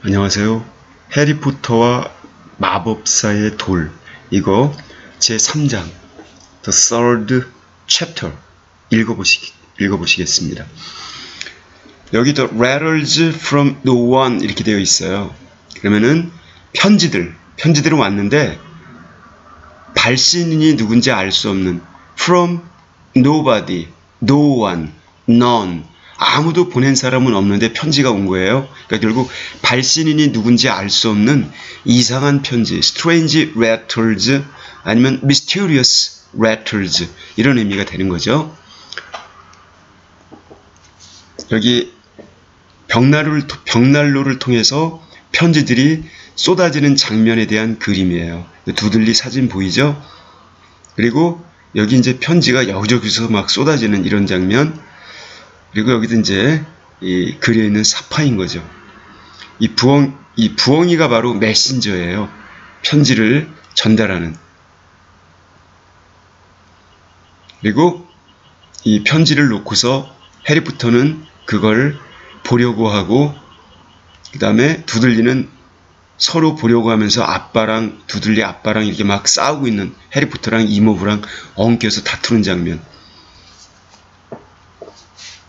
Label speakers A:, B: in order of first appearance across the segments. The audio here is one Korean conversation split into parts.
A: 안녕하세요. 해리포터와 마법사의 돌 이거 제 3장 The Third Chapter 읽어보시, 읽어보시겠습니다. 여기도 Letters from No One 이렇게 되어 있어요. 그러면은 편지들, 편지들은 왔는데 발신인이 누군지 알 수 없는 From Nobody, No One, None 아무도 보낸 사람은 없는데 편지가 온 거예요. 그러니까 결국 발신인이 누군지 알 수 없는 이상한 편지, strange letters 아니면 mysterious letters 이런 의미가 되는 거죠. 여기 벽난로를, 벽난로를 통해서 편지들이 쏟아지는 장면에 대한 그림이에요. 두들리 사진 보이죠? 그리고 여기 이제 편지가 여기저기서 막 쏟아지는 이런 장면 그리고 여기도 이제 이 그려 있는 사파인 거죠. 이 부엉 이 부엉이가 바로 메신저예요. 편지를 전달하는. 그리고 이 편지를 놓고서 해리포터는 그걸 보려고 하고 그 다음에 두들리는 서로 보려고 하면서 아빠랑 두들리 아빠랑 이렇게 막 싸우고 있는 해리포터랑 이모부랑 엉켜서 다투는 장면.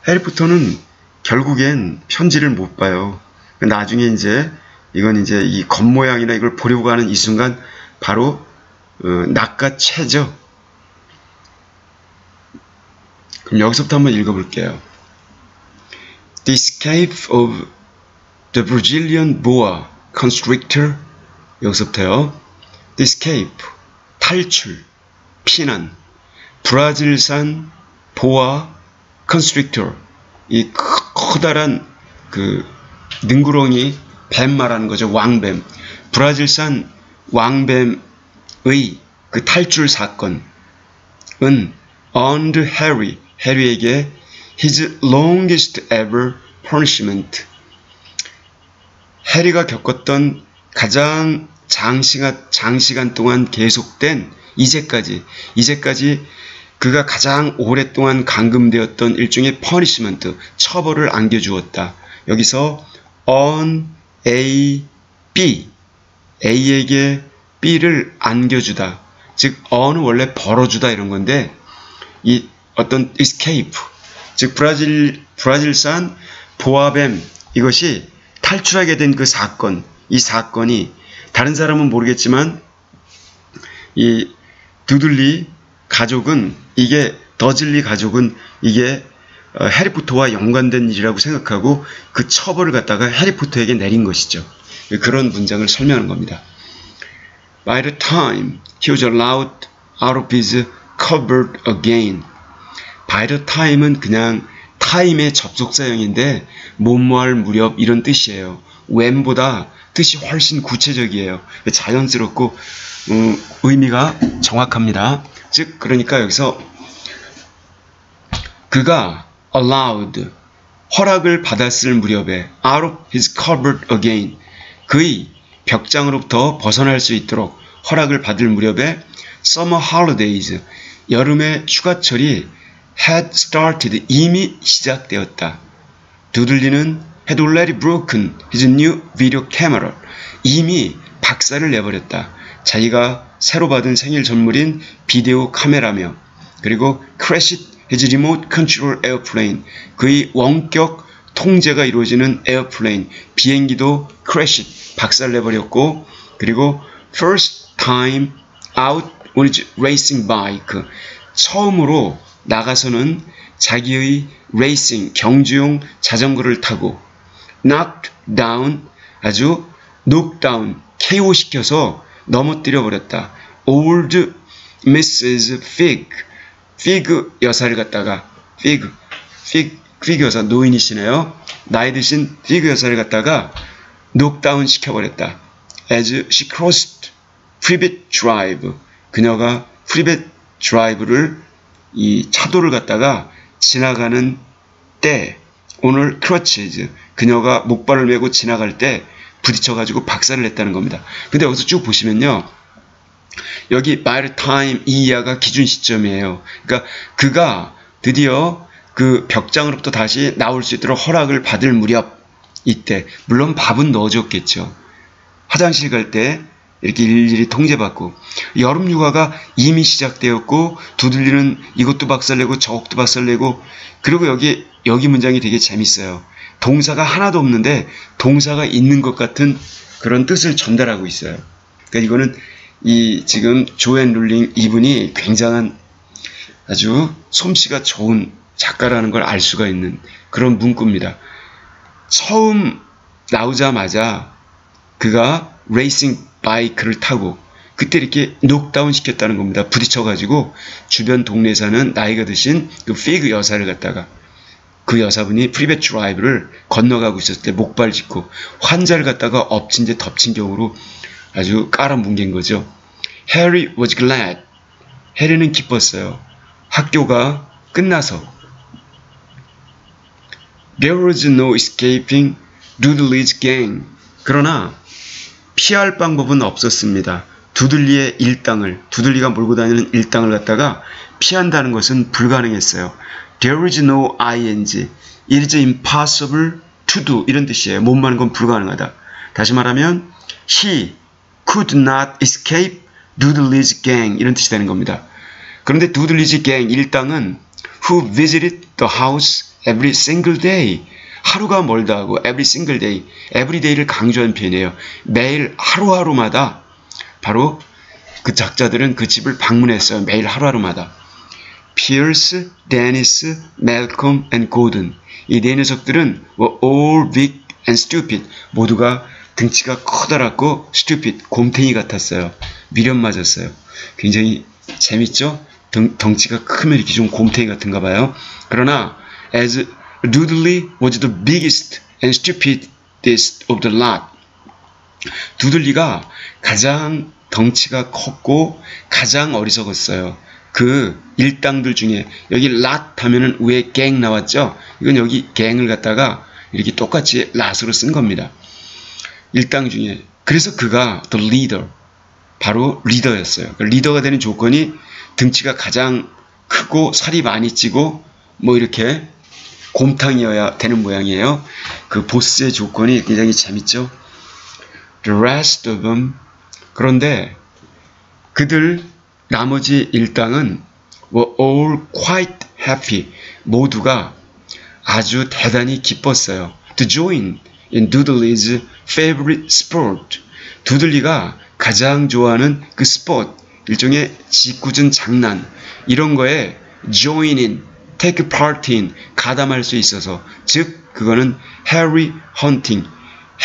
A: 해리포터는 결국엔 편지를 못 봐요. 나중에 이제 이건 이제 이 겉모양이나 이걸 보려고 하는 이 순간 바로 어, 낚아채죠. 그럼 여기서부터 한번 읽어볼게요. The escape of the Brazilian boa constrictor 여기서부터요. The escape 탈출 피난 브라질산 boa constrictor 이 커다란 그 능구렁이 뱀 말하는 거죠. 왕뱀. 브라질산 왕뱀의 그 탈출 사건은 earned Harry, 해리에게 his longest ever punishment. 해리가 겪었던 가장 장시간, 장시간 동안 계속된 이제까지, 이제까지 그가 가장 오랫동안 감금되었던 일종의 punishment, 처벌을 안겨주었다. 여기서 earn A, B, A에게 B를 안겨주다. 즉, on은 원래 벌어주다 이런 건데, 이 어떤 escape, 즉 브라질 브라질산 보아뱀 이것이 탈출하게 된 그 사건, 이 사건이 다른 사람은 모르겠지만 이 두들리 가족은 이게 더즐리 가족은 이게 어, 해리포터와 연관된 일이라고 생각하고 그 처벌을 갖다가 해리포터에게 내린 것이죠. 그런 문장을 설명하는 겁니다. By the time he was allowed out of his cupboard again. By the time은 그냥 타임의 접속사형인데 뭐뭐할 무렵 이런 뜻이에요. when보다 뜻이 훨씬 구체적이에요. 자연스럽고 음, 의미가 정확합니다. 즉 그러니까 여기서 그가 allowed 허락을 받았을 무렵에 out of his cupboard again 그의 벽장으로부터 벗어날 수 있도록 허락을 받을 무렵에 summer holidays 여름의 휴가철이 had started 이미 시작되었다. 두들리는 had already broken his new video camera 이미 박살을 내버렸다. 자기가 새로 받은 생일 선물인 비디오 카메라며 그리고 crashed his remote control airplane 그의 원격 통제가 이루어지는 airplane 비행기도 crash 박살내버렸고 그리고 first time out his racing bike 처음으로 나가서는 자기의 레이싱 경주용 자전거를 타고 knocked down 아주 knock down KO 시켜서 넘어뜨려 버렸다. old Mrs. Figg 피그 여사를 갖다가 피그 피그 피그 여사 노인이시네요. 나이 드신 피그 여사를 갖다가 녹다운 시켜버렸다. As she crossed Privet Drive 그녀가 프리벳 드라이브를 이 차도를 갖다가 지나가는 때 on her crutches 그녀가 목발을 메고 지나갈 때 부딪혀가지고 박살을 냈다는 겁니다. 근데 여기서 쭉 보시면요. 여기 by time 이 이하가 기준 시점이에요. 그러니까 그가 드디어 그 벽장으로부터 다시 나올 수 있도록 허락을 받을 무렵 이때 물론 밥은 넣어줬겠죠. 화장실 갈 때 이렇게 일일이 통제받고 여름 휴가가 이미 시작되었고 두들리는 이것도 박살내고 저것도 박살내고 그리고 여기 여기 문장이 되게 재밌어요. 동사가 하나도 없는데 동사가 있는 것 같은 그런 뜻을 전달하고 있어요. 그러니까 이거는 이 지금 조앤 롤링 이분이 굉장한 아주 솜씨가 좋은 작가라는 걸 알 수가 있는 그런 문구입니다. 처음 나오자마자 그가 racing bike를 타고 그때 이렇게 녹다운 시켰다는 겁니다. 부딪혀가지고 주변 동네 사는 나이가 드신 그 피그 여사를 갖다가 그 여사분이 프리벳 드라이브를 건너가고 있었을 때 목발 짚고 환자를 갖다가 엎친 데 덮친 격으로 아주 깔아뭉갠 거죠. Harry was glad. 해리는 기뻤어요. 학교가 끝나서 There was no escaping Dudley's gang. 그러나 피할 방법은 없었습니다. 두들리의 일당을, 두들리가 몰고 다니는 일당을 갖다가 피한다는 것은 불가능했어요. There is no ing. It is impossible to do. 이런 뜻이에요. 못 마는 건 불가능하다. 다시 말하면 he could not escape Dudley's gang 이런 뜻이 되는 겁니다. 그런데 Dudley's gang 일당은 who visited the house every single day 하루가 멀다 하고 every single day, every day를 강조한 표현이에요. 매일 하루하루마다 바로 그 작자들은 그 집을 방문했어요. 매일 하루하루마다. Piers, Dennis, Malcolm and Gordon 이 네 녀석들은 were all big and stupid 모두가 등치가 커다랗고 stupid 곰탱이 같았어요. 미련 맞았어요. 굉장히 재밌죠? 등, 덩치가 크면 이렇게 좀 곰탱이 같은가 봐요. 그러나 as Dudley was the biggest and stupidest of the lot. 두들리가 가장 덩치가 컸고 가장 어리석었어요. 그 일당들 중에 여기 랏 하면은 위에 갱 나왔죠? 이건 여기 갱을 갖다가 이렇게 똑같이 랏으로 쓴 겁니다. 일당 중에 그래서 그가 the leader 바로 리더였어요. 그 리더가 되는 조건이 등치가 가장 크고 살이 많이 찌고 뭐 이렇게 곰탕이어야 되는 모양이에요. 그 보스의 조건이 굉장히 재밌죠. The rest of them 그런데 그들 나머지 일당은 were all quite happy 모두가 아주 대단히 기뻤어요. To join in Dudley's favorite sport 두들리가 가장 좋아하는 그 스포츠 일종의 짓궂은 장난 이런 거에 join in take part in 가담할 수 있어서 즉 그거는 해리 헌팅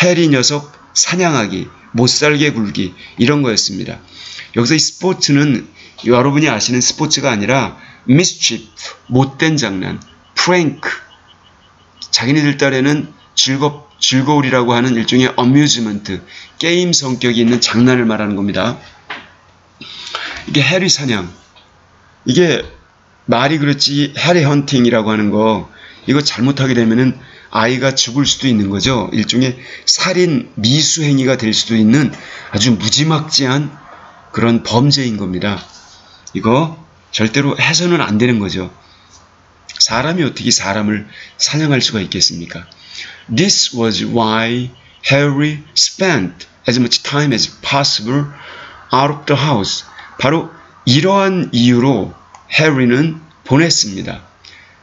A: 해리 녀석 사냥하기 못살게 굴기 이런 거였습니다. 여기서 이 스포츠는 여러분이 아시는 스포츠가 아니라 mischief 못된 장난 prank 자기네들 딸에는 즐겁 즐거울이라고 하는 일종의 amusement 게임 성격이 있는 장난을 말하는 겁니다. 이게 해리 사냥 이게 말이 그렇지 해리 헌팅이라고 하는 거 이거 잘못하게 되면은 아이가 죽을 수도 있는 거죠. 일종의 살인 미수 행위가 될 수도 있는 아주 무지막지한 그런 범죄인 겁니다. 이거 절대로 해서는 안 되는 거죠. 사람이 어떻게 사람을 사냥할 수가 있겠습니까? This was why Harry spent as much time as possible out of the house. 바로 이러한 이유로 해리는 보냈습니다.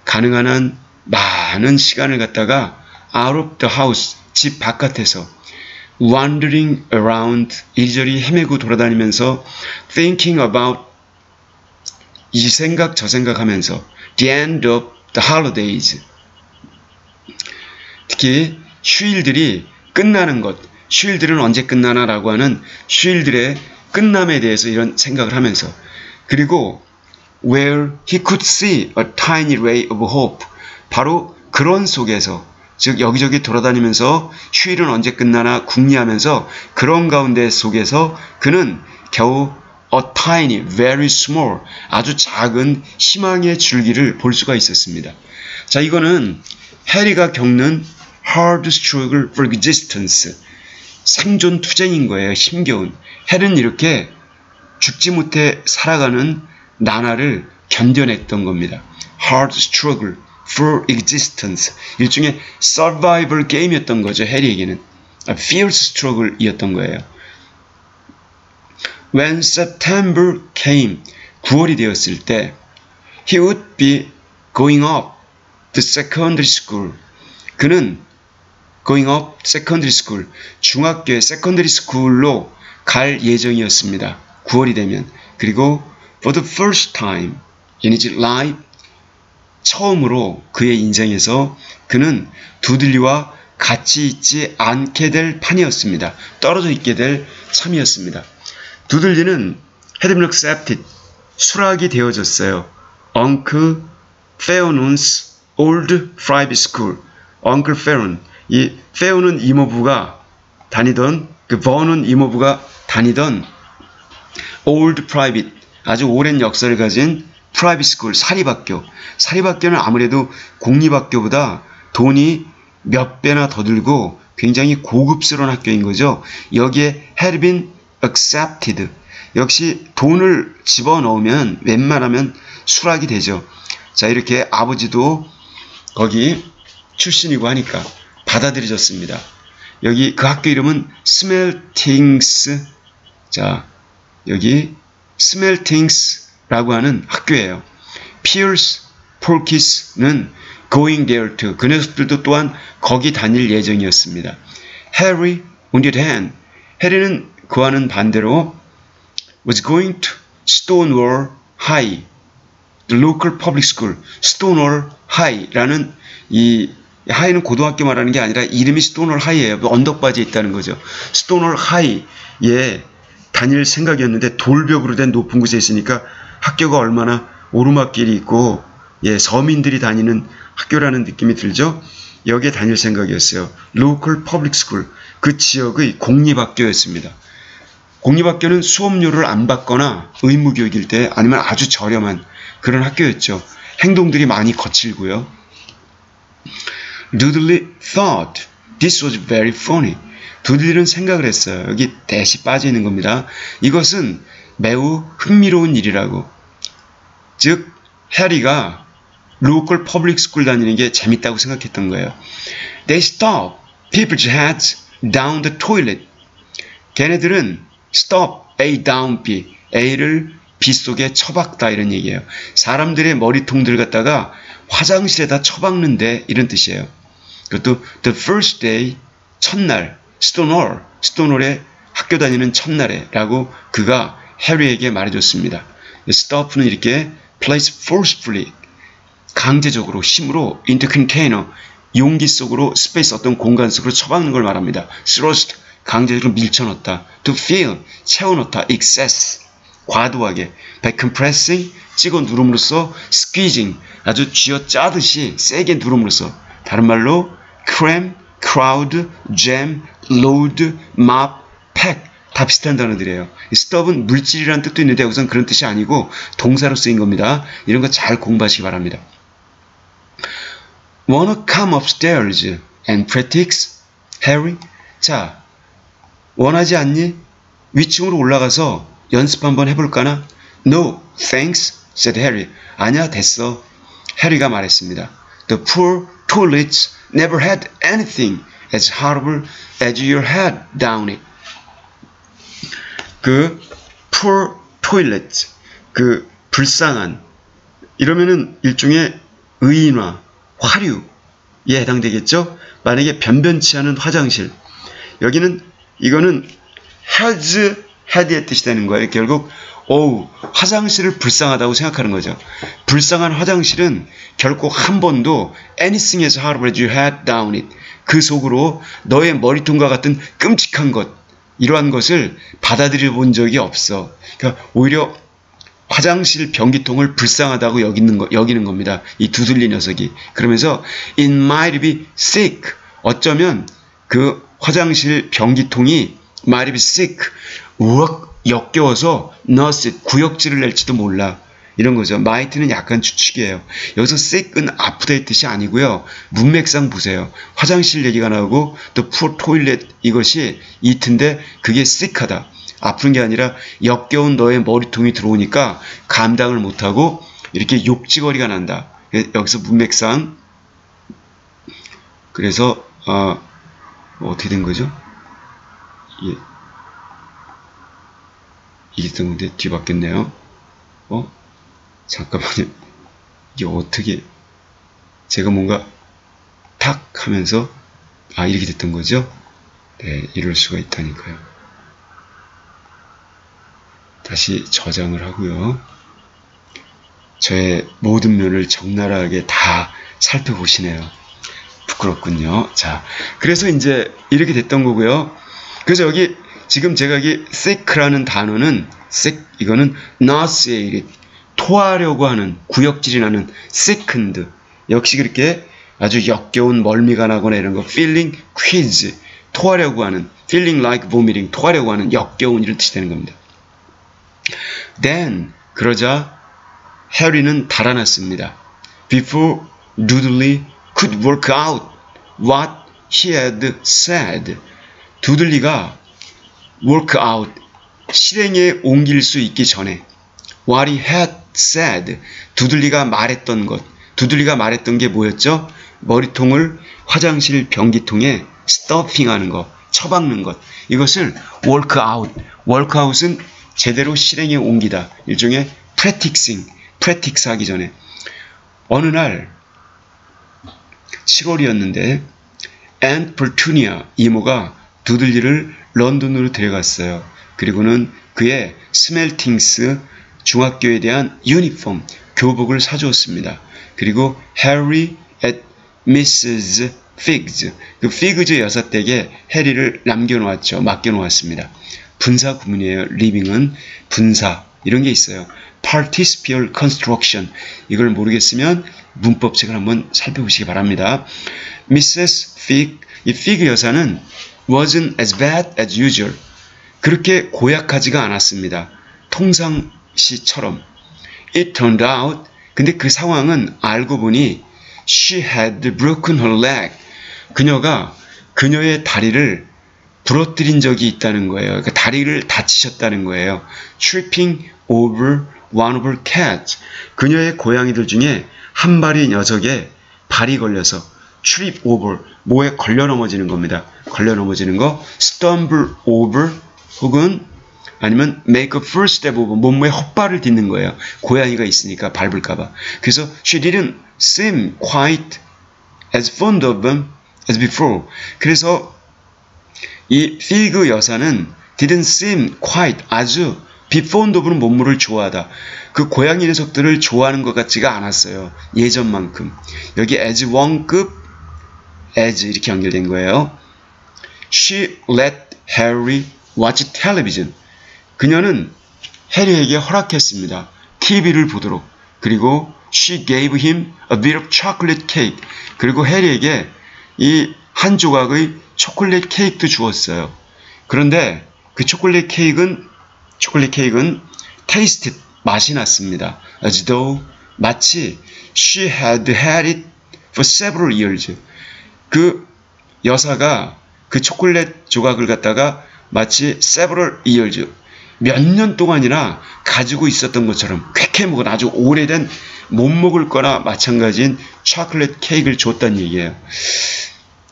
A: 가능한 한 많은 시간을 갖다가 out of the house, 집 바깥에서 wandering around, 이리저리 헤매고 돌아다니면서 thinking about 이 생각 저 생각하면서 the end of the holidays 특히 휴일들이 끝나는 것 휴일들은 언제 끝나나 라고 하는 휴일들의 끝남에 대해서 이런 생각을 하면서 그리고 where he could see a tiny ray of hope. 바로 그런 속에서 즉 여기저기 돌아다니면서 휴일은 언제 끝나나 궁리하면서 그런 가운데 속에서 그는 겨우 a tiny, very small, 아주 작은 희망의 줄기를 볼 수가 있었습니다. 자, 이거는 해리가 겪는 hard struggle for existence, 생존 투쟁인 거예요. 힘겨운. 해는 이렇게 죽지 못해 살아가는 나날을 견뎌냈던 겁니다. hard struggle, for existence. 일종의 survival 게임이었던 거죠. 해리에게는. Fierce struggle이었던 거예요. When September came, 9월이 되었을 때 he would be going up to secondary school. 그는 going up secondary school, 중학교의 secondary school로 갈 예정이었습니다. 9월이 되면. 그리고 for the first time in his life, 처음으로 그의 인생에서 그는 두들리와 같이 있지 않게 될 판이었습니다. 떨어져 있게 될 참이었습니다. Had been accepted, 수락이 되어졌어요. Uncle Vernon's Old Private School, Uncle Vernon, 이 버논 이모부가 다니던 그 버논 이모부가 다니던 Old Private, 아주 오랜 역사를 가진 private school 사립학교. 사립학교는 아무래도 공립학교보다 돈이 몇 배나 더 들고 굉장히 고급스러운 학교인 거죠. 여기에 been accepted. 역시 돈을 집어넣으면 웬만하면 수락이 되죠. 자, 이렇게 아버지도 거기 출신이고 하니까 받아들여졌습니다. 여기 그 학교 이름은 스멜팅스. 자, 여기 스멜팅스라고 하는 학교예요. 피어스 폴키스 was going there too. 그 녀석들도 또한 거기 다닐 예정이었습니다. 해리, on the hand, 해리는 그와는 반대로 was going to Stonewall High, the local public school, Stonewall High라는 이 하이는 고등학교 말하는 게 아니라 이름이 스톤홀 하이예요. 언덕바지에 있다는 거죠. 스톤홀 하이에 다닐 생각이었는데 돌벽으로 된 높은 곳에 있으니까 학교가 얼마나 오르막길이 있고 예, 서민들이 다니는 학교라는 느낌이 들죠. 여기에 다닐 생각이었어요. local public school 그 지역의 공립학교였습니다. 공립학교는 수업료를 안 받거나 의무교육일 때 아니면 아주 저렴한 그런 학교였죠. 행동들이 많이 거칠고요. Dudley thought this was very funny. 두들리는 생각을 했어요. 여기 대시 빠져 있는 겁니다. 이것은 매우 흥미로운 일이라고. 즉, 해리가 local public school 다니는 게 재밌다고 생각했던 거예요. They stuff people's heads down the toilet. 걔네들은 stuff A down B. A를 B 속에 처박다 이런 얘기예요. 사람들의 머리통들 갖다가 화장실에다 처박는데 이런 뜻이에요. 그것도 the first day 첫날 스톤홀 스톤홀에 학교 다니는 첫날에 라고 그가 해리에게 말해줬습니다. stuff는 이렇게 place forcefully 강제적으로 힘으로 into container 용기 속으로 space 어떤 공간 속으로 처박는 걸 말합니다. thrust 강제적으로 밀쳐넣다. to fill 채워넣다. excess 과도하게 by compressing 찍어 누름으로써 squeezing 아주 쥐어 짜듯이 세게 누름으로써 다른 말로 cram, crowd, jam, load, mop, pack 다 비슷한 단어들이에요. stop은 물질이라는 뜻도 있는데 우선 그런 뜻이 아니고 동사로 쓰인 겁니다. 이런 거 잘 공부하시기 바랍니다. Wanna come upstairs and practice, Harry? 자, 원하지 않니? 위층으로 올라가서 연습 한번 해볼까나? No, thanks, said Harry. 아니야, 됐어. 해리가 말했습니다. The poor toilets never had anything as horrible as your head down it. 그 poor toilet, 그 불쌍한 이러면은 일종의 의인화, 화류에 해당되겠죠? 만약에 변변치 않은 화장실 여기는 이거는 has had의 뜻이 되는 거예요. 결국 어우 화장실을 불쌍하다고 생각하는 거죠. 불쌍한 화장실은 결코 한 번도 anything as hard as you had down it 그 속으로 너의 머리통과 같은 끔찍한 것 이러한 것을 받아들여 본 적이 없어. 그러니까 오히려 화장실 변기통을 불쌍하다고 여기는, 거, 여기는 겁니다. 이 두들리 녀석이. 그러면서 it might be sick. 어쩌면 그 화장실 변기통이 be sick. 우악 역겨워서 nurse 구역질을 낼지도 몰라. 이런 거죠. might는 약간 추측이에요. 여기서 sick은 아프다의 뜻이 아니고요. 문맥상 보세요. 화장실 얘기가 나오고 또 poor toilet 이것이 it인데 그게 sick하다. 아픈 게 아니라 역겨운 너의 머리통이 들어오니까 감당을 못하고 이렇게 욕지거리가 난다. 여기서 문맥상 그래서 어, 어떻게 된 거죠? 예. 이게 있던 건데 뒤바뀌었네요. 어? 잠깐만요. 이게 어떻게 제가 뭔가 탁 하면서 아 이렇게 됐던 거죠? 네, 이럴 수가 있다니까요. 다시 저장을 하고요. 저의 모든 면을 적나라하게 다 살펴보시네요. 부끄럽군요. 자, 그래서 이제 이렇게 됐던 거고요. 그래서 여기 지금 제가 여기 thick라는 단어는 thick 이거는 nauseated 토하려고 하는 구역질이 나는 second 역시 그렇게 아주 역겨운 멀미가 나거나 이런 거 feeling quiz 토하려고 하는 feeling like vomiting 토하려고 하는 역겨운 이런 뜻이 되는 겁니다. then 그러자 해리는 달아났습니다. before Dudley could work out what he had said 두들리가 work out 실행에 옮길 수 있기 전에 what he had said 두들리가 말했던 것 두들리가 말했던 게 뭐였죠? 머리통을 화장실 변기통에 stuffing 하는 것, 처박는 것. 이것을 work out. work out은 제대로 실행에 옮기다. 일종의 practicing, practice 하기 전에. 어느 날 7월이었는데 Aunt Petunia 이모가 두들리를 런던으로 데려갔어요. 그리고는 그의 스멜팅스 중학교에 대한 유니폼, 교복을 사주었습니다. 그리고 해리 at Mrs. Figs, 그 피그즈 여섯 댁에 해리를 남겨놓았죠. 맡겨놓았습니다. 분사 구문이에요. living은 분사 이런 게 있어요. participial construction 이걸 모르겠으면 문법책을 한번 살펴보시기 바랍니다. Mrs. Fig, 이 Fig 여사는 wasn't as bad as usual. 그렇게 고약하지가 않았습니다. 통상시처럼. It turned out 근데 그 상황은 알고 보니 she had broken her leg. 그녀가 그녀의 다리를 부러뜨린 적이 있다는 거예요. 그러니까 다리를 다치셨다는 거예요. tripping over one of her cats. 그녀의 고양이들 중에 한 마리 녀석에 발이 걸려서 trip over 뭐에 걸려 넘어지는 겁니다. 걸려 넘어지는 거 stumble over 혹은 아니면 make a first step over 몸무에 헛발을 딛는 거예요. 고양이가 있으니까 밟을까봐. 그래서 she didn't seem quite as fond of them as before. 그래서 이 피그 여사는 didn't seem quite 아주 of는 몸무를 좋아하다. 그 고양이 녀석들을 좋아하는 것 같지가 않았어요. 예전만큼. 여기 as 원급 as 이렇게 연결된 거예요. She let Harry watch television. 그녀는 해리에게 허락했습니다. TV를 보도록. 그리고 she gave him a bit of chocolate cake. 그리고 해리에게 이 한 조각의 초콜릿 케이크도 주었어요. 그런데 그 초콜릿 케이크는 초콜릿 케이크는 tasted 맛이 났습니다. as though 마치 she had had it for several years. 그 여사가 그 초콜릿 조각을 갖다가 마치 several years 몇 년 동안이나 가지고 있었던 것처럼 쾌쾌 먹은 아주 오래된 못 먹을 거나 마찬가지인 초콜릿 케이크를 줬다는 얘기예요.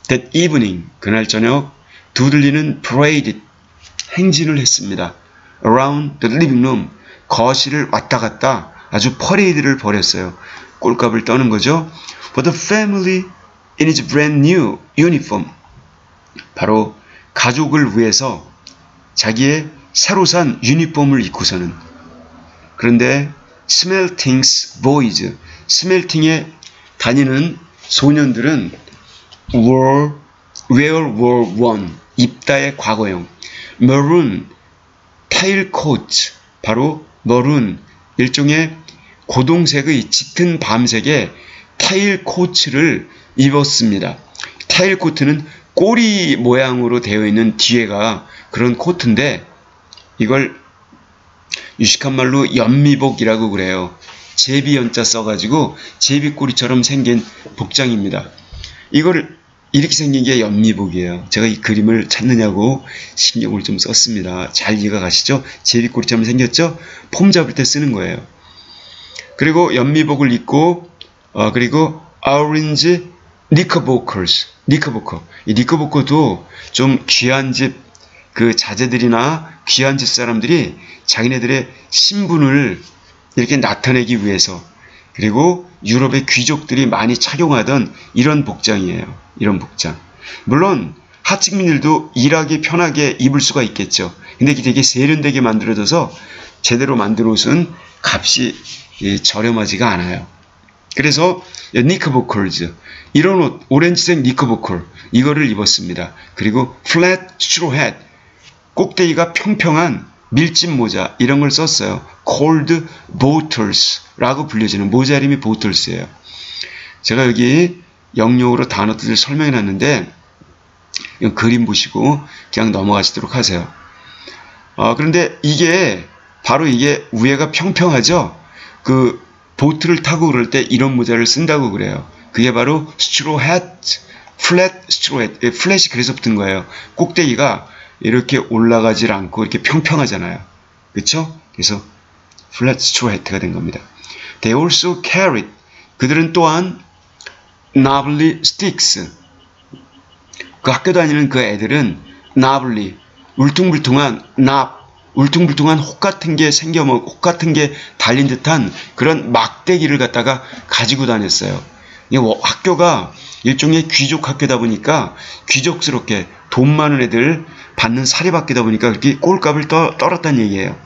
A: That evening, 그날 저녁 두들리는 paraded, 행진을 했습니다. Around the living room, 거실을 왔다 갔다 아주 퍼레이드를 벌였어요. 꼴값을 떠는 거죠. For the family in his brand new uniform. 바로 가족을 위해서 자기의 새로 산 유니폼을 입고서는 그런데 Smeltings boys 스멜팅에 다니는 소년들은 wore wear wore worn 입다의 과거형 maroon tail coat 바로 maroon 일종의 고동색의 짙은 밤색의 tail coat를 입었습니다. tail coat는 꼬리 모양으로 되어 있는 뒤에가 그런 코트인데 이걸 유식한 말로 연미복이라고 그래요. 제비 연자 써가지고 제비꼬리처럼 생긴 복장입니다. 이걸 이렇게 생긴 게 연미복이에요. 제가 이 그림을 찾느냐고 신경을 좀 썼습니다. 잘 이해가 가시죠? 제비꼬리처럼 생겼죠? 폼 잡을 때 쓰는 거예요. 그리고 연미복을 입고 어, 그리고 orange knickerbockers, knickerbocker. 이 knickerbocker도 좀 귀한 집 그 자제들이나 귀한 집 사람들이 자기네들의 신분을 이렇게 나타내기 위해서 그리고 유럽의 귀족들이 많이 착용하던 이런 복장이에요. 이런 복장. 물론 하층민들도 일하기 편하게 입을 수가 있겠죠. 근데 되게 세련되게 만들어져서 제대로 만든 옷은 값이 예, 저렴하지가 않아요. 그래서 니크보컬즈 이런 옷 오렌지색 니크보컬 이거를 입었습니다. 그리고 플랫 스트로햇 꼭대기가 평평한 밀짚 모자 이런 걸 썼어요. Cold bottlers라고 불려지는 모자 이름이 bottlers예요. 제가 여기 영역으로 단어 뜻을 설명해 놨는데 그림 보시고 그냥 넘어가시도록 하세요. 어, 그런데 이게 바로 이게 위에가 평평하죠. 그 보트를 타고 그럴 때 이런 모자를 쓴다고 그래요. 그게 바로 flat straw hat, flat이 그래서 붙은 거예요. 꼭대기가 이렇게 올라가질 않고 이렇게 평평하잖아요. 그쵸? 그래서 straw hat가 된 겁니다. They also carried 그들은 또한 knobbly sticks 그 학교 다니는 그 애들은 knobbly 울퉁불퉁한 knob 울퉁불퉁한 혹 같은 게 생겨 혹 같은 게 달린 듯한 그런 막대기를 갖다가 가지고 다녔어요. 학교가 일종의 귀족 학교다 보니까 귀족스럽게 돈 많은 애들 받는 사립학교다 보니까 그렇게 꼴값을 떠, 떨었다는 얘기예요.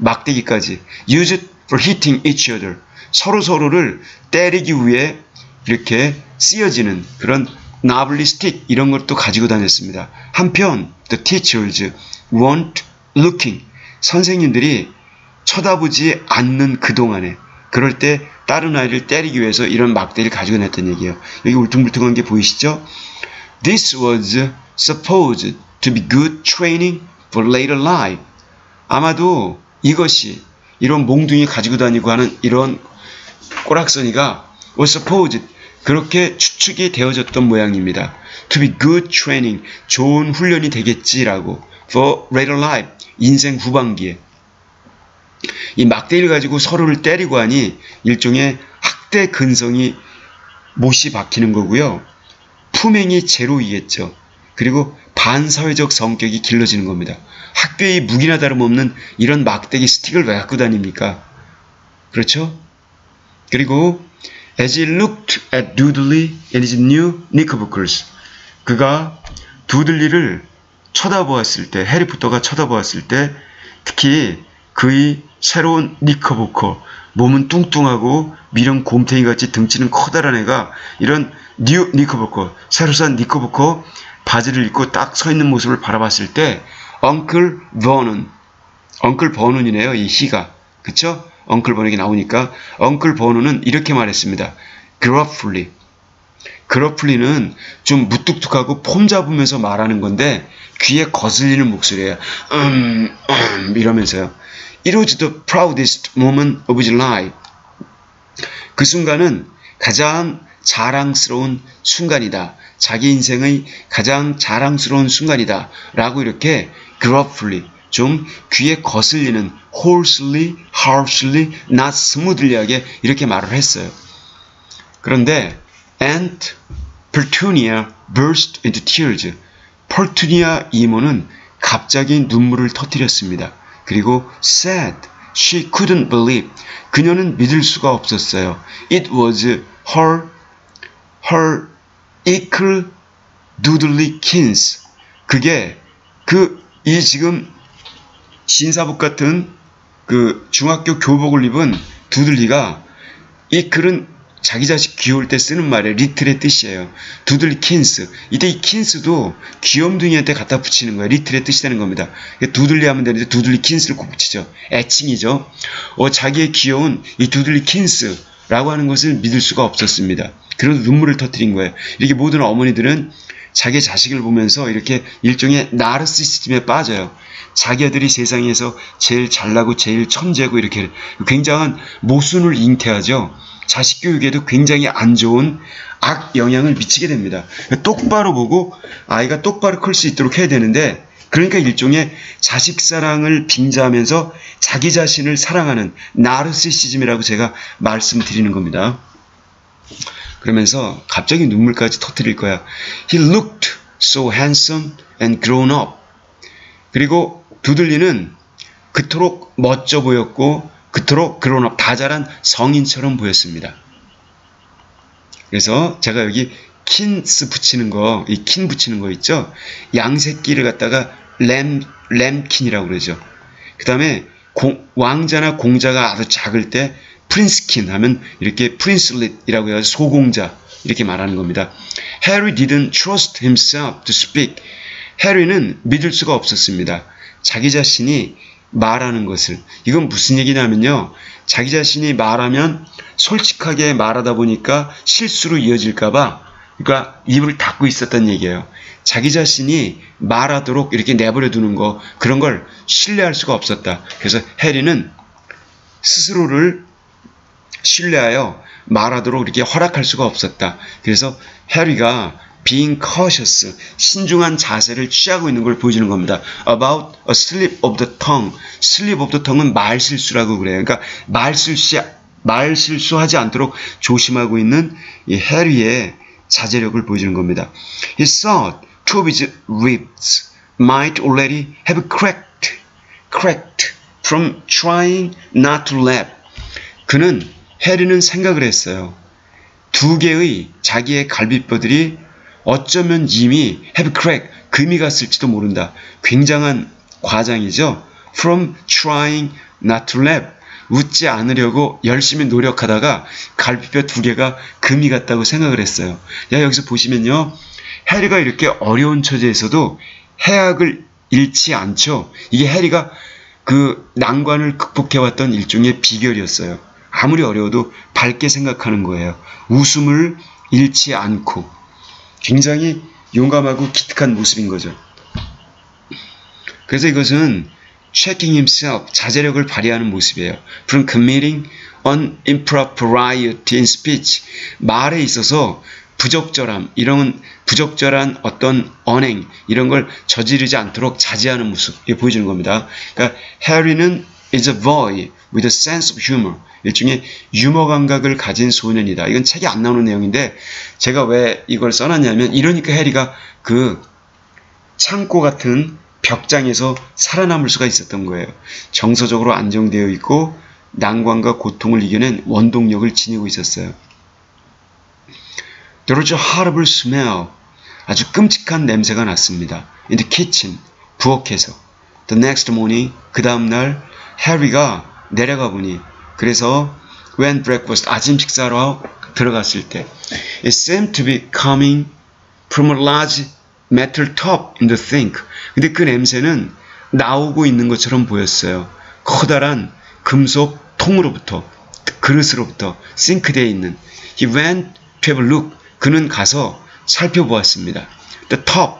A: 막대기까지. Use it for hitting each other. 서로 서로를 때리기 위해 이렇게 쓰여지는 그런 나블리 스틱 이런 것도 가지고 다녔습니다. 한편 the teachers weren't looking 선생님들이 쳐다보지 않는 그동안에 그럴 때 다른 아이를 때리기 위해서 이런 막대를 가지고 냈던 얘기예요. 여기 울퉁불퉁한 게 보이시죠? This was supposed to be good training for later life. 아마도 이것이 이런 몽둥이 가지고 다니고 하는 이런 꼬락서니가 was supposed 그렇게 추측이 되어졌던 모양입니다. To be good training, 좋은 훈련이 되겠지라고. For later life, 인생 후반기에. 이 막대기를 가지고 서로를 때리고 하니 일종의 학대 근성이 못이 박히는 거고요. 품행이 제로이겠죠. 그리고 반사회적 성격이 길러지는 겁니다. 학교의 무기나 다름없는 이런 막대기 스틱을 왜 갖고 다닙니까? 그렇죠? 그리고 As he looked at Dudley and his new knickerbockers, 그가 두들리를 쳐다보았을 때, 해리포터가 쳐다보았을 때, 특히 그의 새로운 knickerbocker, 몸은 뚱뚱하고 미련 곰탱이 같이 등치는 커다란 애가 이런 new knickerbocker, 새로 산 knickerbocker 바지를 입고 딱 서 있는 모습을 바라봤을 때, Uncle Vernon, Uncle Vernon이네요, 이 시가. 그쵸? Uncle Vernon이 나오니까, Uncle Vernon은 이렇게 말했습니다. 그러플리. 그러플리는 좀 무뚝뚝하고 폼 잡으면서 말하는 건데, 귀에 거슬리는 목소리예요. 음, 음, 이러면서요. It was the proudest moment of his life. 그 순간은 가장 자랑스러운 순간이다. 자기 인생의 가장 자랑스러운 순간이다. 라고 이렇게 gruffly 좀 귀에 거슬리는 hoarsely, harshly, not smoothly하게 이렇게 말을 했어요. 그런데 Aunt Petunia burst into tears. 펄투니아 이모는 갑자기 눈물을 터뜨렸습니다. 그리고 said she couldn't believe 그녀는 믿을 수가 없었어요. It was her her equal doodly kins 그게 그 이 지금 신사복 같은 그 중학교 교복을 입은 두들리가 이 글은 자기 자식 귀여울 때 쓰는 말에 리틀의 뜻이에요. 두들리 킨스. 이때 이 킨스도 귀염둥이한테 갖다 붙이는 거예요. 리틀의 뜻이 되는 겁니다. 두들리 하면 되는데 두들리 킨스를 꼭 붙이죠. 애칭이죠. 어, 자기의 귀여운 이 두들리 킨스라고 하는 것을 믿을 수가 없었습니다. 그래서 눈물을 터뜨린 거예요. 이렇게 모든 어머니들은 자기 자식을 보면서 이렇게 일종의 나르시스즘에 빠져요. 자기 아들이 세상에서 제일 잘나고 제일 천재고 이렇게 굉장한 모순을 잉태하죠. 자식 교육에도 굉장히 안 좋은 악 영향을 미치게 됩니다. 똑바로 보고 아이가 똑바로 클 수 있도록 해야 되는데 그러니까 일종의 자식 사랑을 빙자하면서 자기 자신을 사랑하는 나르시시즘이라고 제가 말씀드리는 겁니다. 그러면서 갑자기 눈물까지 터뜨릴 거야. He looked so handsome and grown up. 그리고 두들리는 그토록 멋져 보였고 그토록 grown up 다 자란 성인처럼 보였습니다. 그래서 제가 여기 킨스 붙이는 거, 이 킨 붙이는 거 있죠? 양새끼를 갖다가 램, 램킨이라고 그러죠. 그 다음에 왕자나 공자가 아주 작을 때 프린스킨 하면 이렇게 프린슬릿이라고 해서 소공자 이렇게 말하는 겁니다. Harry didn't trust himself to speak. 해리는 믿을 수가 없었습니다. 자기 자신이 말하는 것을. 이건 무슨 얘기냐면요. 자기 자신이 말하면 솔직하게 말하다 보니까 실수로 이어질까봐 그러니까 입을 닫고 있었던 얘기예요. 자기 자신이 말하도록 이렇게 내버려 두는 거 그런 걸 신뢰할 수가 없었다. 그래서 해리는 스스로를 신뢰하여 말하도록 이렇게 허락할 수가 없었다. 그래서 해리가 being cautious, 신중한 자세를 취하고 있는 걸 보여주는 겁니다. About a slip of the tongue. slip of the tongue은 말실수라고 그래요. 그러니까 말실수, 말실수하지 않도록 조심하고 있는 이 해리의 자제력을 보여주는 겁니다. He thought two of his ribs might already have cracked, cracked from trying not to laugh. 그는 해리는 생각을 했어요. 두 개의 자기의 갈비뼈들이 어쩌면 이미 have crack, 금이 갔을지도 모른다. 굉장한 과장이죠. From trying not to laugh. 웃지 않으려고 열심히 노력하다가 갈비뼈 두 개가 금이 갔다고 생각을 했어요. 야, 여기서 보시면요. 해리가 이렇게 어려운 처지에서도 해악을 잃지 않죠. 이게 해리가 그 난관을 극복해왔던 일종의 비결이었어요. 아무리 어려워도 밝게 생각하는 거예요. 웃음을 잃지 않고 굉장히 용감하고 기특한 모습인 거죠. 그래서 이것은 checking himself, 자제력을 발휘하는 모습이에요. From committing on impropriety in speech, 말에 있어서 부적절함, 이런 부적절한 어떤 언행, 이런 걸 저지르지 않도록 자제하는 모습, 이 보여주는 겁니다. 그러니까 해리는 is a boy with a sense of humor. 일종의 유머 감각을 가진 소년이다. 이건 책에 안 나오는 내용인데 제가 왜 이걸 써놨냐면 이러니까 해리가 그 창고 같은 벽장에서 살아남을 수가 있었던 거예요. 정서적으로 안정되어 있고 난관과 고통을 이겨낸 원동력을 지니고 있었어요. A horrible smell. 아주 끔찍한 냄새가 났습니다. In the kitchen. 부엌에서. The next morning. 그 다음날 해리가 내려가 보니 그래서 when breakfast 아침 식사로 들어갔을 때 it seemed to be coming from a large metal top in the sink. 근데 그 냄새는 나오고 있는 것처럼 보였어요. 커다란 금속 통으로부터 그릇으로부터 싱크대에 있는 he went to have a look 그는 가서 살펴보았습니다. the top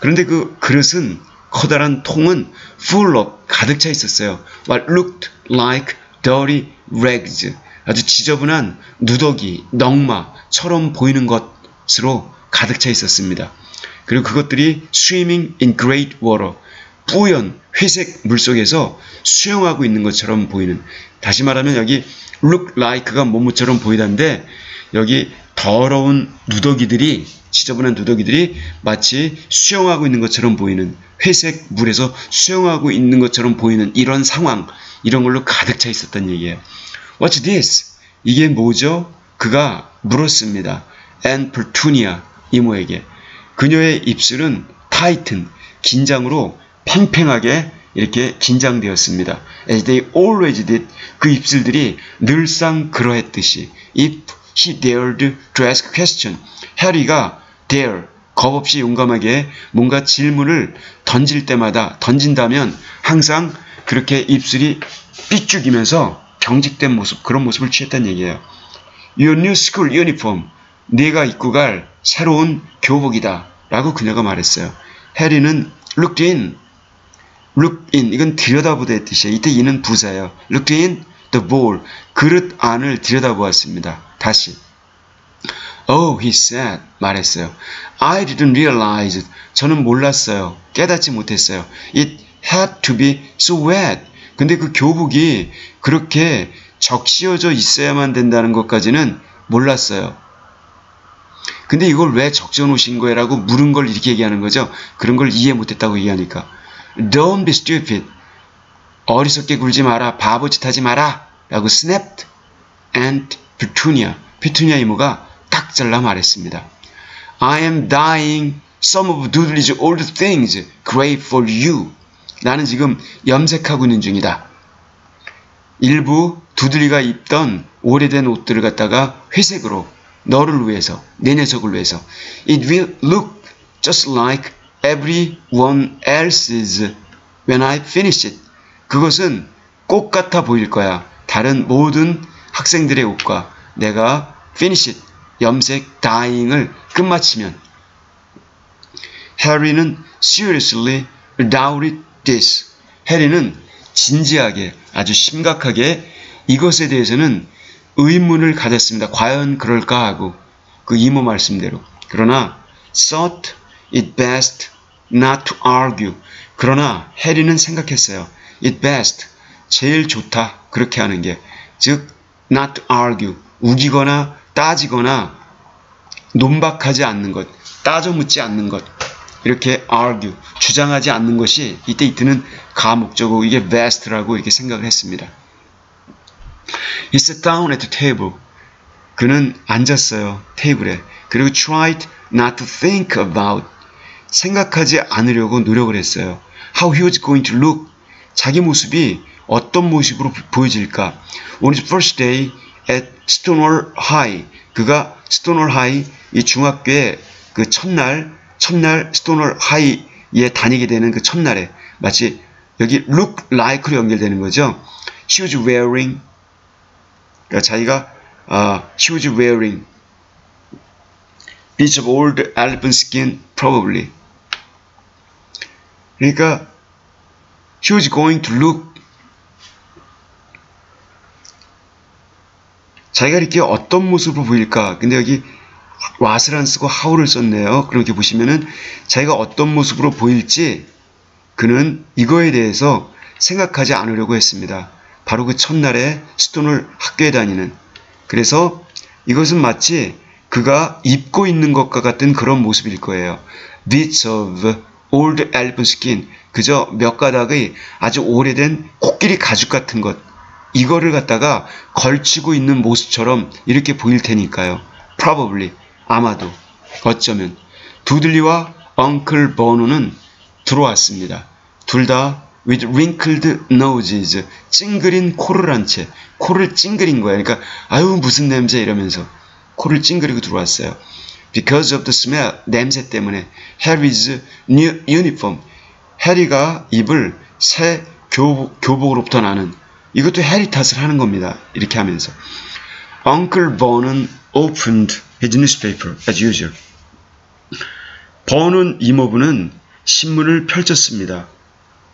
A: 그런데 그 그릇은 커다란 통은 full of 가득 차 있었어요. What looked like dirty rags 아주 지저분한 누더기, 넝마처럼 보이는 것으로 가득 차 있었습니다. 그리고 그것들이 swimming in great water 뿌연 회색 물속에서 수영하고 있는 것처럼 보이는 다시 말하면 여기 look like가 뭐뭐처럼 보이던데 여기 더러운 누더기들이 지저분한 누더기들이 마치 수영하고 있는 것처럼 보이는 회색 물에서 수영하고 있는 것처럼 보이는 이런 상황 이런 걸로 가득 차 있었던 얘기예요. What's this? 이게 뭐죠? 그가 물었습니다. Aunt Petunia 이모에게 그녀의 입술은 tighten 긴장으로 팽팽하게 이렇게 긴장되었습니다. As they always did 그 입술들이 늘상 그러했듯이 if he dared to ask question 해리가 dare 겁 없이 용감하게 뭔가 질문을 던질 때마다 던진다면 항상 그렇게 입술이 삐죽이면서 경직된 모습 그런 모습을 취했다는 얘기예요. Your new school uniform 네가 입고 갈 새로운 교복이다 라고 그녀가 말했어요. 해리는 looked in look in 이건 들여다보다의 뜻이에요. 이때 이는 부사예요. looked in the bowl 그릇 안을 들여다보았습니다. 다시 Oh, he said. 말했어요. I didn't realize it. 저는 몰랐어요. 깨닫지 못했어요. It had to be so wet. 근데 그 교복이 그렇게 적시어져 있어야만 된다는 것까지는 몰랐어요. 근데 이걸 왜 적셔 놓으신 거예라고 물은 걸 이렇게 얘기하는 거죠. 그런 걸 이해 못했다고 얘기하니까. Don't be stupid. 어리석게 굴지 마라. 바보짓 하지 마라. 라고 snapped and petunia. petunia 이모가 딱 잘라 말했습니다. I am dying some of Doodley's old things great for you. 나는 지금 염색하고 있는 중이다. 일부 두들리가 입던 오래된 옷들을 갖다가 회색으로 너를 위해서, 내 녀석을 위해서. It will look just like everyone else's when I finish it. 그것은 꽃 같아 보일 거야. 다른 모든 학생들의 옷과 내가 finish it, 염색, dying을 끝마치면. 해리는 seriously doubted this. 해리는 진지하게, 아주 심각하게 이것에 대해서는 의문을 가졌습니다. 과연 그럴까 하고 그 이모 말씀대로. 그러나 thought it best not to argue. 그러나 해리는 생각했어요. It best 제일 좋다 그렇게 하는 게 즉 not argue 우기거나 따지거나 논박하지 않는 것 따져 묻지 않는 것 이렇게 argue 주장하지 않는 것이 이때 이때는 가목적이고 이게 best라고 이렇게 생각을 했습니다. He sat down at the table. 그는 앉았어요. 테이블에. 그리고 tried not to think about. 생각하지 않으려고 노력을 했어요. How he was going to look. 자기 모습이 어떤 모습으로 보여질까. On his first day at Stonewall High. 그가 Stonewall High, 이 중학교의 그 첫날, 첫날 Stonewall High에 다니게 되는 그 첫날에 마치 여기 look like로 연결되는 거죠. She was wearing 그러니까 자기가 uh, she was wearing bits of old elephant skin probably. 그러니까 she was going to look 자기가 이렇게 어떤 모습으로 보일까? 근데 여기 왓을 안 쓰고 how를 썼네요. 그렇게 보시면은 자기가 어떤 모습으로 보일지 그는 이거에 대해서 생각하지 않으려고 했습니다. 바로 그 첫날에 스톤을 학교에 다니는 그래서 이것은 마치 그가 입고 있는 것과 같은 그런 모습일 거예요. Bits of old elephant skin 그저 몇 가닥의 아주 오래된 코끼리 가죽 같은 것 이거를 갖다가 걸치고 있는 모습처럼 이렇게 보일 테니까요. Probably 아마도 어쩌면 두들리와 엉클 버누는 들어왔습니다. 둘 다 with wrinkled noses 찡그린 코를 한 채 코를 찡그린 거야. 그러니까 아유 무슨 냄새 이러면서 코를 찡그리고 들어왔어요. Because of the smell 냄새 때문에 Harry's new uniform 해리가 입을 새 교복, 교복으로부터 나는 이것도 해리 탓을 하는 겁니다. 이렇게 하면서 Uncle Bon은 opened his newspaper as usual. 버는 이모부는 신문을 펼쳤습니다.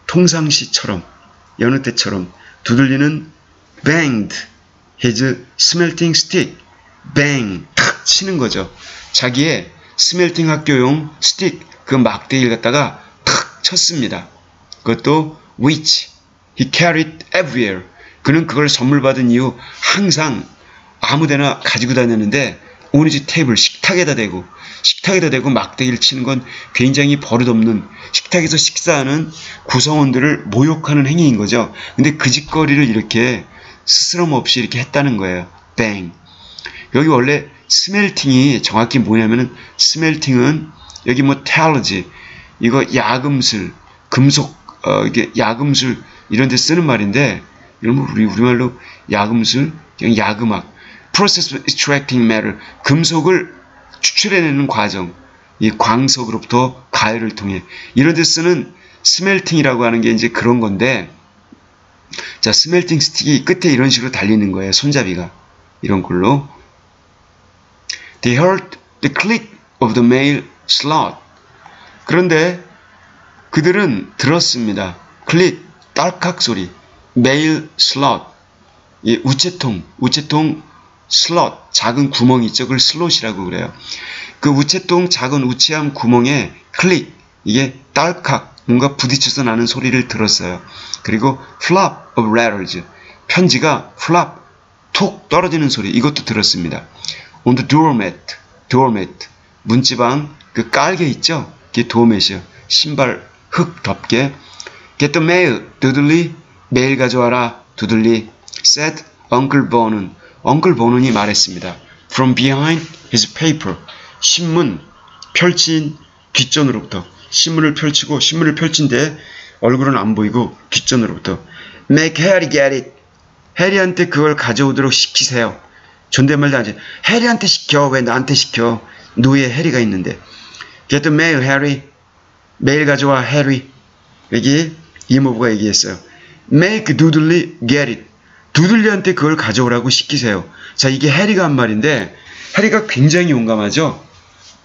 A: 통상시처럼 여느 때처럼 두들리는 banged his smelting stick bang 탁 치는 거죠. 자기의 스멜팅 학교용 스틱 그 막대기를 갖다가 탁 쳤습니다. 그것도 which he carried everywhere 그는 그걸 선물 받은 이후 항상 아무데나 가지고 다녔는데 집 테이블 식탁에다 대고 식탁에다 대고 막대기를 치는 건 굉장히 버릇없는 식탁에서 식사하는 구성원들을 모욕하는 행위인 거죠. 근데 그 짓거리를 이렇게 스스럼 없이 이렇게 했다는 거예요. 뱅. 여기 원래 스멜팅이 정확히 뭐냐면은 스멜팅은 여기 뭐 텔러지 이거 야금술 금속 어 이게 야금술 이런 데 쓰는 말인데 이런 우리 우리말로 야금술 그냥 야금악 process of extracting metal 금속을 추출해내는 과정 이 광석으로부터 가열을 통해. 이런 데 쓰는 스멜팅이라고 하는 게 이제 그런 건데 자 스멜팅 스틱이 끝에 이런 식으로 달리는 거예요 손잡이가. 이런 걸로. They heard the click of the mail slot 그런데 그들은 들었습니다 클릭 딸칵 소리 mail slot 이 우체통 우체통 슬롯 작은 구멍이 있죠. 그걸 slot이라고 그래요. 그 우체통 작은 우체함 구멍에 클릭 이게 딸칵 뭔가 부딪혀서 나는 소리를 들었어요. 그리고 flop of letters 편지가 flop 톡 떨어지는 소리 이것도 들었습니다. On the doormat doormat 문지방 그 깔개 있죠? 그게 도메시요. 신발 흙 덮개. Get the mail, 두들리. 메일 가져와라, 두들리. said Uncle Bo는 Uncle Bo는이 말했습니다. From behind his paper. 신문 펼친 뒷전으로부터 신문을 펼치고 신문을 펼친데 얼굴은 안 보이고 뒷전으로부터 Make Harry get it. 해리한테 그걸 가져오도록 시키세요. 존댓말도 하지. 해리한테 시켜. 왜 나한테 시켜? 노예 해리가 있는데. Get the mail, Harry. 메일 가져와, 해리. 여기 이모부가 얘기했어요. Make 두들리 get it. 두들리한테 그걸 가져오라고 시키세요. 자, 이게 해리가 한 말인데 해리가 굉장히 용감하죠.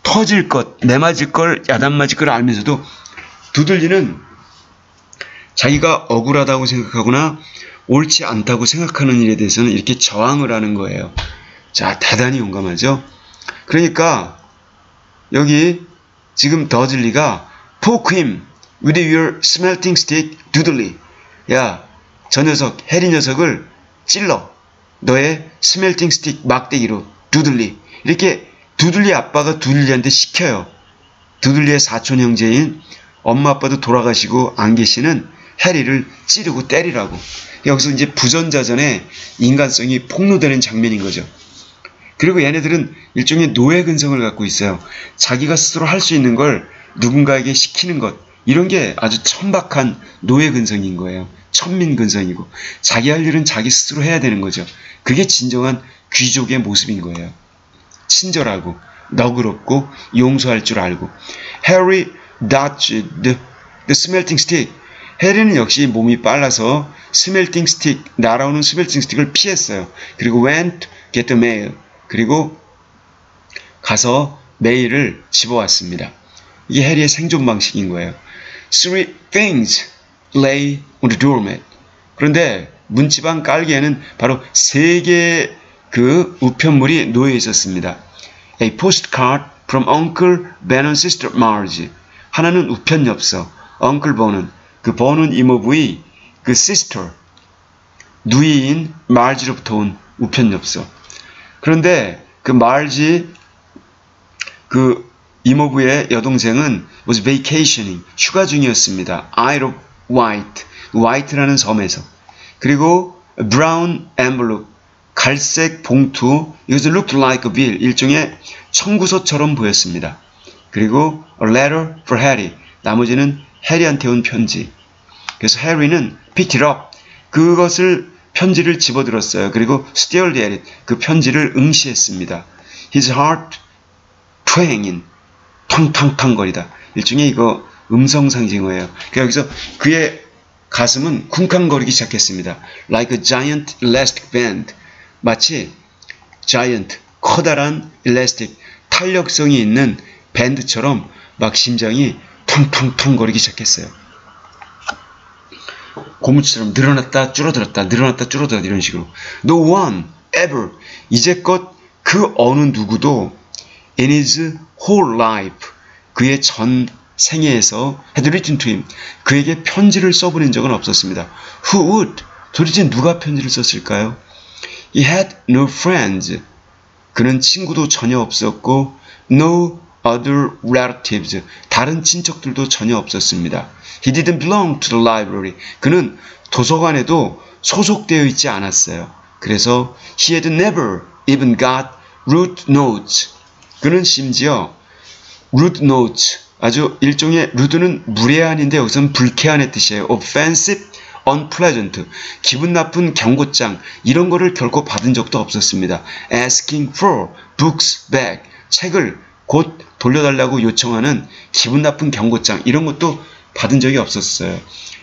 A: 터질 것, 내 맞을 걸, 야단 맞을 걸 알면서도 두들리는 자기가 억울하다고 생각하거나 옳지 않다고 생각하는 일에 대해서는 이렇게 저항을 하는 거예요. 자, 대단히 용감하죠? 그러니까 여기 지금 더즐리가 poke him with your smelting stick doodly. 야, 저 녀석, 해리 녀석을 찔러. 너의 스멜팅 스틱 막대기로 두들리. 이렇게 두들리 아빠가 두들리한테 시켜요. 두들리의 사촌 형제인 엄마 아빠도 돌아가시고 안 계시는 해리를 찌르고 때리라고. 여기서 이제 부전자전에 인간성이 폭로되는 장면인 거죠. 그리고 얘네들은 일종의 노예 근성을 갖고 있어요. 자기가 스스로 할 수 있는 걸 누군가에게 시키는 것. 이런 게 아주 천박한 노예 근성인 거예요. 천민 근성이고. 자기 할 일은 자기 스스로 해야 되는 거죠. 그게 진정한 귀족의 모습인 거예요. 친절하고, 너그럽고, 용서할 줄 알고. Harry dodged the Smelting stick. 해리는 역시 몸이 빨라서 Smelting stick, 날아오는 Smelting stick을 피했어요. 그리고 went to get the mail. 그리고 가서 메일을 집어왔습니다. 이게 해리의 생존 방식인 거예요. Three things lay on the doormat. 그런데 문지방 깔개에는 바로 세 개의 그 우편물이 놓여 있었습니다. A postcard from Uncle Ben and Sister Marge. 하나는 우편 엽서. Uncle Ben은 그 버는 이모부의 그 sister 누이인 말지로부터 온 우편 엽서. 그런데 그 말지 그 이모부의 여동생은 was vacationing 휴가 중이었습니다. Isle of Wight White라는 섬에서 그리고 brown envelope 갈색 봉투 이것은 looked like a bill 일종의 청구서처럼 보였습니다. 그리고 a letter for Harry 나머지는 해리한테 온 편지 그래서 해리는 pick it up 그것을 편지를 집어들었어요. 그리고 stared at it 그 편지를 응시했습니다. His heart twanging 탕탕탕거리다 일종의 이거 음성 상징어예요. 그 여기서 그의 가슴은 쿵쾅거리기 시작했습니다. Like a giant elastic band 마치 giant 커다란 elastic 탄력성이 있는 밴드처럼 막 심장이 텅텅텅거리기 시작했어요. 고무처럼 늘어났다 줄어들었다 늘어났다 줄어들었다 이런 식으로 No one ever 이제껏 그 어느 누구도 in his whole life 그의 전 생애에서 had written to him 그에게 편지를 써보낸 적은 없었습니다. Who would? 도대체 누가 편지를 썼을까요? He had no friends. 그는 친구도 전혀 없었고 no other relatives. 다른 친척들도 전혀 없었습니다. He didn't belong to the library. 그는 도서관에도 소속되어 있지 않았어요. 그래서 he had never even got root notes. 그는 심지어 root notes 아주 일종의 루드는 무례한인데 여기서는 불쾌한의 뜻이에요. offensive, unpleasant, 기분 나쁜 경고장 이런 거를 결코 받은 적도 없었습니다. asking for books back, 책을 곧 돌려달라고 요청하는 기분 나쁜 경고장 이런 것도 받은 적이 없었어요.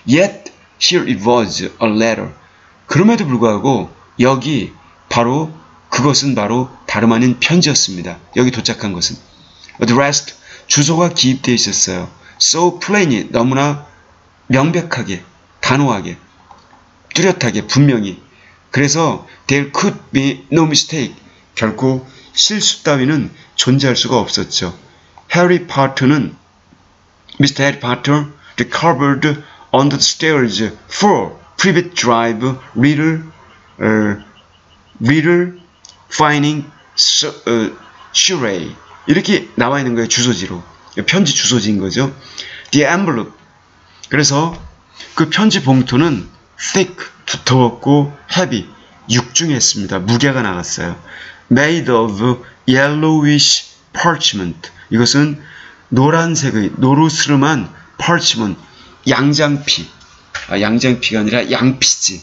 A: Yet here it was a letter. 그럼에도 불구하고 여기 바로 그것은 바로 다름 아닌 편지였습니다. 여기 도착한 것은 addressed 주소가 기입되어 있었어요. So plainly 너무나 명백하게 단호하게 뚜렷하게 분명히 그래서 there could be no mistake 결코 실수 따위는 존재할 수가 없었죠. 해리 파터는 Mr. Harry Potter recovered under the stairs for private drive reader uh, reader finding uh, Shirley 이렇게 나와 있는 거예요. 주소지로. 편지 주소지인 거죠. The envelope. 그래서 그 편지 봉투는 thick, 두터웠고 heavy, 육중했습니다. 무게가 나갔어요. Made of yellowish parchment. 이것은 노란색의 노르스름한 parchment, 양장피. 아, 양장피가 아니라 양피지.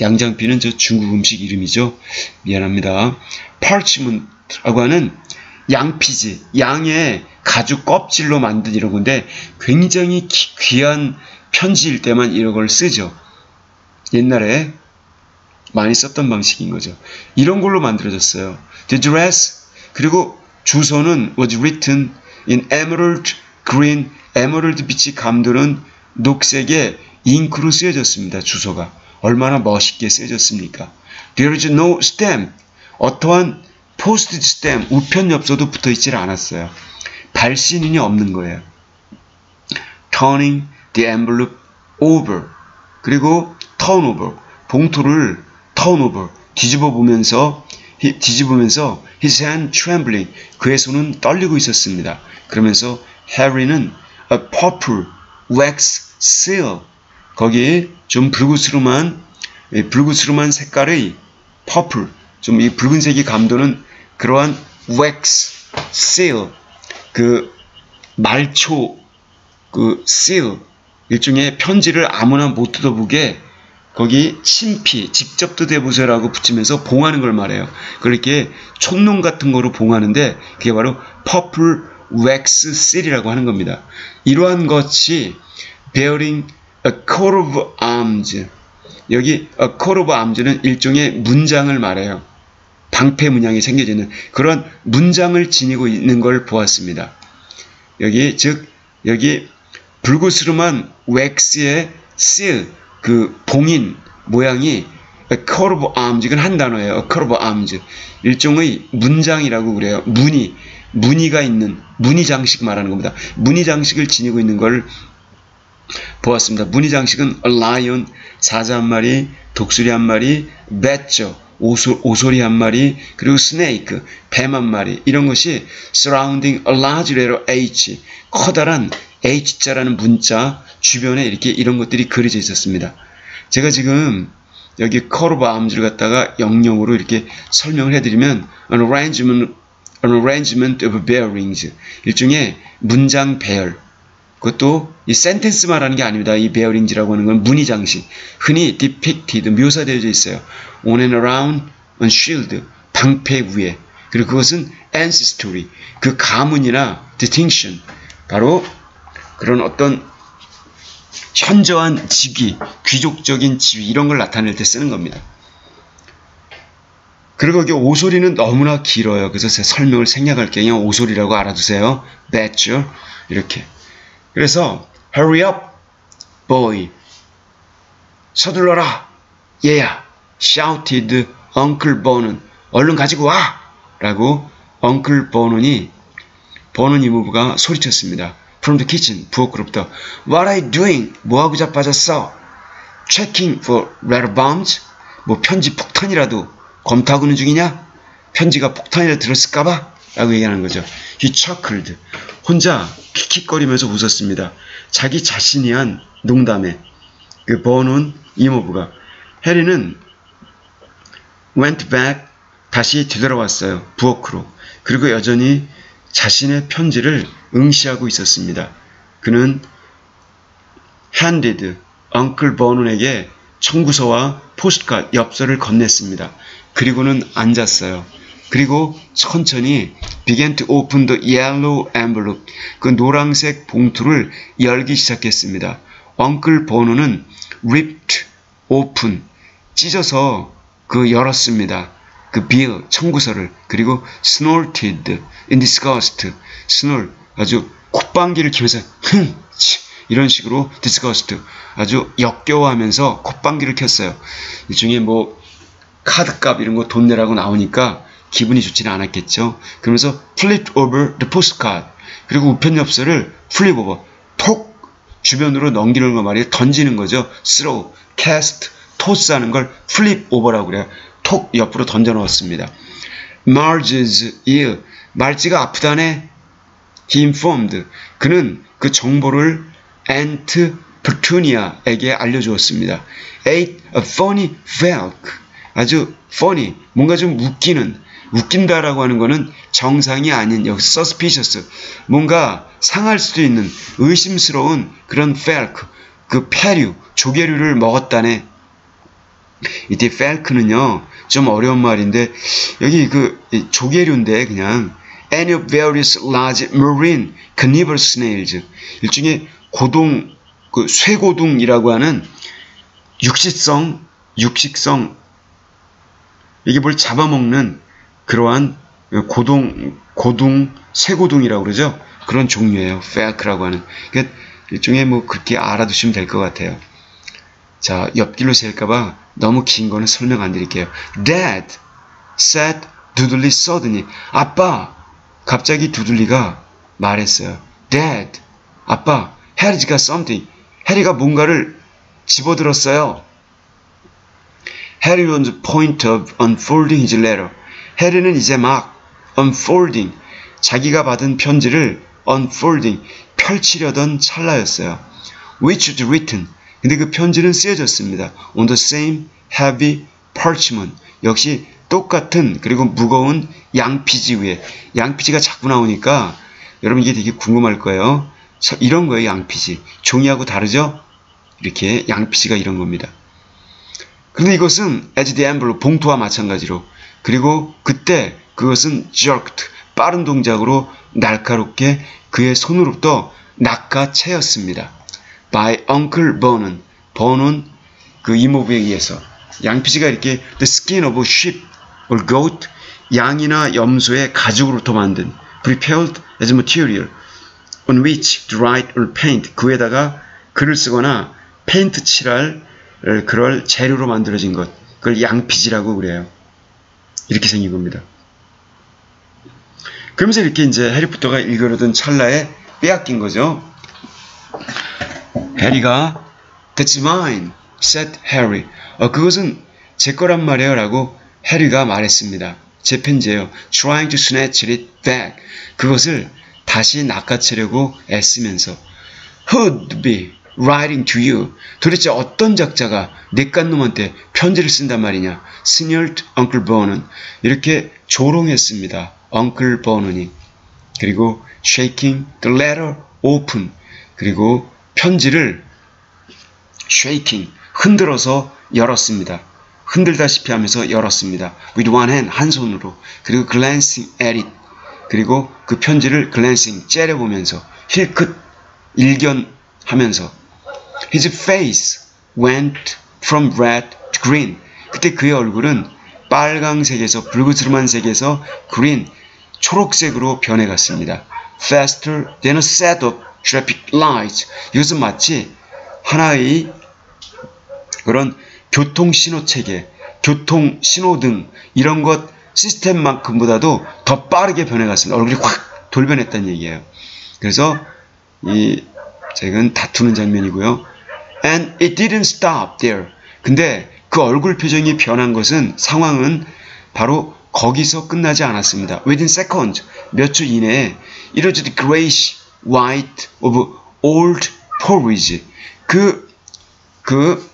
A: 양장피는 저 중국 음식 이름이죠. 미안합니다. parchment라고 하는 양피지, 양의 가죽 껍질로 만든 이런 건데 굉장히 귀한 편지일 때만 이런 걸 쓰죠. 옛날에 많이 썼던 방식인 거죠. 이런 걸로 만들어졌어요. The address 그리고 주소는 was written in emerald green 에메랄드 빛이 감도는 녹색의 잉크로 쓰여졌습니다. 주소가 얼마나 멋있게 쓰여졌습니까? There is no stamp 어떠한 post stamp 우편 엽서도 붙어 있질 않았어요. 발신인이 없는 거예요. Turning the envelope over 그리고 turnover 봉투를 turnover 뒤집어 보면서 뒤집으면서 his hand trembling. 그의 손은 떨리고 있었습니다. 그러면서 해리는 a purple wax seal. 거기에 좀 붉으스름한 붉으스름한 색깔의 purple 좀 이 붉은색이 감도는 그러한 wax seal. 그 말초 그 seal. 일종의 편지를 아무나 못 뜯어보게 거기 침피 직접 뜯어보세요라고 붙이면서 봉하는 걸 말해요. 그렇게 촛농 같은 거로 봉하는데 그게 바로 purple wax seal이라고 하는 겁니다. 이러한 것이 bearing a of arms 여기 a of arms는 일종의 문장을 말해요. 방패 문양이 생겨지는 그런 문장을 지니고 있는 걸 보았습니다. 여기 즉 여기 불구스름한 웩스의 seal 그 봉인 모양이 coat of arms 이건 한 단어예요. coat of arms 일종의 문장이라고 그래요. 무늬 무늬가 있는 무늬 장식 말하는 겁니다. 무늬 장식을 지니고 있는 걸 보았습니다. 무늬 장식은 lion 사자 한 마리, 독수리 한 마리, badger 오소, 오소리 한 마리, 그리고 스네이크, 뱀 한 마리 이런 것이 surrounding a large letter H 커다란 H자라는 문자 주변에 이렇게 이런 것들이 그려져 있었습니다. 제가 지금 여기 curve arms를 갖다가 영영으로 이렇게 설명을 해드리면 an arrangement, an arrangement of bearings 일종의 문장 배열 그것도 이 센텐스 말하는 게 아닙니다. 이 베어링즈라고 하는 건 문의 장식. 흔히 depicted 묘사되어 있어요. on and around on shield 방패 위에. 그리고 그것은 ancestry 그 가문이나 distinction 바로 그런 어떤 현저한 지위, 귀족적인 지위 이런 걸 나타낼 때 쓰는 겁니다. 그리고 여기 오소리는 너무나 길어요. 그래서 제 설명을 생략할게요. 그냥 오소리라고 알아두세요. badger 이렇게. 그래서 hurry up, boy. 서둘러라, 얘야. shouted Uncle Bow는 얼른 가지고 와! 라고 Uncle Bow는이 버는 이모부가 소리쳤습니다. From the kitchen, 부엌으로부터 What are you doing? 뭐하고 자빠졌어? Checking for letter bombs? 뭐 편지 폭탄이라도 검토하고는 중이냐? 편지가 폭탄이라 들었을까봐? 라고 얘기하는 거죠. He chuckled. 혼자 킥킥거리면서 웃었습니다. 자기 자신이 한 농담에 그 버는 이모부가 해리는 went back 다시 되돌아왔어요. 부엌으로. 그리고 여전히 자신의 편지를 응시하고 있었습니다. 그는 handed Uncle 버논에게 청구서와 postcard 엽서를 건넸습니다. 그리고는 앉았어요. 그리고 천천히 began to open the yellow envelope 그 노란색 봉투를 열기 시작했습니다. Uncle 버논은 ripped open 찢어서 그 열었습니다. 그 bill, 청구서를 그리고 snorted in disgust, snort 아주 콧방귀를 키면서 흥 이런 식으로 disgust 아주 역겨워하면서 콧방귀를 켰어요. 일종의 뭐 카드값 이런 거 돈 내라고 나오니까 기분이 좋지는 않았겠죠. 그러면서 flip over the postcard 그리고 우편 엽서를 flip over 톡 주변으로 넘기는 거 말이에요. 던지는 거죠. throw, cast, 토스하는 걸 flip over라고 그래요. 톡 옆으로 던져 넣었습니다. Marge's ill. 말지가 아프다네. He informed. 그는 그 정보를 Aunt Petunia에게 알려주었습니다. Ate a funny felk. 아주 funny, 뭔가 좀 웃기는, 웃긴다라고 하는 거는 정상이 아닌, 여기 suspicious, 뭔가 상할 수도 있는 의심스러운 그런 felk, 그 폐류, 조개류를 먹었다네. 이때 felk는요, 좀 어려운 말인데, 여기 그 조개류인데 그냥 any various large marine carnivorous snails. 일종의 고동 그 쇠고둥이라고 하는 육식성 육식성. 이게 뭘 잡아먹는 그러한 고동 고둥 쇠고둥이라고 그러죠? 그런 종류예요. 페아크라고 하는. 그러니까 일종의 뭐 그렇게 알아두시면 될 것 같아요. 자 옆길로 셀까봐 너무 긴 거는 설명 안 드릴게요. Dad said 두들리 suddenly 아빠 갑자기 두들리가 말했어요. Dad, 아빠, got something. 해리가 뭔가를 집어들었어요. Harry on the point of unfolding his letter. 해리는 이제 막 unfolding, 자기가 받은 편지를 unfolding, 펼치려던 찰나였어요. Which was written. 근데 그 편지는 쓰여졌습니다. On the same heavy parchment. 역시 똑같은 그리고 무거운 양피지 위에 양피지가 자꾸 나오니까 여러분 이게 되게 궁금할 거예요. 이런 거예요 양피지. 종이하고 다르죠? 이렇게 양피지가 이런 겁니다. 근데 이것은 as the envelope 봉투와 마찬가지로 그리고 그때 그것은 jerked 빠른 동작으로 날카롭게 그의 손으로부터 낚아채였습니다. by Uncle Burn은 버는 그 이모부에 의해서 양피지가 이렇게 the skin of a sheep or goat, 양이나 염소의 가죽으로부터 만든 prepared as material on which to write or paint 그 위에다가 글을 쓰거나 페인트 칠할 그럴 재료로 만들어진 것 그걸 양피지라고 그래요. 이렇게 생긴 겁니다. 그러면서 이렇게 이제 해리포터가 읽으려던 찰나에 빼앗긴 거죠. 해리가 That's mine, said Harry. 어, 그것은 제 거란 말이에요 라고 해리가 말했습니다. 제 편지예요. Trying to snatch it back. 그것을 다시 낚아채려고 애쓰면서 Who'd be writing to you? 도대체 어떤 작자가 내깐 놈한테 편지를 쓴단 말이냐? 스니얼트 Uncle Burn은 이렇게 조롱했습니다. Uncle Burn이 그리고 shaking the letter open 그리고 편지를 shaking 흔들어서 열었습니다. 흔들다시피 하면서 열었습니다. With one hand, 한 손으로. 그리고 glancing at it. 그리고 그 편지를 glancing, 째려보면서 힐끗 일견하면서 His face went from red to green. 그때 그의 얼굴은 빨강색에서 붉으스름한 색에서 green, 초록색으로 변해갔습니다. Faster than a set of traffic lights. 이것은 마치 하나의 그런 교통 신호 체계, 교통 신호등 이런 것 시스템만큼보다도 더 빠르게 변해갔습니다. 얼굴이 확 돌변했다는 얘기예요. 그래서 이 제가 다투는 장면이고요. And it didn't stop there. 근데 그 얼굴 표정이 변한 것은 상황은 바로 거기서 끝나지 않았습니다. Within seconds, 몇초 이내에 it was the grayish white of old porridge. 그, 그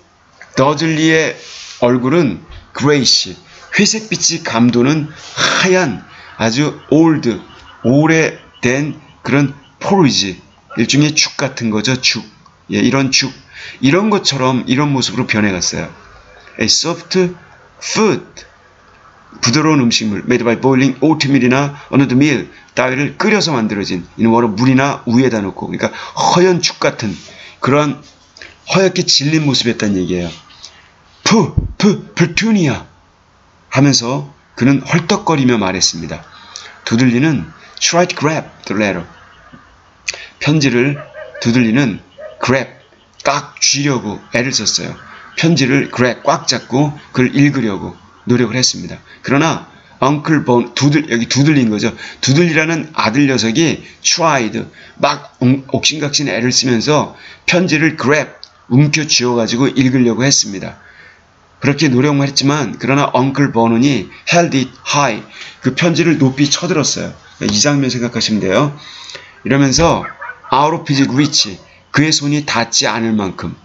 A: 더즐리의 얼굴은 그레이시, 회색빛이 감도는 하얀 아주 old, 오래된 그런 porridge, 일종의 죽 같은 거죠, 죽. 예, 이런 죽. 이런 것처럼 이런 모습으로 변해갔어요. A soft food. 부드러운 음식물, made by boiling oatmeal이나 other meal 따위를 끓여서 만들어진 이는 뭐로 물이나 우유에다 놓고 그러니까 허연 죽 같은 그런 허옇게 질린 모습이었다는 얘기예요. 푸, 푸, 플투니아 하면서 그는 헐떡거리며 말했습니다. 두들리는 to grab the letter. 편지를 두들리는 grab, 꽉 쥐려고 애를 썼어요. 편지를 grab, 꽉 잡고 그걸 읽으려고 노력을 했습니다. 그러나 Uncle Bon, 두들, 여기 두들린 거죠. 두들리라는 아들 녀석이 tried, 막 옥신각신 애를 쓰면서 편지를 grab, 움켜 쥐어가지고 읽으려고 했습니다. 그렇게 노력만 했지만 그러나 엉클 버논이 held it high 그 편지를 높이 쳐들었어요. 이 장면 생각하시면 돼요. 이러면서 out of his reach 그의 손이 닿지 않을 만큼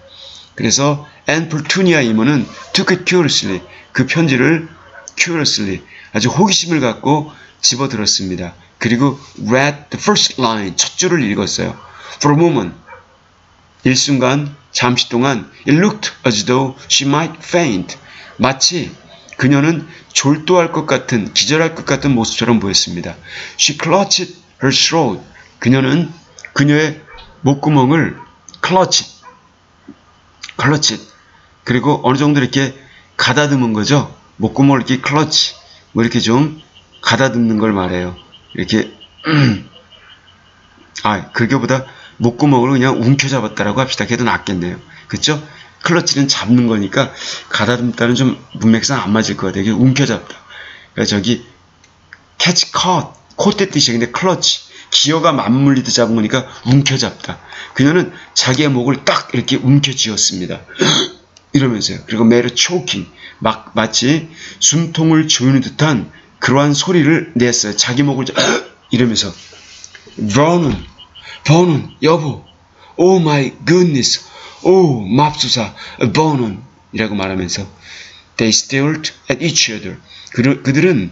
A: 그래서 앤플투니아 이모는 took it curiously 그 편지를 curiously 아주 호기심을 갖고 집어들었습니다. 그리고 read the first line 첫 줄을 읽었어요. For a moment 일순간 잠시 동안 it looked as though she might faint 마치 그녀는 졸도할 것 같은 기절할 것 같은 모습처럼 보였습니다. She clutched her throat 그녀는 그녀의 목구멍을 clutched clutched 그리고 어느 정도 이렇게 가다듬은 거죠. 목구멍을 이렇게 클러치 뭐 이렇게 좀 가다듬는 걸 말해요. 이렇게 아 그게보다 목구멍을 그냥 움켜잡았다라고 합시다. 그래도 낫겠네요. 그쵸? 클러치는 잡는 거니까 가다듬다는 좀 문맥상 안 맞을 것 같아요. 이게 움켜잡다. 그러니까 저기 캐치 컷 콧대 뜻이에요. 근데 클러치 기어가 맞물리듯 잡은 거니까 움켜잡다. 그녀는 자기의 목을 딱 이렇게 움켜쥐었습니다. 이러면서요. 그리고 made a choking 막 마치 숨통을 조이는 듯한 그러한 소리를 냈어요. 자기 목을 이러면서 버논 버논 여보 oh my goodness 오 맙소사 버논 이라고 말하면서 they stared at each other 그들은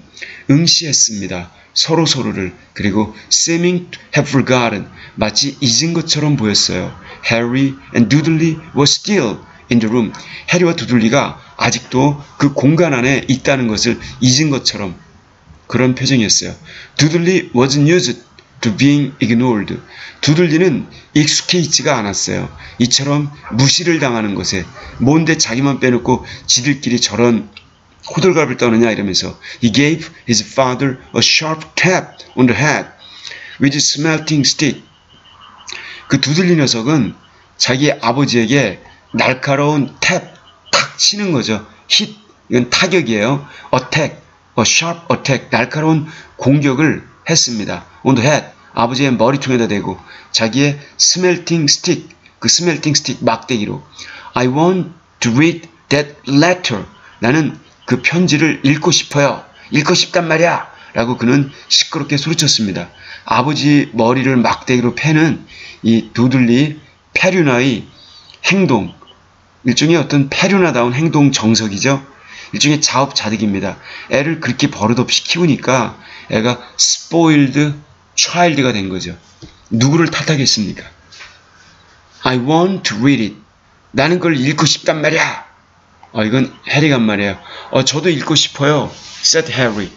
A: 응시했습니다. 서로 서로를 그리고 seeming to have forgotten 마치 잊은 것처럼 보였어요. Harry and Dudley were still in the room. 해리와 두들리가 아직도 그 공간 안에 있다는 것을 잊은 것처럼 그런 표정이었어요. 두들리 wasn't used to being ignored. 두들리는 익숙해 있지가 않았어요. 이처럼 무시를 당하는 것에 뭔데 자기만 빼놓고 지들끼리 저런 호들갑을 떠느냐 이러면서 He gave his father a sharp tap on the head with a smelting stick. 그 두들리 녀석은 자기 아버지에게 날카로운 탭, 탁 치는 거죠. hit, 이건 타격이에요. attack, a sharp attack, 날카로운 공격을 했습니다. on the head, 아버지의 머리통에다 대고 자기의 smelting stick, 그 smelting stick 막대기로 I want to read that letter. 나는 그 편지를 읽고 싶어요. 읽고 싶단 말이야. 라고 그는 시끄럽게 소리쳤습니다. 아버지 머리를 막대기로 패는 이 두들리 페류나의 행동, 일종의 어떤 페류나다운 행동 정석이죠. 일종의 자업자득입니다. 애를 그렇게 버릇없이 키우니까 애가 spoiled child가 된 거죠. 누구를 탓하겠습니까? I want to read it. 나는 그걸 읽고 싶단 말이야. 어, 이건 해리가 말이에요. 어, 저도 읽고 싶어요. said Harry.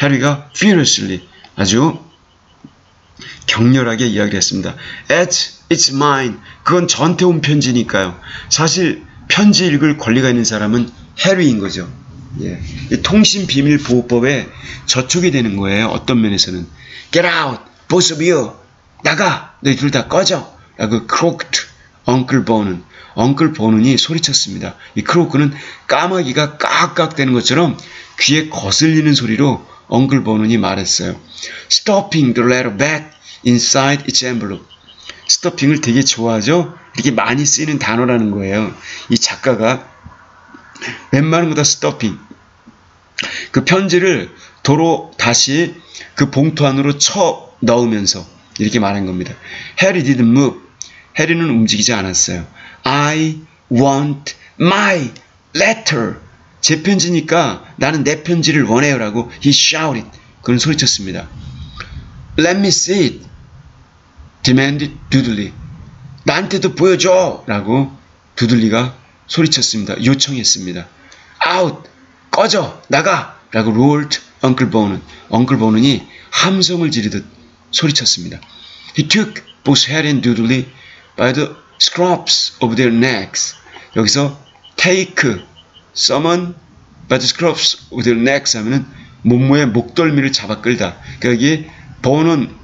A: 해리가 furiously 아주 격렬하게 이야기를 했습니다. As it's mine. 그건 저한테 온 편지니까요. 사실 편지 읽을 권리가 있는 사람은 해리인 거죠. 예. 통신 비밀 보호법에 저촉이 되는 거예요. 어떤 면에서는 get out, both of you. 나가. 너희 둘 다 꺼져. 라고 croaked 엉클 버는 엉클 버는이 소리쳤습니다. 이 크로크는 까마귀가 깍깍 대는 것처럼 귀에 거슬리는 소리로 엉클 버는이 말했어요. Stopping the letter back inside its envelope. 스토핑을 되게 좋아하죠? 이렇게 많이 쓰이는 단어라는 거예요. 이 작가가 웬만한 거다 스토핑. 그 편지를 도로 다시 그 봉투 안으로 쳐 넣으면서 이렇게 말한 겁니다. Harry didn't move. 해리는 움직이지 않았어요. I want my letter. 제 편지니까 나는 내 편지를 원해요 라고 he shouted. 그런 소리쳤습니다. Let me see it. demanded 두들리. 나한테도 보여줘! 라고 두들리가 소리쳤습니다. 요청했습니다. out! 꺼져! 나가! 라고 roared Uncle Bone은 Uncle Bone이 함성을 지르듯 소리쳤습니다. He took both Harry and Dudley by the scruffs of their necks. 여기서 take, summon by the scruffs of their necks 하면은 몸무의 목덜미를 잡아 끌다. 그러니까 여기 버는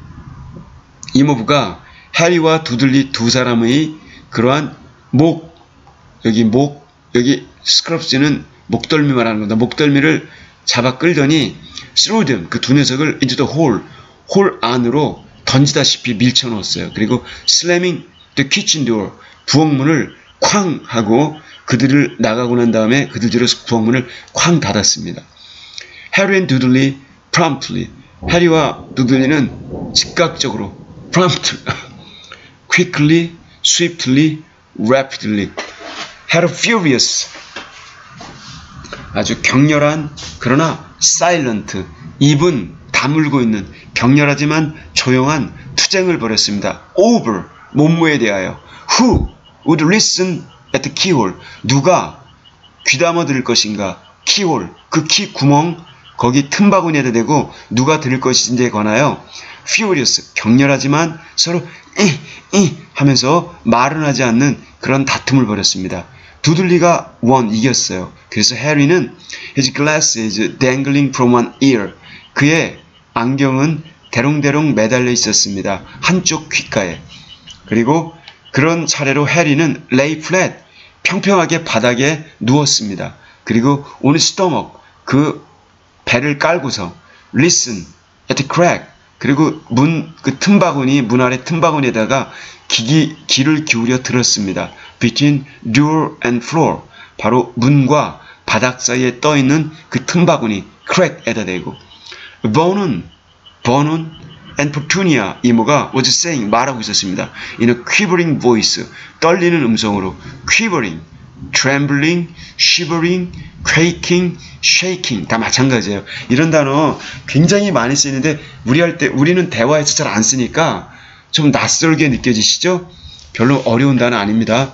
A: 이모부가 해리와 두들리 두 사람의 그러한 목, 여기 목, 여기 스크럽스는 목덜미 말하는 겁니다. 목덜미를 잡아 끌더니 threw them 그 두 녀석을 into the hall, 홀 안으로 던지다시피 밀쳐 넣었어요. 그리고 slamming the kitchen door, 부엌문을 쾅 하고 그들을 나가고 난 다음에 그들 들어서 부엌문을 쾅 닫았습니다. 해리 and 두들리 promptly 해리와 두들리는 즉각적으로 prompt quickly swiftly rapidly had a furious 아주 격렬한 그러나 silent 입은 다물고 있는 격렬하지만 조용한 투쟁을 벌였습니다. over 몸무에 대하여 who would listen at the keyhole 누가 귀담아 들을 것인가 keyhole 그 키 구멍 거기 틈바구니에다 대고 누가 들을 것인지에 관하여 furious 격렬하지만 서로 이, 이 하면서 말은 하지 않는 그런 다툼을 벌였습니다. 두들리가 원 이겼어요. 그래서 해리는 his glasses dangling from one ear 그의 안경은 대롱대롱 매달려 있었습니다. 한쪽 귓가에. 그리고 그런 차례로 해리는 lay flat 평평하게 바닥에 누웠습니다. 그리고 his stomach 그 배를 깔고서 listen at the crack 그리고 문 그 틈바구니 문 아래 틈바구니에다가 귀기, 귀를 기울여 들었습니다. Between door and floor 바로 문과 바닥 사이에 떠 있는 그 틈바구니 crack에다 대고 버는 버는 and Petunia 이모가 was saying 말하고 있었습니다. in a quivering voice 떨리는 음성으로 quivering trembling, shivering, quaking, shaking 다 마찬가지예요. 이런 단어 굉장히 많이 쓰이는데 우리 할 때 우리는 대화에서 잘 안 쓰니까 좀 낯설게 느껴지시죠? 별로 어려운 단어 아닙니다.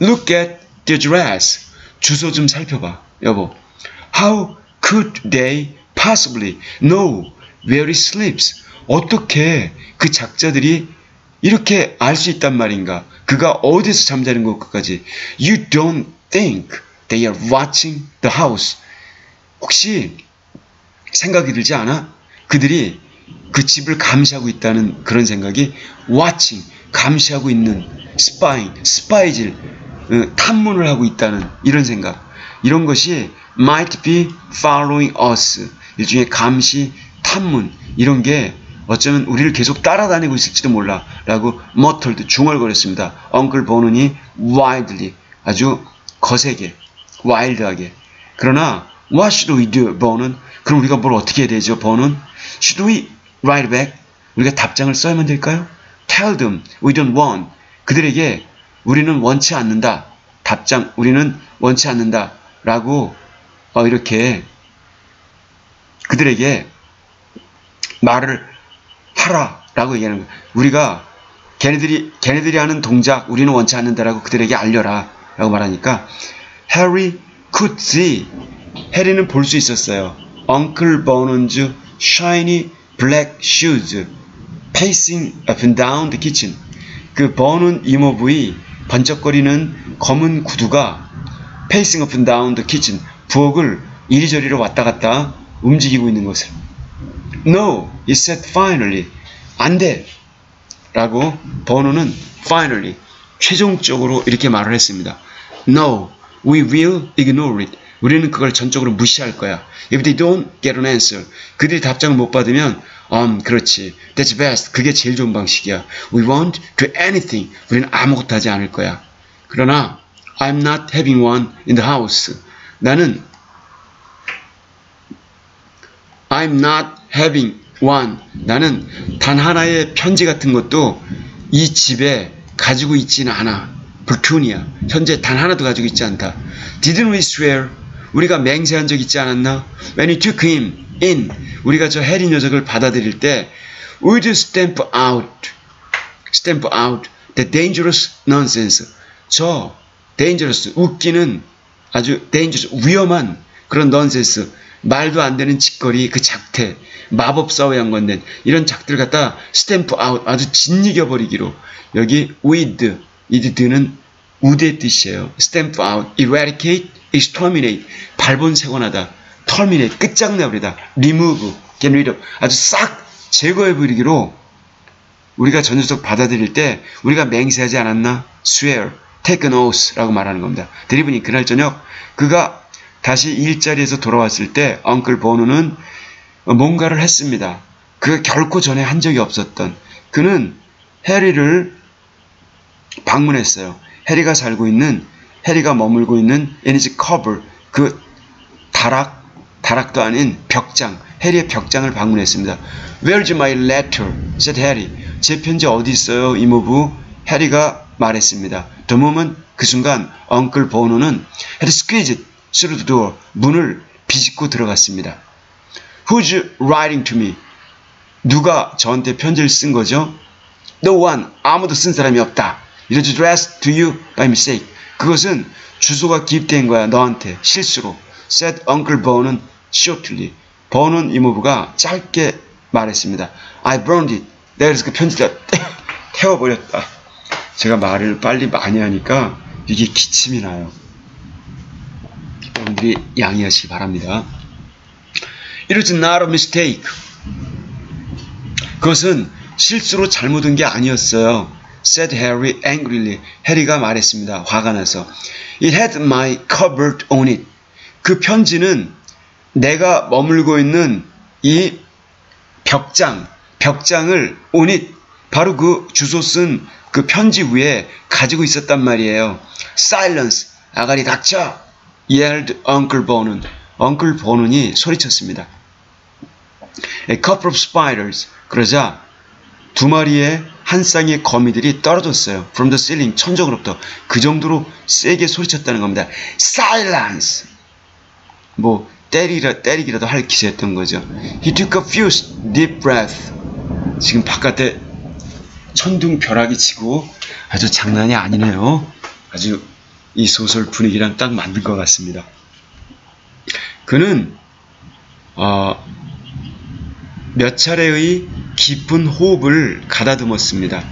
A: Look at the dress. 주소 좀 살펴봐, 여보. How could they possibly know where he sleeps? 어떻게 그 작자들이 이렇게 알 수 있단 말인가? 그가 어디서 잠자는 것까지. You don't think they are watching the house. 혹시 생각이 들지 않아? 그들이 그 집을 감시하고 있다는 그런 생각이 watching, 감시하고 있는 spying, 어, 탐문을 하고 있다는 이런 생각. 이런 것이 might be following us. 일종의 감시, 탐문 이런 게 어쩌면 우리를 계속 따라다니고 있을지도 몰라 라고 머털드 중얼거렸습니다. 엉클 버논이 wildly 아주 거세게 와일드하게 그러나 what should we do 버는 그럼 우리가 뭘 어떻게 해야 되죠 버는 should we write back 우리가 답장을 써야만 될까요? tell them we don't want 그들에게 우리는 원치 않는다 답장 우리는 원치 않는다 라고 어, 이렇게 그들에게 말을 하라 라고 얘기하는 거예요. 우리가 걔네들이 걔네들이 하는 동작 우리는 원치 않는다라고 그들에게 알려라 라고 말하니까 해리 could see 해리는 볼 수 있었어요. Uncle Burnon's shiny black shoes pacing up and down the kitchen. 그 버논 이모부의 번쩍거리는 검은 구두가 up and down the kitchen 부엌을 이리저리로 왔다 갔다 움직이고 있는 것을 No, he said finally. 안 돼. 라고 번호는 finally, 최종적으로 이렇게 말을 했습니다. No, we will ignore it. 우리는 그걸 전적으로 무시할 거야. If they don't get an answer, 그들이 답장을 못 받으면, um, 그렇지. That's best. 그게 제일 좋은 방식이야. We won't do anything. 우리는 아무것도 하지 않을 거야. 그러나, I'm not having one in the house. 나는 I'm not having one. 나는 단 하나의 편지 같은 것도 이 집에 가지고 있지는 않아. 불툰이야. 현재 단 하나도 가지고 있지 않다. Didn't we swear? 우리가 맹세한 적 있지 않았나? When we took him in, 우리가 저 해리 녀석을 받아들일 때, would stamp out, stamp out the dangerous nonsense. 저 dangerous, 웃기는 아주 dangerous, 위험한 그런 nonsense. 말도 안 되는 짓거리, 그 작태, 마법사와 연관된 이런 작들 갖다 stamp out, 아주 짓이겨버리기로. 여기 we'd, 'd는 would의 뜻이에요. stamp eradicate, exterminate, 발본색원하다, terminate, 끝장내버리다, remove, get rid of, 아주 싹 제거해버리기로 우리가 전 녀석 받아들일 때 우리가 맹세하지 않았나? swear, take an oath라고 말하는 겁니다. 드리븐이 그날 저녁 그가 다시 일자리에서 돌아왔을 때 엉클 버누는 뭔가를 했습니다. 그 결코 전에 한 적이 없었던 그는 해리를 방문했어요. 해리가 살고 있는 해리가 머물고 있는 에니지 커블 그 다락 다락도 아닌 벽장 해리의 벽장을 방문했습니다. Where's my letter? said Harry. 제 편지 어디 있어요? 이모부 해리가 말했습니다. The moment 그 순간 엉클 보노는 had squeezed through the door 문을 비집고 들어갔습니다. Who's writing to me? 누가 저한테 편지를 쓴 거죠? No one 아무도 쓴 사람이 없다. It was addressed to you by mistake. 그것은 주소가 기입된 거야 너한테 실수로. said Uncle Bo는 shortly. 버는 이모부가 짧게 말했습니다. I burned it. 내가 그래서 그 편지를 태워버렸다. 제가 말을 빨리 많이 하니까 이게 기침이 나요. 여러분들이 양해하시기 바랍니다. It was not a mistake. 그것은 실수로 잘못한 게 아니었어요. Said Harry angrily. 해리가 말했습니다. 화가 나서. It had my cupboard on it. 그 편지는 내가 머물고 있는 이 벽장, 벽장을 on it, 바로 그 주소 쓴 그 편지 위에 가지고 있었단 말이에요. Silence. 아가리 닥쳐. yelled Uncle Bo는. Uncle Bo는이 소리쳤습니다. A couple of spiders. 그러자 두 마리의 한 쌍의 거미들이 떨어졌어요. From the ceiling, 천정으로부터. 그 정도로 세게 소리쳤다는 겁니다. Silence! 뭐 때리라, 때리기라도 할 기세였던 거죠. He took a few deep breaths. 지금 바깥에 천둥 벼락이 치고 아주 장난이 아니네요. 아주 이 소설 분위기랑 딱 맞는 것 같습니다. 그는 어, 몇 차례의 깊은 호흡을 가다듬었습니다.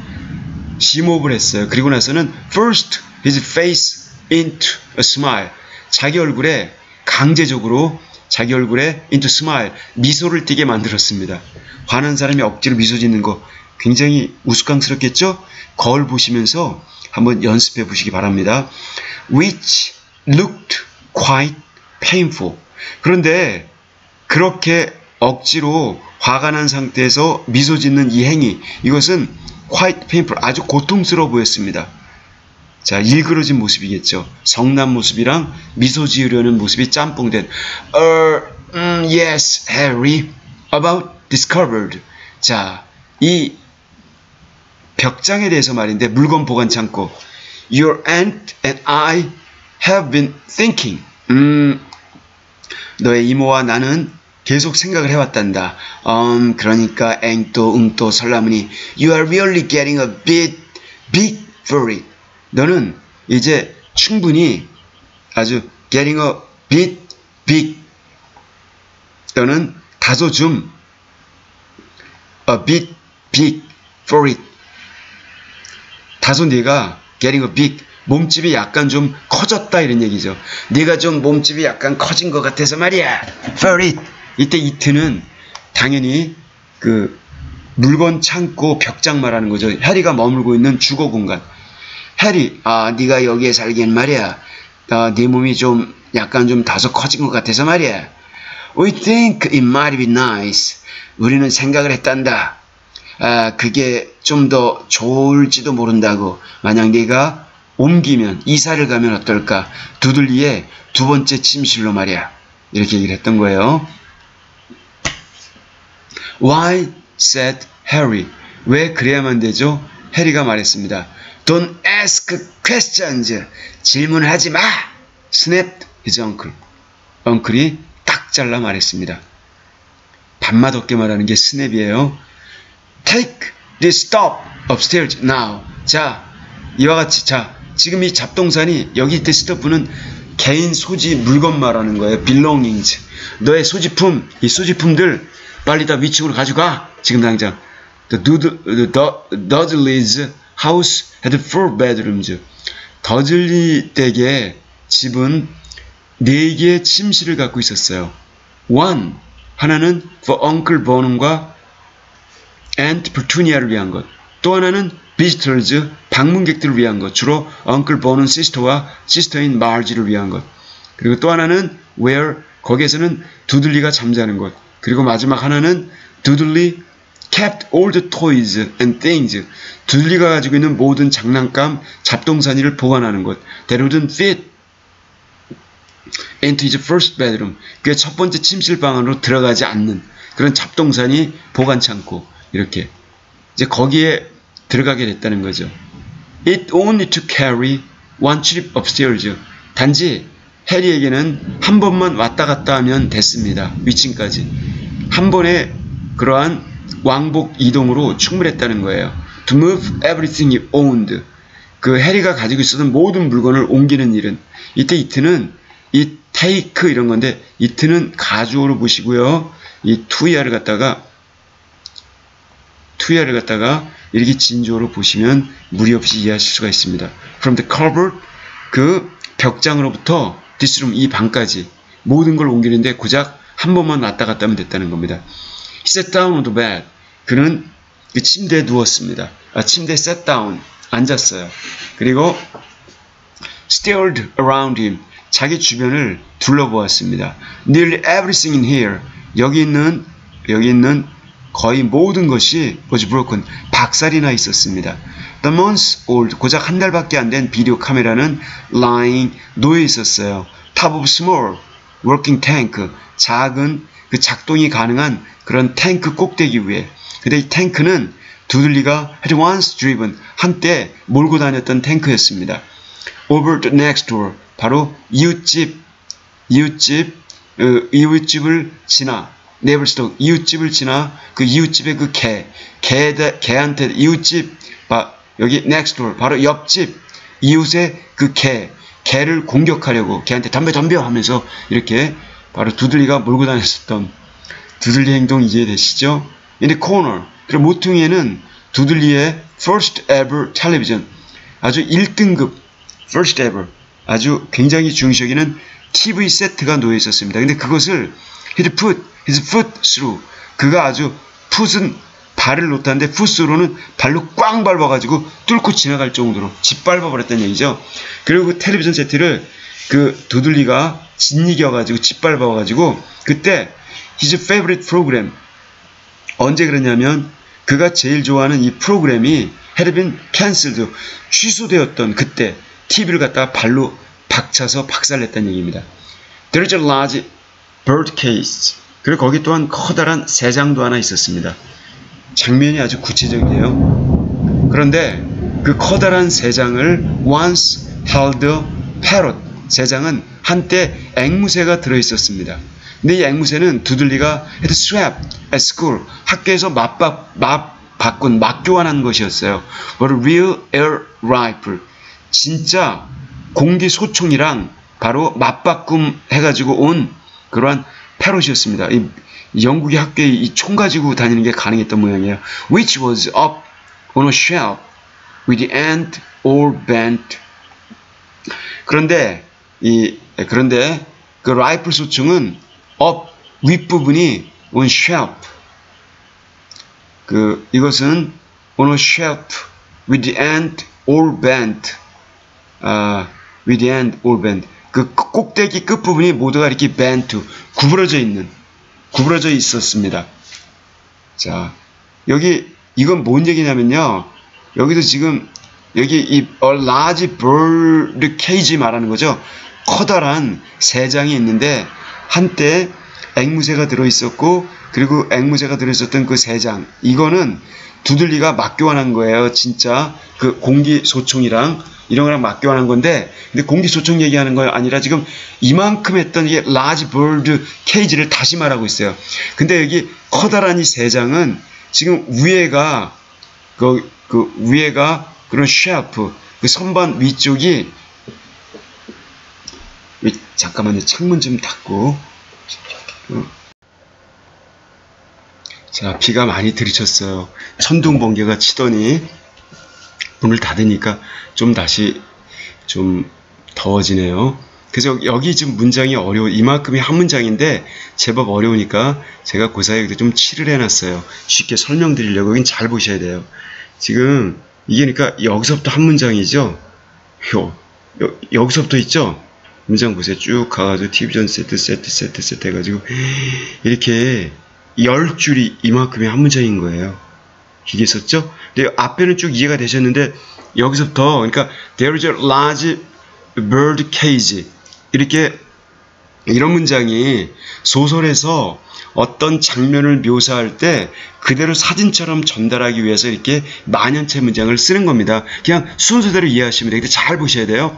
A: 심호흡을 했어요. 그리고 나서는 first his face into a smile. 자기 얼굴에 강제적으로 자기 얼굴에 into smile 미소를 띠게 만들었습니다. 화난 사람이 억지로 미소 짓는 거 굉장히 우스꽝스럽겠죠? 거울 보시면서 한번 연습해 보시기 바랍니다. Which looked quite painful. 그런데 그렇게 억지로 화가 난 상태에서 미소 짓는 이 행위, 이것은 quite painful, 아주 고통스러워 보였습니다. 자, 일그러진 모습이겠죠. 성난 모습이랑 미소 지으려는 모습이 짬뽕된. Uh, um, yes, Harry. About discovered. 자, 이 벽장에 대해서 말인데 물건 보관 창고. Your aunt and I have been thinking. 음, 너의 이모와 나는 계속 생각을 해왔단다. 음, 그러니까 앵또 응또 설라문이 You are really getting a bit big for it. 너는 이제 충분히 아주 getting a bit big 너는 다소 좀 a bit big for it. 다소 네가 getting a big 몸집이 약간 좀 커졌다 이런 얘기죠. 네가 좀 몸집이 약간 커진 것 같아서 말이야. for it. 이때 이트는 당연히 그 물건 창고 벽장 말하는 거죠. 해리가 머물고 있는 주거 공간. 해리, 아, 네가 여기에 살기엔 말이야. 아, 네 몸이 좀 약간 좀 다소 커진 것 같아서 말이야. We think it might be nice. 우리는 생각을 했단다. 아, 그게 좀 더 좋을지도 모른다고. 만약 네가 옮기면, 이사를 가면 어떨까? 두들리의 두 번째 침실로 말이야. 이렇게 얘기를 했던 거예요. Why? said Harry. 왜 그래야만 되죠? 해리가 말했습니다. Don't ask questions. 질문하지 마. snapped his uncle. 엉클이 딱 잘라 말했습니다. 밥맛 없게 말하는 게 스냅이에요. Take this stop upstairs now. 자, 이와 같이 자, 지금 이 잡동사니 여기 있대 스토프는 개인 소지 물건 말하는 거예요. belongings. 너의 소지품, 이 소지품들 빨리 다 위층으로 가져가. 지금 당장. The, Dudley's house had four bedrooms. 더즐리 댁의 집은 네 개의 침실을 갖고 있었어요. One 하나는 for Uncle Burnham과 Aunt Petunia를 위한 것. 또 하나는 visitors 방문객들을 위한 것. 주로 Uncle Burnham sister와 sister인 Marge를 위한 것. 그리고 또 하나는 where 거기에서는 두들리가 잠자는 것. 그리고 마지막 하나는 두들리 kept all the toys and things. 둘리가 가지고 있는 모든 장난감, 잡동사니를 보관하는 것. That wouldn't fit into his first bedroom. 그의 첫 번째 침실방 안으로 들어가지 않는 그런 잡동사니 보관 창고. 이렇게. 이제 거기에 들어가게 됐다는 거죠. It only to carry one trip upstairs. 단지 해리에게는 한 번만 왔다 갔다 하면 됐습니다. 위층까지. 한 번에 그러한 왕복 이동으로 충분했다는 거예요. To move everything he owned. 그 해리가 가지고 있었던 모든 물건을 옮기는 일은 이때 이트는 이 take 이런 건데 이트는 가주어로 보시고요. 이 투야를 갖다가 투야를 갖다가 이렇게 진주어로 보시면 무리 없이 이해하실 수가 있습니다. From the cupboard 그 벽장으로부터 디스룸 이 방까지 모든 걸 옮기는데 고작 한 번만 왔다 갔다 하면 됐다는 겁니다. He sat down on the bed. 그는 그 침대에 누웠습니다. 아, 침대에 sat down. 앉았어요. 그리고 stared around him. 자기 주변을 둘러보았습니다. Nearly everything in here. 여기 있는 여기 있는 거의 모든 것이 was broken. 박살이 나 있었습니다. The months old. 고작 한 달밖에 안 된 비디오 카메라는 lying 놓여 있었어요. Top of small working tank. 작은 그 작동이 가능한 그런 탱크 꼭대기 위에. 근데 이 탱크는 두들리가 had once driven 한때 몰고 다녔던 탱크였습니다. Over the next door 바로 이웃집 이웃집 어, 이웃집을 지나 네이버스톡 이웃집을 지나 그 이웃집의 그 개, 개 개한테 이웃집 바, 여기 next door 바로 옆집 이웃의 그 개, 개를 공격하려고 개한테 담배 덤벼 하면서 이렇게 바로 두들리가 몰고 다녔었던 두들리 행동 이해되시죠? In the corner 그리고 모퉁이에는 두들리의 first ever television 아주 1등급 first ever 아주 굉장히 중시 여기는 TV 세트가 놓여 있었습니다. 근데 그것을 he put his foot through 그가 아주 풋은 발을 놓았는데 풋으로는 발로 꽝 밟아가지고 뚫고 지나갈 정도로 짓밟아 버렸다는 얘기죠. 그리고 그 텔레비전 세트를 그 두들리가 짓이겨가지고 짓밟아가지고 그때 his favorite program 언제 그랬냐면 그가 제일 좋아하는 이 프로그램이 been cancelled 취소되었던 그때 TV를 갖다가 발로 박차서 박살냈다는 얘기입니다. There is a large bird cage. 그리고 거기 또한 커다란 새장도 하나 있었습니다. 장면이 아주 구체적이에요. 그런데 그 커다란 새장을 once held parrot. 새장은 한때 앵무새가 들어있었습니다. 근데 이 앵무새는 두들리가 had swept at school. 학교에서 맞바, 맞바꾼, 맞교환한 것이었어요. A real air rifle. 진짜 공기 소총이랑 바로 맞바꿈 해가지고 온 그러한 패롯이었습니다. 이, 영국의 학교에 이 총 가지고 다니는 게 가능했던 모양이에요. Which was up on a shelf with the end all bent. 그런데 이 그런데 그 라이플 소총은 up 윗부분이 on shelf. 그 이것은 on a shelf with the end all bent. 아, with the end all bent. 그 꼭대기 끝부분이 모두가 이렇게 bent, 구부러져 있는, 구부러져 있었습니다. 자, 여기, 이건 뭔 얘기냐면요. 여기도 지금, 여기 이 a large bird cage 말하는 거죠. 커다란 새장이 있는데, 한때 앵무새가 들어있었고, 그리고 앵무새가 들어있었던 그 새장. 이거는 두들리가 맞교환한 거예요. 진짜 그 공기 소총이랑 이런 거랑 맞교환한 건데 근데 공기 소총 얘기하는 거 아니라 지금 이만큼 했던 이게 large bird cage를 다시 말하고 있어요. 근데 여기 커다란 이 새장은 지금 위에가 그, 그 위에가 그런 shelf 그 선반 위쪽이 잠깐만요. 창문 좀 닫고. 자 비가 많이 들이쳤어요. 천둥 번개가 치더니 문을 닫으니까 좀 다시 좀 더워지네요. 그래서 여기 지금 문장이 어려워 이만큼이 한 문장인데 제법 어려우니까 제가 그 사이에 좀 칠을 해놨어요. 쉽게 설명드리려고 여긴 잘 보셔야 돼요. 지금 이게 그러니까 여기서부터 한 문장이죠. 요, 여, 여기서부터 있죠. 문장 보세요. 쭉 가가지고 티비전 세트 세트 세트 세트 해가지고 이렇게 열 줄이 이만큼이 한 문장인 거예요. 이게 있었죠? 근데 앞에는 쭉 이해가 되셨는데 여기서부터 그러니까 there is a large bird cage 이렇게 이런 문장이 소설에서 어떤 장면을 묘사할 때 그대로 사진처럼 전달하기 위해서 이렇게 만연체 문장을 쓰는 겁니다. 그냥 순서대로 이해하시면 되는데 잘 보셔야 돼요.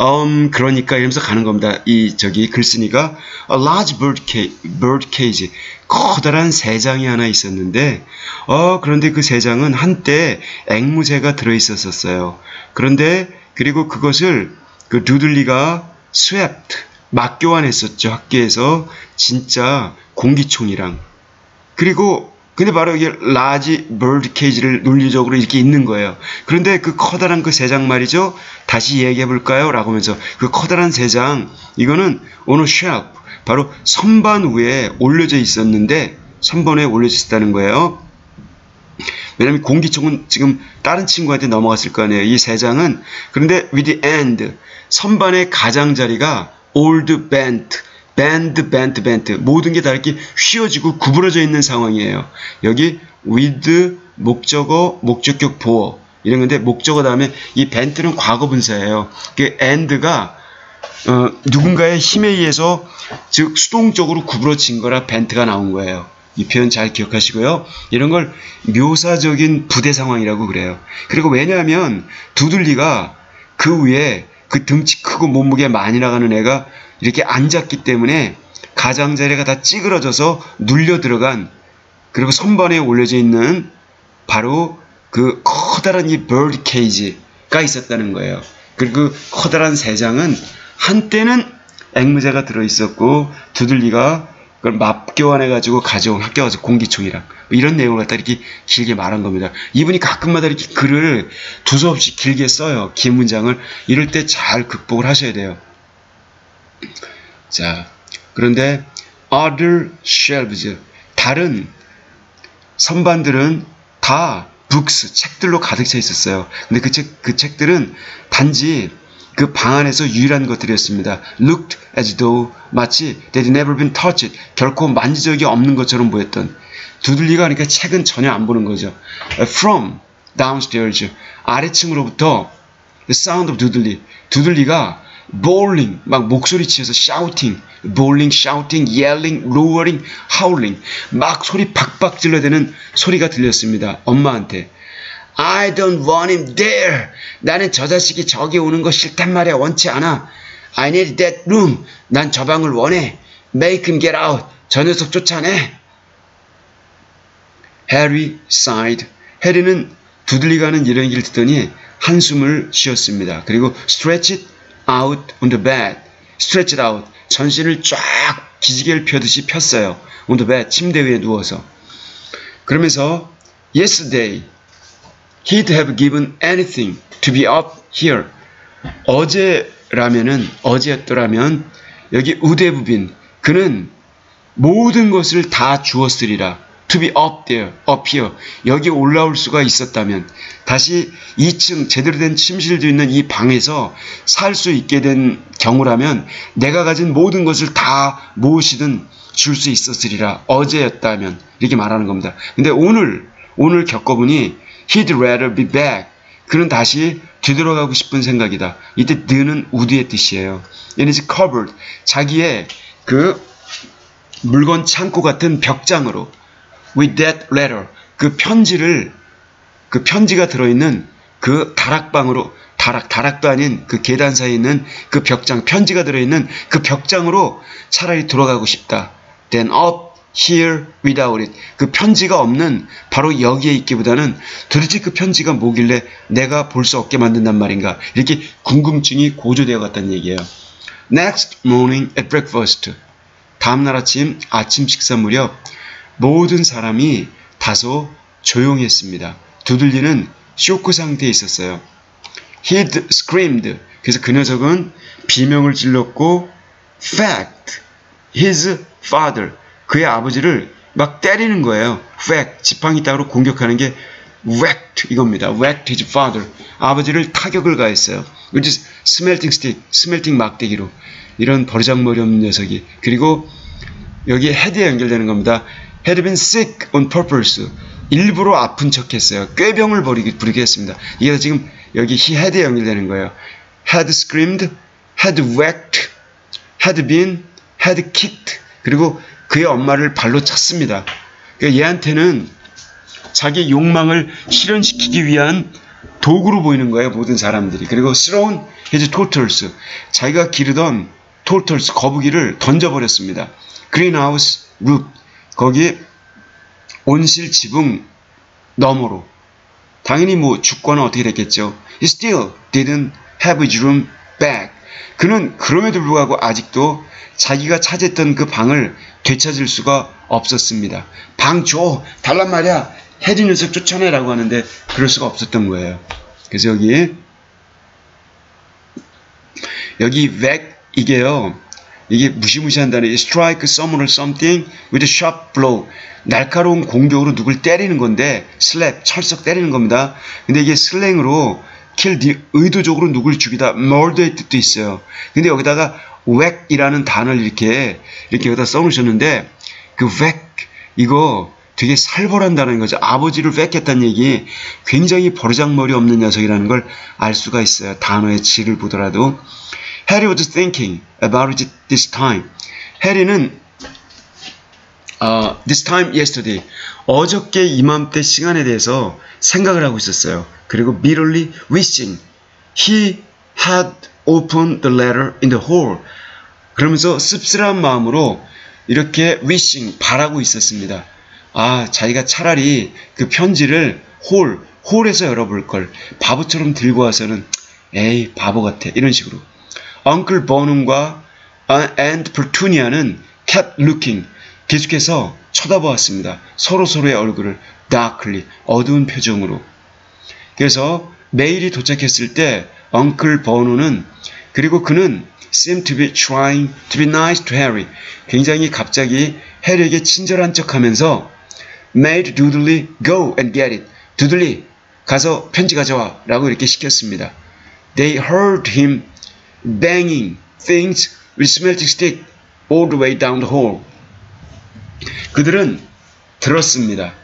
A: 음, 그러니까 이러면서 가는 겁니다. 이 저기 글쓴이가 a large bird cage, bird cage 커다란 새장이 하나 있었는데 어 그런데 그 새장은 한때 앵무새가 들어 있었었어요. 그런데 그리고 그것을 그 두들리가 swapped 맞교환했었죠. 학교에서 진짜 공기총이랑. 그리고 근데 바로 이게 large bird cage를 논리적으로 이렇게 있는 거예요. 그런데 그 커다란 그 새장 말이죠. 다시 얘기해 볼까요? 라고 하면서 그 커다란 새장 이거는 a shelf 바로 선반 위에 올려져 있었는데 선반에 올려져 있었다는 거예요. 왜냐면 공기총은 지금 다른 친구한테 넘어갔을 거 아니에요. 이 새장은 그런데 with the end 선반의 가장자리가 old bent bent, bent 모든 게 다 이렇게 휘어지고 구부러져 있는 상황이에요. 여기 with 목적어, 목적격 보어 이런 건데 목적어 다음에 이 bent는 과거 분사예요. 그 end가 어, 누군가의 힘에 의해서 즉 수동적으로 구부러진 거라 bent가 나온 거예요. 이 표현 잘 기억하시고요. 이런 걸 묘사적인 부대 상황이라고 그래요. 그리고 왜냐하면 두들리가 그 위에 그 등치 크고 몸무게 많이 나가는 애가 이렇게 앉았기 때문에 가장자리가 다 찌그러져서 눌려 들어간 그리고 선반에 올려져 있는 바로 그 커다란 이 bird cage가 있었다는 거예요. 그리고 그 커다란 새장은 한때는 앵무새가 들어있었고 두들리가 그걸 맙교환해가지고 가져온 학교 가서 공기총이랑 뭐 이런 내용을 갖다 이렇게 길게 말한 겁니다. 이분이 가끔마다 이렇게 글을 두서없이 길게 써요. 긴 문장을 이럴 때 잘 극복을 하셔야 돼요. 자, 그런데 other shelves 다른 선반들은 다 books 책들로 가득 차 있었어요. 근데 그 책, 그 책들은 단지 그 방 안에서 유일한 것들이었습니다. looked as though 마치 they had never been touched 결코 만지 적이 없는 것처럼 보였던 두들리가 그러니까 책은 전혀 안 보는 거죠. from downstairs 아래층으로부터 the sound of 두들리 두들리가 bowling 막 목소리 치면서 shouting bowling shouting yelling roaring howling 막 소리 박박 질러대는 소리가 들렸습니다. 엄마한테 I don't want him there. 나는 저 자식이 저기 오는 거 싫단 말이야. 원치 않아. I need that room. 난 저 방을 원해. Make him get out. 저 녀석 쫓아내. Harry sighed. 해리는 두들리가는 얘기를 듣더니 한숨을 쉬었습니다. 그리고 stretch it out on the bed. stretch it out. 전신을 쫙 기지개를 펴듯이 폈어요. on the bed. 침대 위에 누워서. 그러면서 yesterday he'd have given anything to be up here. 어제라면은 어제였더라면 여기 우대부빈 그는 모든 것을 다 주었으리라. to be up there, up here. 여기 올라올 수가 있었다면 다시 2층 제대로 된 침실도 있는 이 방에서 살 수 있게 된 경우라면 내가 가진 모든 것을 다 무엇이든 줄 수 있었으리라. 어제였다면 이렇게 말하는 겁니다. 근데 오늘 오늘 겪어보니 He'd rather be back. 그는 다시 되돌아가고 싶은 생각이다. 이때 the는 우드의 뜻이에요. It is covered. 자기의 그 물건 창고 같은 벽장으로 with that letter. 그 편지를 그 편지가 들어있는 그 다락방으로 다락 다락도 아닌 그 계단 사이에 있는 그 벽장 편지가 들어있는 그 벽장으로 차라리 돌아가고 싶다. Then up here without it. 그 편지가 없는 바로 여기에 있기보다는 도대체 그 편지가 뭐길래 내가 볼 수 없게 만든단 말인가. 이렇게 궁금증이 고조되어 갔다는 얘기예요. Next morning at breakfast. 다음날 아침 아침 식사 무렵 모든 사람이 다소 조용했습니다. 두들리는 쇼크 상태에 있었어요. He'd screamed. 그래서 그 녀석은 비명을 질렀고 fact. His father. 그의 아버지를 막 때리는 거예요. whack, 지팡이 따로 공격하는 게 whacked 이겁니다. whacked his father. 아버지를 타격을 가했어요. which is smelting stick, 스멜팅 막대기로. 이런 버르장머리 없는 녀석이. 그리고 여기 헤드에 연결되는 겁니다. had been sick on purpose. 일부러 아픈 척 했어요. 꾀병을 부리게, 부리게 했습니다. 이게 지금 여기 he had에 연결되는 거예요. had screamed, had whacked, had been, had kicked. 그리고 그의 엄마를 발로 찼습니다. 그러니까 얘한테는 자기 욕망을 실현시키기 위한 도구로 보이는 거예요. 모든 사람들이. 그리고 thrown his turtles. 자기가 기르던 turtles, 거북이를 던져버렸습니다. greenhouse roof. 거기에 온실 지붕 너머로. 당연히 뭐 죽거나 어떻게 됐겠죠. He still didn't have his room back. 그는 그럼에도 불구하고 아직도 자기가 찾았던 그 방을 되찾을 수가 없었습니다. 방 줘! 달란 말이야! 해리 녀석 쫓아내라고 하는데 그럴 수가 없었던 거예요. 그래서 여기 여기 weg 이게요. 이게 무시무시한 단어 strike someone or something with a sharp blow 날카로운 공격으로 누굴 때리는 건데 slap 철썩 때리는 겁니다. 근데 이게 슬랭으로 kill 의도적으로 누굴 죽이다 murder의 뜻도 있어요. 근데 여기다가 whack이라는 단어를 이렇게 이렇게 여기다 써놓으셨는데 그 whack 이거 되게 살벌한다는 거죠. 아버지를 뺏겠다는 얘기 굉장히 버르장머리 없는 녀석이라는 걸 알 수가 있어요. 단어의 질을 보더라도 Harry was thinking about it this time. 해리는 uh, this time yesterday 어저께 이맘때 시간에 대해서 생각을 하고 있었어요. 그리고 bitterly wishing he had opened the letter in the hole. 그러면서 씁쓸한 마음으로 이렇게 wishing 바라고 있었습니다. 아, 자기가 차라리 그 편지를 홀, 홀에서 열어볼 걸. 바보처럼 들고 와서는, 에이, 바보 같아. 이런 식으로. Uncle Bonham과 and Petunia는 kept looking. 계속해서 쳐다보았습니다. 서로서로의 얼굴을 darkly, 어두운 표정으로. 그래서 메일이 도착했을 때 Uncle Bono는 그리고 그는 seemed to be trying to be nice to Harry. 굉장히 갑자기 해리에게 친절한 척하면서 made Doodley go and get it. 두들리 가서 편지 가져와 라고 이렇게 시켰습니다. They heard him banging things with smelting stick all the way down the hall. 그들은 들었습니다.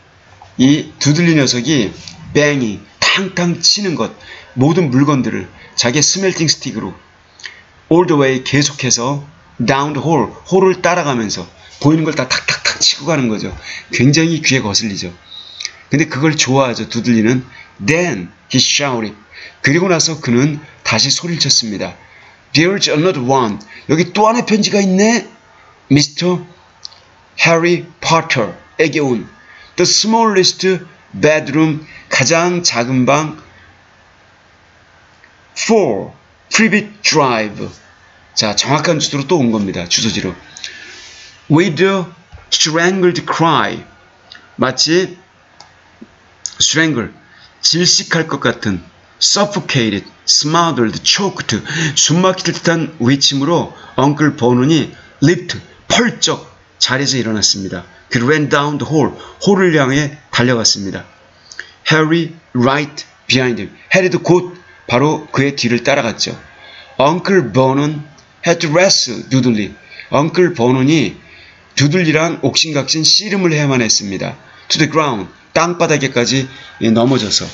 A: 이 두들리 녀석이 banging 탕탕 치는 것 모든 물건들을 자기 스멜팅 스틱으로 way 계속해서 the hall 홀을 따라가면서 보이는 걸 다 탁탁탁 치고 가는 거죠. 굉장히 귀에 거슬리죠. 근데 그걸 좋아하죠. 두들리는 then he shouted 그리고 나서 그는 다시 소리를 쳤습니다. There's another one. 여기 또 하나의 편지가 있네. Mr. Harry Potter에게 온 The smallest bedroom 가장 작은 방 4 Privet Drive 자 정확한 주소로 또 온 겁니다. 주소지로 with strangled cry 마치 strangle 질식할 것 같은 suffocated, smothered, choked 숨막힐 듯한 외침으로 엉클 버논이 leaped 펄쩍 자리에서 일어났습니다. 그 ran down the hall 홀을 향해 달려갔습니다. Harry right behind him 해리도 곧 바로 그의 뒤를 따라갔죠. 엉클 버논 had to 두들리 엉클 버논이 두들리랑 옥신각신 씨름을 해야만 했습니다. To the ground 땅바닥에까지 넘어져서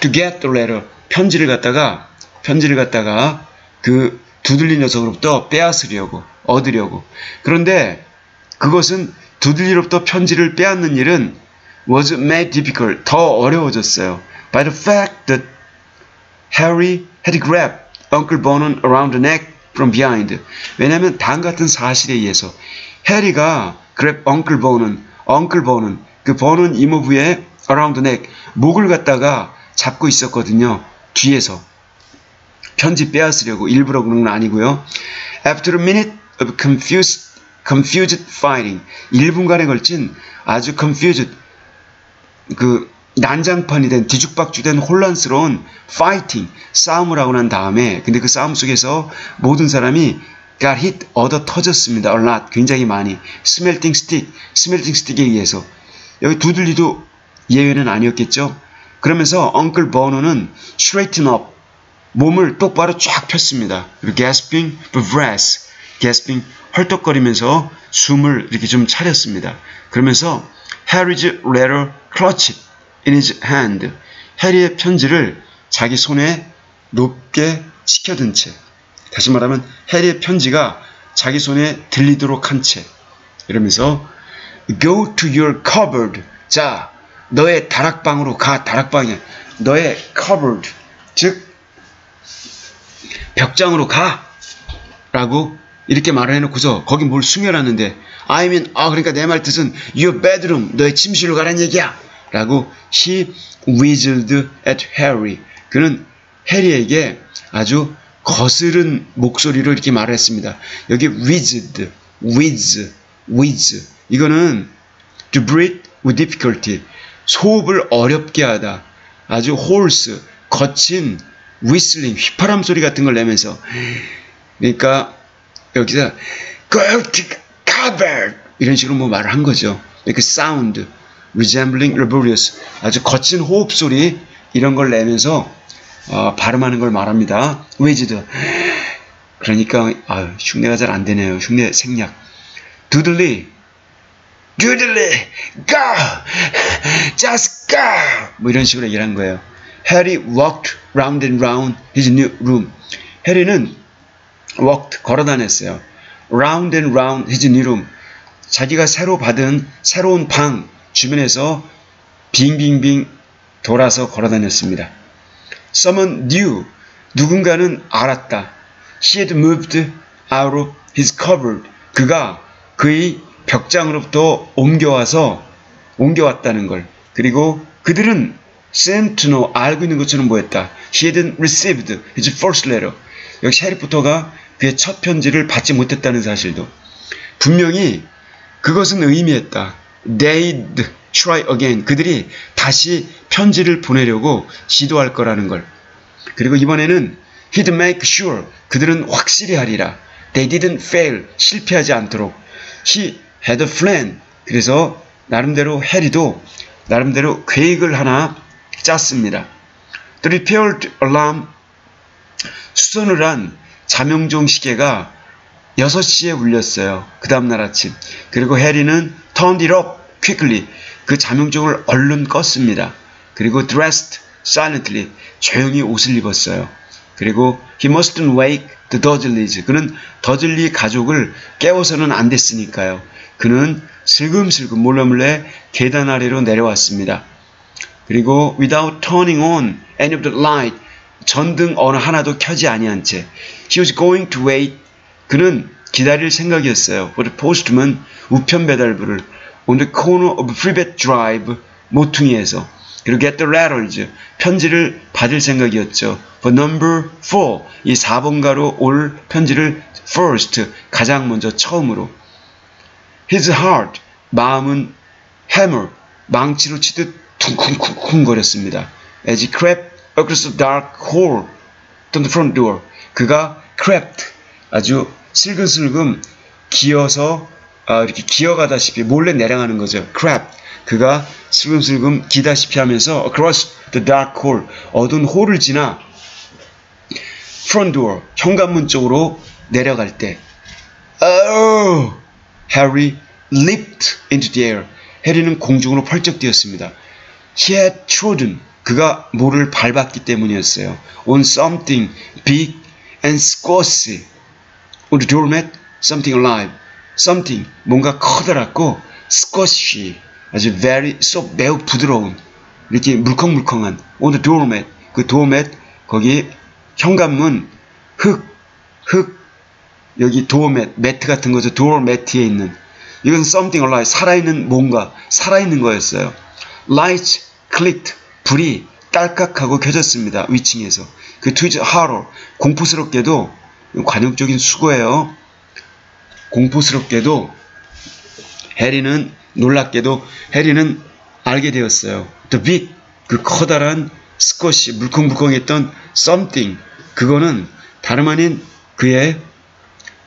A: to get the letter 편지를 갖다가 편지를 갖다가 그 두들리 녀석으로부터 빼앗으려고 얻으려고 그런데 그것은 두들리로부터 편지를 빼앗는 일은 was made difficult 더 어려워졌어요. By the fact that Harry had grabbed Uncle Bonon around the neck from behind. 왜냐하면 다음 같은 사실에 의해서 해리가 grab Uncle Bonon, Uncle Bonon 그 버논 이모부의 around the neck 목을 갖다가 잡고 있었거든요. 뒤에서 편지 빼앗으려고 일부러 그런 건 아니고요. After a minute of confused, confused fighting 1분간에 걸친 아주 confused 그 난장판이 된 뒤죽박죽된 혼란스러운 fighting 싸움을 하고 난 다음에 근데 그 싸움 속에서 모든 사람이 got hit 얻어 터졌습니다. a lot 굉장히 많이 smelting stick smelting stick에 의해서 여기 두들리도 예외는 아니었겠죠. 그러면서 엉클 버너는 straighten up 몸을 똑바로 쫙 폈습니다. gasping for breath gasping 헐떡거리면서 숨을 이렇게 좀 차렸습니다. 그러면서 Harry's letter clutched in his hand. 해리의 편지를 자기 손에 높게 치켜든 채. 다시 말하면 해리의 편지가 자기 손에 들리도록 한 채. 이러면서 go to your cupboard. 자, 너의 다락방으로 가. 다락방이야. 너의 cupboard. 즉 벽장으로 가. 라고 이렇게 말을 해놓고서 거기 뭘 숨겨놨는데 I mean 아 그러니까 내 말 뜻은 your bedroom 너의 침실로 가란 얘기야 라고 he whistled at Harry 그는 해리에게 아주 거스른 목소리로 이렇게 말을 했습니다. 여기 wheezed, wheeze, wheeze 이거는 to breathe with difficulty 호흡을 어렵게 하다 아주 hoarse, 거친 whistling, 휘파람 소리 같은 걸 내면서 그러니까 여기서 covered 이런 식으로 뭐 말을 한 거죠. 이렇게 sound, resembling rebellious 아주 거친 호흡 소리 이런 걸 내면서 어, 발음하는 걸 말합니다. 웨이즈드 그러니까 아유, 흉내가 잘 안 되네요. 흉내 생략. 두들리 두들리 go just go 뭐 이런 식으로 얘기한 거예요. 해리 walked round and round his new room. 해리는 walked 걸어 다녔어요. round and round his new room. 자기가 새로 받은 새로운 방 주변에서 빙빙빙 돌아서 걸어 다녔습니다. Someone knew. 누군가는 알았다. He had moved out of his cupboard. 그가 그의 벽장으로부터 옮겨와서 옮겨왔다는 걸. 그리고 그들은 seemed to know 알고 있는 것처럼 보였다. He hadn't received his first letter. 역시 해리포터가 그의 첫 편지를 받지 못했다는 사실도 분명히 그것은 의미했다. They'd try again. 그들이 다시 편지를 보내려고 시도할 거라는 걸. 그리고 이번에는 he'd make sure. 그들은 확실히 하리라. They didn't fail. 실패하지 않도록. He had a plan. 그래서 나름대로 해리도 나름대로 계획을 하나 짰습니다. The repaired alarm 수선을 한 자명종 시계가 6시에 울렸어요. 그 다음날 아침. 그리고 해리는 turned it up quickly. 그 자명종을 얼른 껐습니다. 그리고 dressed silently. 조용히 옷을 입었어요. 그리고 he mustn't wake the Dursleys. 그는 더즐리 가족을 깨워서는 안 됐으니까요. 그는 슬금슬금 몰래몰래 계단 아래로 내려왔습니다. 그리고 without turning on any of the light 전등 어느 하나도 켜지 아니한 채 he was going to wait 그는 기다릴 생각이었어요. for the postman 우편 배달부를 on the corner of Privet Drive 모퉁이에서 그리고 get the letters 편지를 받을 생각이었죠. for number 4 이 4번가로 올 편지를 first 가장 먼저 처음으로 his heart 마음은 hammer 망치로 치듯 쿵쿵쿵쿵 거렸습니다. as he crept across the dark hall to the front door 그가 crept 아주 슬금슬금 기어서 아, 이렇게 기어가다시피 몰래 내려가는 거죠. crap. 그가 슬금슬금 기다시피 하면서 across the dark hall 어두운 홀을 지나 front door 현관문 쪽으로 내려갈 때 oh Harry leaped into the air 해리는 공중으로 펄쩍 뛰었습니다. He had trodden 그가 뭐를 밟았기 때문이었어요. on something big and squashy on the doormat something alive. something 뭔가 커다랗고 squashy 아주 very so 매우 부드러운 이렇게 물컹물컹한. on the doormat 그 도어맷 거기 현관문 흙 흙. 여기 도어맷 매트 같은 거죠. 도어매트에 있는. 이건 something alive 살아있는 뭔가 살아있는 거였어요. lights clicked 불이 딸깍하고 켜졌습니다. 위층에서. 그 트위즈 하로. 공포스럽게도 관용적인 수고예요 공포스럽게도 해리는 놀랍게도 해리는 알게 되었어요. The big 그 커다란 스쿼시 물컹물컹했던 something 그거는 다름 아닌 그의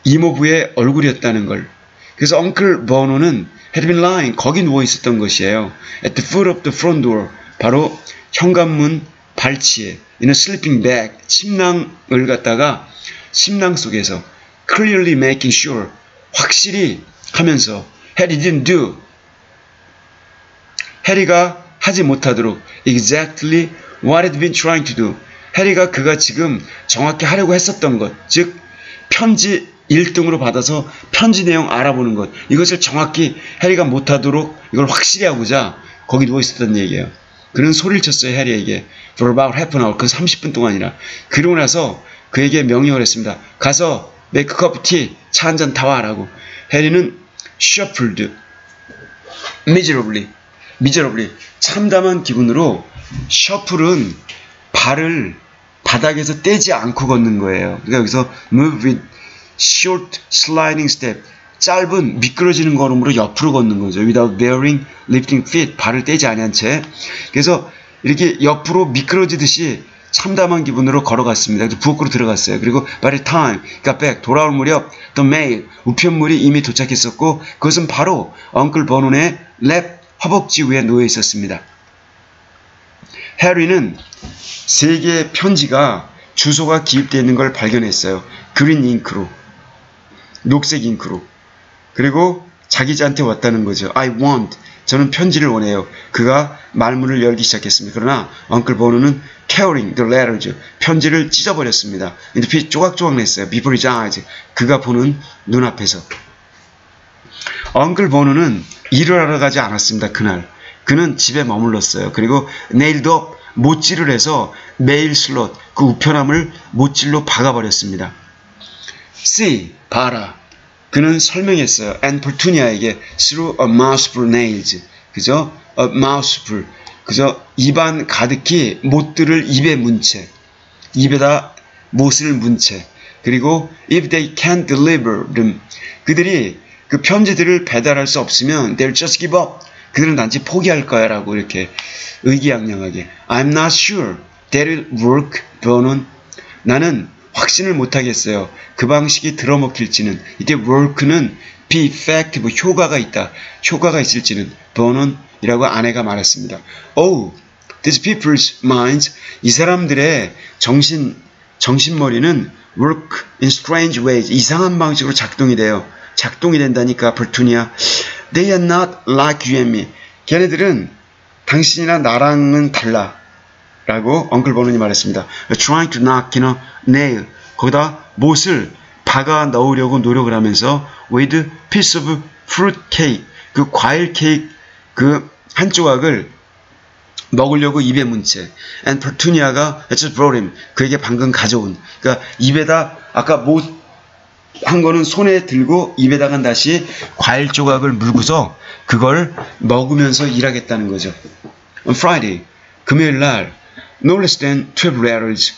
A: 이모부의 얼굴이었다는 걸. 그래서 엉클 버노는 had been lying 거기 누워 있었던 것이에요. At the foot of the front door 바로 현관문 발치에 a sleeping bag 침낭을 갖다가 침낭 속에서 clearly making sure 확실히 하면서 해리 didn't do 해리가 하지 못하도록 exactly what he'd been trying to do. 해리가 그가 지금 정확히 하려고 했었던 것, 즉 편지 1등으로 받아서 편지 내용 알아보는 것 이것을 정확히 해리가 못하도록 이걸 확실히 하고자 거기 누워 있었던 얘기예요. 그는 소리를 쳤어요 해리에게 for about half an hour 그 30분 동안이나 그러고 나서 그에게 명령을 했습니다. 가서 of tea 차한 잔 타와라고 해리는 shuffled miserably miserably 참담한 기분으로 셔플은 발을 바닥에서 떼지 않고 걷는 거예요. 그러니까 여기서 move with short sliding step 짧은 미끄러지는 걸음으로 옆으로 걷는 거죠. without bearing lifting feet 발을 떼지 아니한 채 그래서 이렇게 옆으로 미끄러지듯이 참담한 기분으로 걸어갔습니다. 부엌으로 들어갔어요. 그리고 by the time got back 돌아올 무렵 the mail 우편물이 이미 도착했었고 그것은 바로 엉클 버논의 랩 허벅지 위에 놓여 있었습니다. 해리는 세 개의 편지가 주소가 기입되어 있는 걸 발견했어요. 그린 잉크로 녹색 잉크로 그리고 자기한테 왔다는 거죠. I want 저는 편지를 원해요. 그가 말문을 열기 시작했습니다. 그러나 엉클 버누는 tearing the letters 편지를 찢어버렸습니다. 근데 피 조각조각 냈어요. Before his eyes 그가 보는 눈앞에서 엉클 버누는 일을 하러 가지 않았습니다. 그날 그는 집에 머물렀어요. 그리고 내일도 못질을 해서 메일 슬롯 그 우편함을 못질로 박아버렸습니다. C 봐라 그는 설명했어요. 앤플투니아에게 through a mouthful nails. 그죠? a mouthful. 그죠? 입안 가득히 못들을 입에 문 채. 입에다 못을 문 채. 그리고 if they can't deliver them. 그들이 그 편지들을 배달할 수 없으면 they'll just give up. 그들은 단지 포기할 거야 라고 이렇게 의기양양하게 I'm not sure that it work 버는 나는 확신을 못하겠어요. 그 방식이 들어먹힐지는 이때 work는 be effective 효과가 있다. 효과가 있을지는 버논 이라고 아내가 말했습니다. Oh, these people's minds 이 사람들의 정신 정신머리는 work in strange ways 이상한 방식으로 작동이 돼요. 작동이 된다니까 벌투니아. They are not like you and me. 걔네들은 당신이나 나랑은 달라. 라고 엉클 버논이 말했습니다. Trying to knock in a nail. 거기다 못을 박아 넣으려고 노력을 하면서 with piece of fruit cake. 그 과일 케이크 그 한 조각을 먹으려고 입에 문 채. And Petunia가 just brought him. 그에게 방금 가져온. 그러니까 입에다 아까 못 한 거는 손에 들고 입에다가 다시 과일 조각을 물고서 그걸 먹으면서 일하겠다는 거죠. On Friday, 금요일 날 no less than 12 letters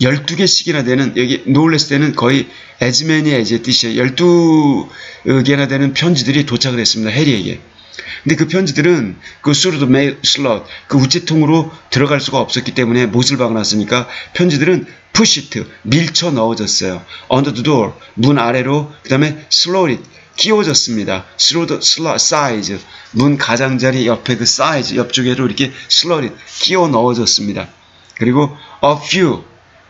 A: 12개씩이나 되는 여기 less than은 거의 many as의 뜻이에요. 12개나 되는 편지들이 도착을 했습니다. 해리에게. 근데 그 편지들은 그 the mail slot 그 우체통으로 들어갈 수가 없었기 때문에 못을 박아놨으니까 편지들은 it 밀쳐 넣어졌어요. under the door 문 아래로 그 다음에 it 끼워졌습니다. the slot size 문 가장자리 옆에 그 size 옆쪽에로 이렇게 it 끼워 넣어졌습니다. 그리고 a few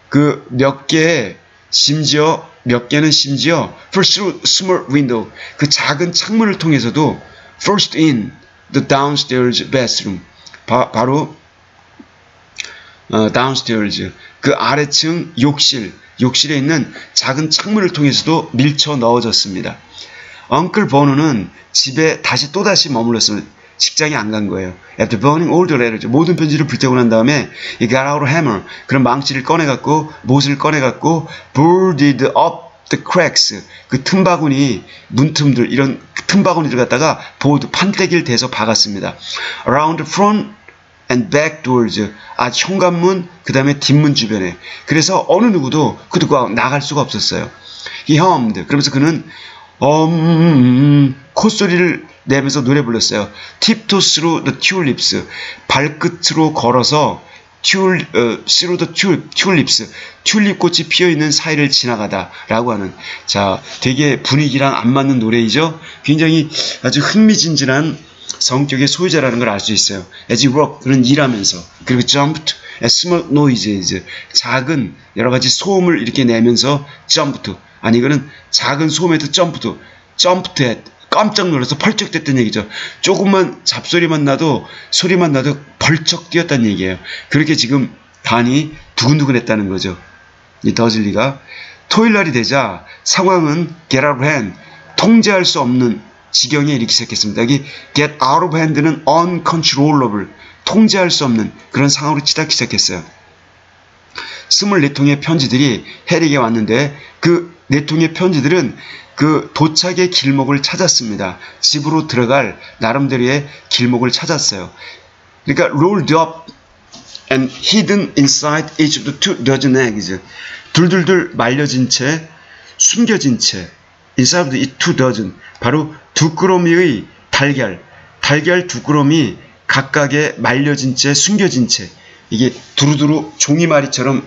A: 그 몇 개의 심지어 몇 개는 심지어 first through small window 그 작은 창문을 통해서도 first in the downstairs bathroom 바, 로 어, downstairs 그 아래층 욕실 욕실에 있는 작은 창문을 통해서도 밀쳐 넣어졌습니다. 엉클 버누는 집에 다시 또다시 머물렀습니다. 직장에 안 간 거예요. After burning all the letters, 모든 편지를 불태우고 난 다음에 he got out a hammer, 그런 망치를 꺼내갖고 못을 꺼내갖고 boarded up the cracks, 그 틈바구니, 문틈들 이런 틈바구니를 갖다가 보드 판때기를 대서 박았습니다. Around front and back doors, 아 현관문 그 다음에 뒷문 주변에. 그래서 어느 누구도 그들과 나갈 수가 없었어요. He hummed. 그러면서 그는 음, 콧소리를 내면서 노래 불렀어요. Through the tulips. 발끝으로 걸어서 튤, 어, through the tulips. 튤립 꽃이 피어 있는 사이를 지나가다. 라고 하는. 자, 되게 분위기랑 안 맞는 노래이죠? 굉장히 아주 흥미진진한 성격의 소유자라는 걸 알 수 있어요. As he walked, 그는 일하면서. 그리고 jumped, small noises. 작은 여러 가지 소음을 이렇게 내면서 jumped. 아니, 이거는 작은 소음에도 jumped. jumped at 깜짝 놀라서 펄쩍 됐던 얘기죠. 조금만 잡소리만 나도 소리만 나도 벌쩍 뛰었다는 얘기예요. 그렇게 지금 단이 두근두근했다는 거죠. 이 더즐리가 토요일 날이 되자 상황은 get out of hand 통제할 수 없는 지경에 이르기 시작했습니다. 여기 get out of hand는 uncontrollable 통제할 수 없는 그런 상황으로 치닫기 시작했어요. 24통의 편지들이 해리에게 왔는데 그 4통의 편지들은 그 도착의 길목을 찾았습니다. 집으로 들어갈 나름대로의 길목을 찾았어요. 그러니까 rolled up and hidden inside each of the two dozen eggs. 둘둘둘 말려진 채 숨겨진 채 inside the two dozen 바로 두 꾸러미의 달걀 달걀 두 꾸러미 각각의 말려진 채 숨겨진 채 이게 두루두루 종이마리처럼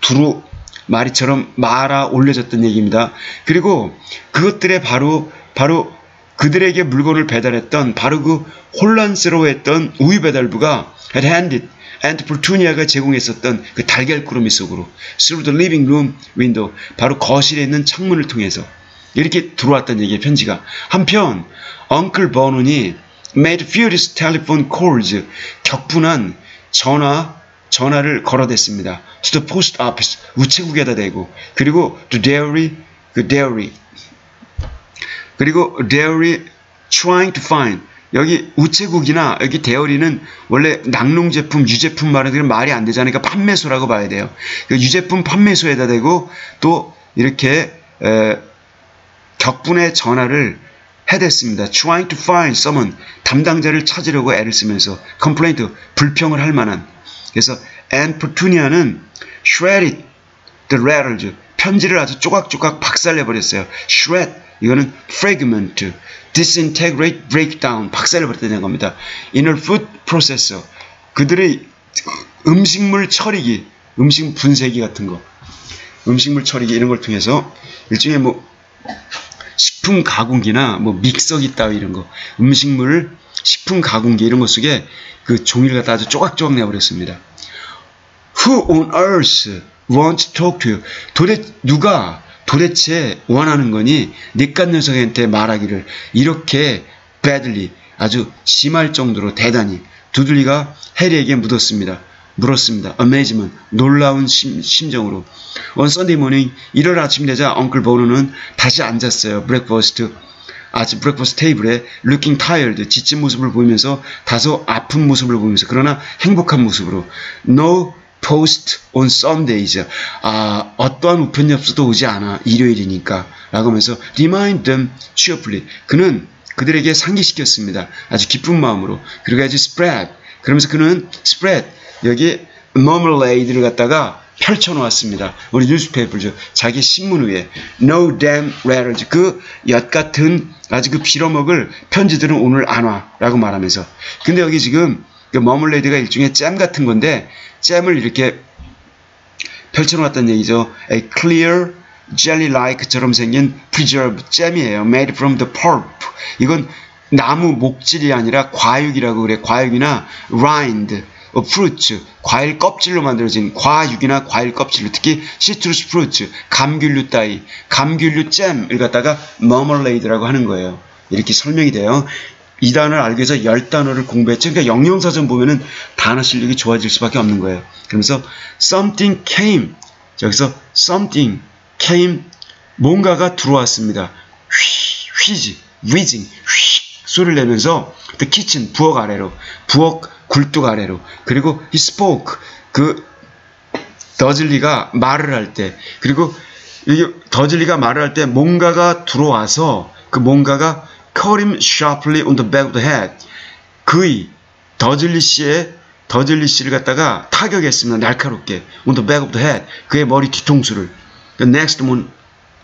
A: 두루 마리처럼 말아 올려졌던 얘기입니다. 그리고 그것들의 바로 바로 그들에게 물건을 배달했던 바로 그 혼란스러워했던 우유 배달부가 had handed and 불투니아가 제공했었던 그 달걀 꾸러미 속으로 through the living room window 바로 거실에 있는 창문을 통해서 이렇게 들어왔던 얘기의 편지가 한편 엉클 버논이 made furious telephone calls 격분한 전화 전화를 걸어댔습니다. to the post office 우체국에다 대고 그리고 to dairy 그 dairy 그리고 dairy trying to find 여기 우체국이나 여기 대어리는 원래 낙농 제품, 유제품 말하는 말이 안 되잖아요. 그러니까 판매소라고 봐야 돼요. 그 유제품 판매소에다 대고 또 이렇게 에, 격분의 전화를 해댔습니다. trying to find someone 담당자를 찾으려고 애를 쓰면서 complaint 불평을 할 만한 그래서 and Petunia는 shredded the letters 편지를 아주 조각조각 박살내버렸어요. shred 이거는 fragment, disintegrate, breakdown 박살내버렸다는 겁니다. inner food processor 그들의 음식물 처리기, 음식 분쇄기 같은 거, 음식물 처리기 이런 걸 통해서 일종의 뭐 식품 가공기나 뭐 믹서기 따위 이런 거, 음식물 식품 가공기 이런 것 속에 그 종이를 갖다 아주 조각조각 내버렸습니다. Who on earth wants to talk to you? 도대 누가 도대체 원하는 거니 니깟 녀석한테 말하기를 이렇게 badly 아주 심할 정도로 대단히 두들리가 해리에게 묻었습니다. 물었습니다. amazement 놀라운 심, 심정으로 on Sunday morning 일요일 아침 되자 Uncle 버논은 다시 앉았어요. breakfast 아침 breakfast 테이블에 looking tired 지친 모습을 보이면서 다소 아픈 모습을 보이면서 그러나 행복한 모습으로 no post on Sundays. 아, 어떠한 우편 엽서도 오지 않아. 일요일이니까. 라고 하면서 remind them cheerfully. 그는 그들에게 상기시켰습니다. 아주 기쁜 마음으로. 그리고 아주 spread. 그러면서 그는 spread. 여기 marmalade를 갖다가 펼쳐놓았습니다. 우리 뉴스페이퍼죠. 자기 신문 위에 no damn letters 그 엿 같은 아주 그 빌어먹을 편지들은 오늘 안 와라고 말하면서 근데 여기 지금 그 머물레이드가 일종의 잼 같은 건데 잼을 이렇게 펼쳐놓았다는 얘기죠. A clear jelly-like처럼 생긴 preserved 잼이에요. Made from the pulp. 이건 나무 목질이 아니라 과육이라고 그래. 과육이나 rind, fruits, 과일 껍질로 만들어진 과육이나 과일 껍질로 특히 citrus fruits, 감귤류 따위, 감귤류 잼을 갖다가 marmalade라고 하는 거예요. 이렇게 설명이 돼요. 이 단어를 알기 위해서 열 단어를 공부했죠. 그러니까 영영사전 보면은 단어 실력이 좋아질 수밖에 없는 거예요. 그러면서 something came. 여기서 something came. 뭔가가 들어왔습니다. 휘, 휘지, whizzing, 휘 소리를 내면서 the kitchen 부엌 아래로, 부엌 굴뚝 아래로. 그리고 he spoke 그 더즐리가 말을 할 때, 그리고 이게 더즐리가 말을 할 때 뭔가가 들어와서 그 뭔가가 caught him sharply on the back of the head. 그의 더즐리 씨의 더즐리 씨를 갖다가 타격했습니다. 날카롭게 on the back of the head. 그의 머리 뒤통수를. The next one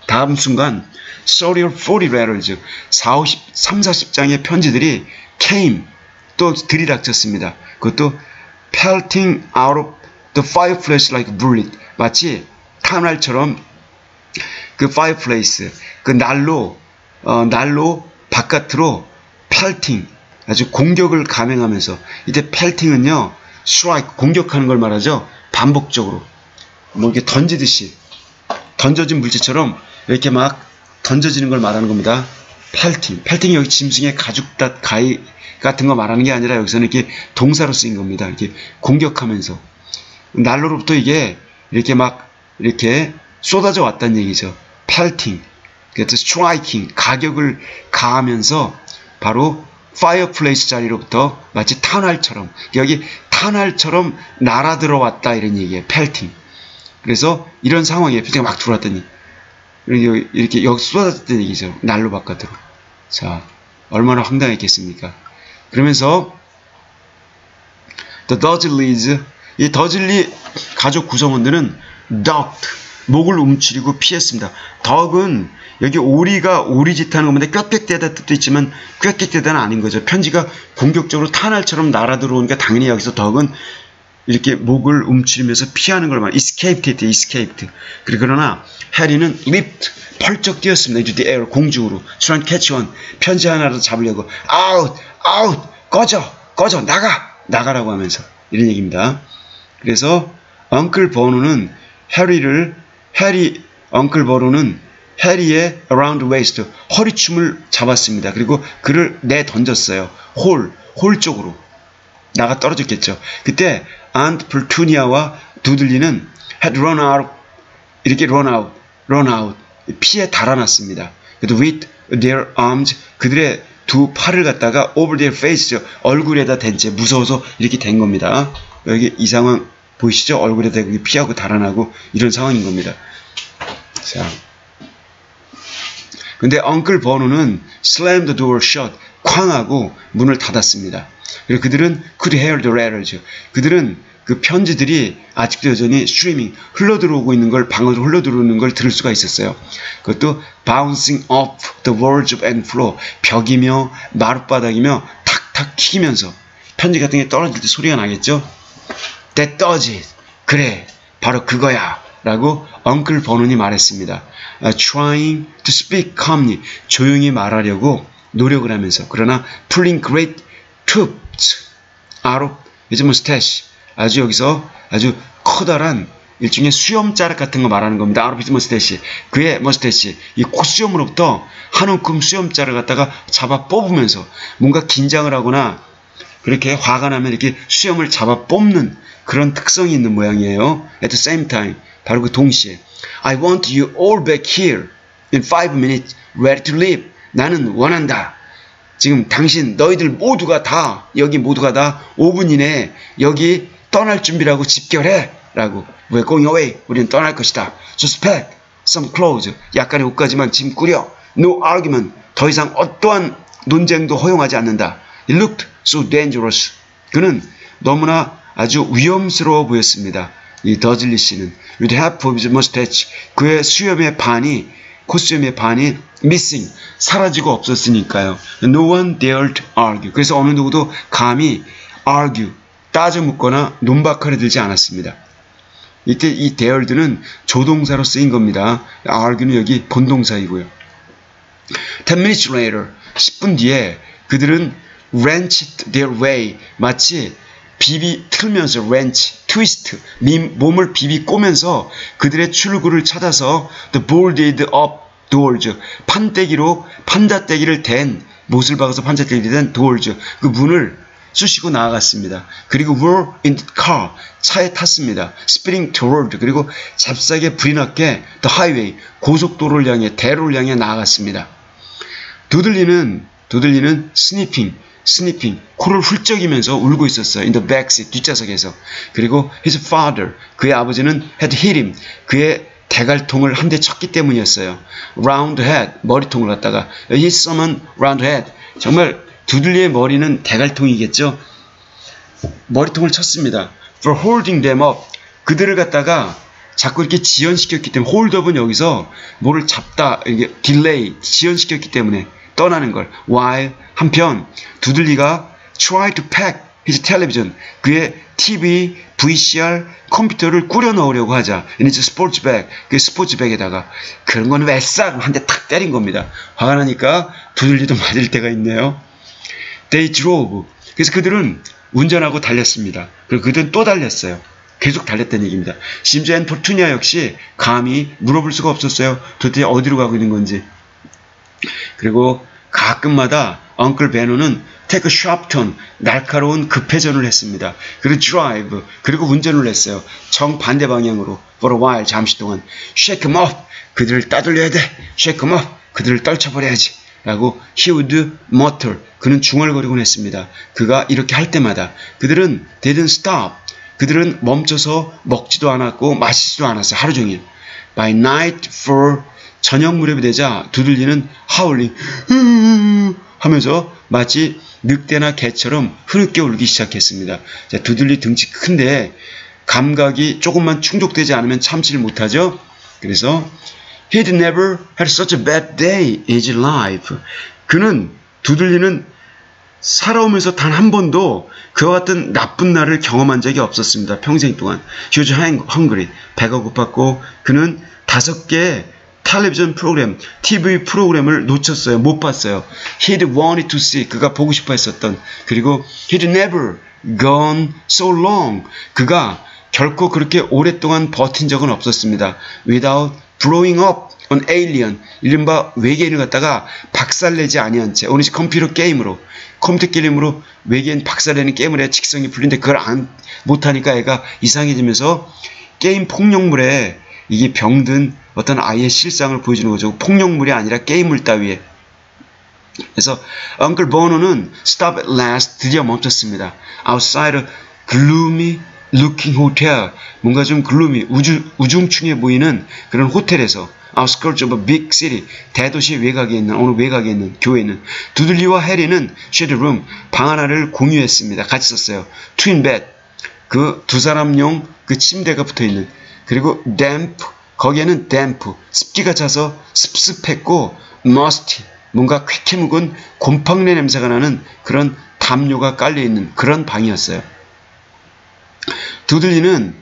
A: 다음 순간 30 or 40 letters 4, 50, 3, 40장의 편지들이 came 또 들이닥쳤습니다. 그것도 pelting out of the fireplace like bullet. 마치 탄알처럼 그 fireplace 그 난로 어, 난로 바깥으로 펠팅 아주 공격을 감행하면서 이때 펠팅은요 스트라이크 공격하는 걸 말하죠. 반복적으로. 뭐 이렇게 던지듯이 던져진 물체처럼 이렇게 막 던져지는 걸 말하는 겁니다 pelting. pelting이 여기 짐승의 가죽 따위 같은 거 말하는 게 아니라 여기서는 이렇게 동사로 쓰인 겁니다. 이렇게 공격하면서. 난로로부터 이게 이렇게 막 이렇게 쏟아져 왔다는 얘기죠. pelting. 그래서 striking. 가격을 가하면서 바로 fireplace 자리로부터 마치 탄알처럼 여기 탄알처럼 날아 들어 왔다 이런 얘기예요. 펠팅. 그래서 이런 상황에 필팅가 막 들어왔더니 이렇게 여기 쏟아졌던 얘기죠. 난로 바깥으로. 자, 얼마나 황당했겠습니까? 그러면서 The Dudleys 이 더즐리 가족 구성원들은 ducked 목을 움츠리고 피했습니다. 덕은 여기 오리가 오리짓하는 겁니다. 꾀꾀대다 뜻도 있지만 꾀꾀대다는 아닌 거죠. 편지가 공격적으로 탄알처럼 날아들어오니까 당연히 여기서 덕은 이렇게 목을 움츠리면서 피하는 걸 말. escaped 했대, escaped. 그러나 해리는 leaped 펄쩍 뛰었습니다. into the air 공중으로. trying catch one 편지 하나를 잡으려고 out, out 꺼져, 꺼져 나가, 나가라고 하면서 이런 얘기입니다. 그래서 엉클 버누는 해리를 해리 엉클 버누는 해리의 around waist 허리춤을 잡았습니다. 그리고 그를 내 던졌어요. 홀, 홀 쪽으로 나가 떨어졌겠죠. 그때 안트 플투니아와 두들리는 had run out 이렇게 run out, run out 피에 달아났습니다. with their arms 그들의 두 팔을 갖다가 over their face 얼굴에다 댄 채 무서워서 이렇게 된 겁니다. 여기 이 상황 보이시죠? 얼굴에 대고 피하고 달아나고 이런 상황인 겁니다. 자. 근데 엉클 버누는 slam the door shut 쾅 하고 문을 닫았습니다. 그리고 그들은 could hear the letters. 그들은 그 편지들이 아직도 여전히 스트리밍 흘러 들어오고 있는 걸 방으로 흘러 들어오는 걸 들을 수가 있었어요. 그것도 bouncing off the walls and floor 벽이며 마룻바닥이며 탁탁 튀기면서 편지 같은 게 떨어질 때 소리가 나겠죠. That does it. 그래, 바로 그거야. 라고 엉클 버논이 말했습니다. Uh, trying to speak calmly. 조용히 말하려고 노력을 하면서. 그러나 pulling great of his mustache. 아주 여기서 아주 커다란 일종의 수염 자락 같은 거 말하는 겁니다. his mustache. 그의 mustache. 이 콧수염으로부터 한 움큼 수염 자를 갖다가 잡아 뽑으면서 뭔가 긴장을 하거나 그렇게 화가 나면 이렇게 수염을 잡아 뽑는 그런 특성이 있는 모양이에요. At the same time, 바로 그 동시에 I want you all back here in five minutes, ready to leave. 나는 원한다. 지금 당신 너희들 모두가 다 여기 모두가 다 5분 이내에 여기 떠날 준비라고 집결해. 라고 We're going away. 우리는 떠날 것이다. Just pack some clothes. 약간의 옷까지만 짐 꾸려. No argument. 더 이상 어떠한 논쟁도 허용하지 않는다. It looked so dangerous. 그는 너무나 아주 위험스러워 보였습니다. 이 더즐리 씨는 with half of his mustache 그의 수염의 반이 콧수염의 반이 missing 사라지고 없었으니까요. No one dared argue. 그래서 어느 누구도 감히 argue 따져 묻거나 논박하려 들지 않았습니다. 이때 이 dared는 조동사로 쓰인 겁니다. argue는 여기 본동사이고요. 10 minutes later 10분 뒤에 그들은 wrenched their way 마치 비비 틀면서 wrench, twist 몸을 비비 꼬면서 그들의 출구를 찾아서 the boarded up doors 판때기로 판자떼기를 댄 못을 박아서 판자떼기를 댄 doors 그 문을 쑤시고 나아갔습니다. 그리고 were in the car 차에 탔습니다. spring toward 그리고 잽싸게 불이 났게 the highway 고속도로를 향해 대로를 향해 나아갔습니다. 두들리는 두들리는 스니핑 스니핑, 코를 훌쩍이면서 울고 있었어요. in the backseat, 뒷좌석에서. 그리고 his father, 그의 아버지는 had hit him, 그의 대갈통을 한 대 쳤기 때문이었어요. round head, 머리통을 갖다가 his summon round head, 정말 두들리의 머리는 대갈통이겠죠. 머리통을 쳤습니다. for holding them up, 그들을 갖다가 자꾸 이렇게 지연시켰기 때문에 홀드업은 여기서 뭐를 잡다, 이게 delay, 지연시켰기 때문에 떠나는 걸. while 한편 두들리가 try to pack his television 그의 TV, VCR, 컴퓨터를 꾸려 넣으려고 하자. 이제 sports bag, 그 sports bag에다가 그런 건왜싹한대 탁 때린 겁니다. 화가 나니까 두들리도 맞을 때가 있네요. They drove. 그래서 그들은 운전하고 달렸습니다. 그리고 그들은 또 달렸어요. 계속 달렸다는 얘기입니다. 심지어 aunt 페투니아 역시 감히 물어볼 수가 없었어요. 도대체 어디로 가고 있는 건지. 그리고 가끔마다 Uncle 버논은 take sharp turn 날카로운 급회전을 했습니다. 그리고 드라이브 그리고 운전을 했어요. 정반대 방향으로 for a while 잠시 동안 shake them off 그들을 따돌려야 돼 shake them off 그들을 떨쳐버려야지 라고 would mutter 그는 중얼거리곤 했습니다. 그가 이렇게 할 때마다 그들은 didn't stop 그들은 멈춰서 먹지도 않았고 마시지도 않았어요. 하루 종일. By night for 저녁 무렵이 되자 두들리는 하울링 하면서 마치 늑대나 개처럼 흐느껴 울기 시작했습니다. 자, 두들리 등치 큰데 감각이 조금만 충족되지 않으면 참지를 못하죠. 그래서 He'd never had such a bad day in his life. 그는 두들리는 살아오면서 단 한 번도 그와 같은 나쁜 날을 경험한 적이 없었습니다. 평생 동안. He was hungry. 배가 고팠고 그는 다섯 개의 텔레비전 프로그램, TV 프로그램을 놓쳤어요. 못 봤어요. He'd wanted to see. 그가 보고 싶어 했었던. 그리고 he'd never gone so long. 그가 결코 그렇게 오랫동안 버틴 적은 없었습니다. Without blowing up an alien. 이른바 외계인을 갖다가 박살내지 아니한 채. 오늘 컴퓨터 게임으로. 컴퓨터 게임으로 외계인 박살내는 게임을 해 직성이 풀린데 그걸 안, 못하니까 애가 이상해지면서 게임 폭력물에 이게 병든 어떤 아이의 실상을 보여주는 거죠. 폭력물이 아니라 게임물 따위에. 그래서 Uncle Bono는 Stop at Last 드디어 멈췄습니다. Outside a gloomy looking hotel 뭔가 좀 글루미 우주, 우중충해 보이는 그런 호텔에서 outskirts of a big city 대도시 외곽에 있는 어느 외곽에 있는 교회는 두들리와 해리는 room 방 하나를 공유했습니다. 같이 썼어요. twin bed 그두 사람용 그 침대가 붙어 있는 그리고 damp 거기에는 damp 습기가 차서 습습했고 musty 뭔가 쾌쾌 묵은 곰팡내 냄새가 나는 그런 담요가 깔려 있는 그런 방이었어요. 두들리는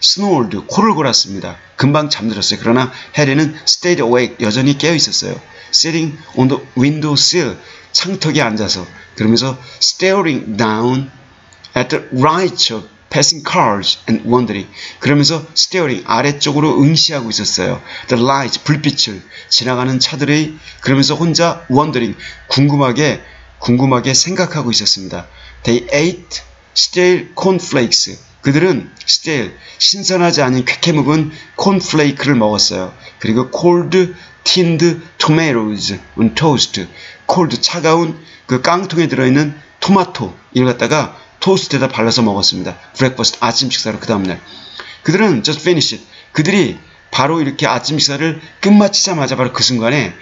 A: snored 코를 골았습니다. 금방 잠들었어요. 그러나 해리는 stayed awake 여전히 깨어 있었어요. sitting on the window sill 창턱에 앉아서 그러면서 staring down at the light of passing cars and wondering 그러면서 staring 아래쪽으로 응시하고 있었어요. the light 불빛을 지나가는 차들의 그러면서 혼자 wondering 궁금하게 궁금하게 생각하고 있었습니다. they ate stale cornflakes 그들은 stale 신선하지 않은 쾌쾌 묵은 콘플레이크를 먹었어요. 그리고 cold tinned tomatoes on toast cold 차가운 그 깡통에 들어있는 토마토 이걸 갖다가 토스트에다 발라서 먹었습니다. breakfast 아침 식사로 그 다음날. 그들은 just finish it. 그들이 바로 이렇게 아침 식사를 끝마치자마자 바로 그 순간에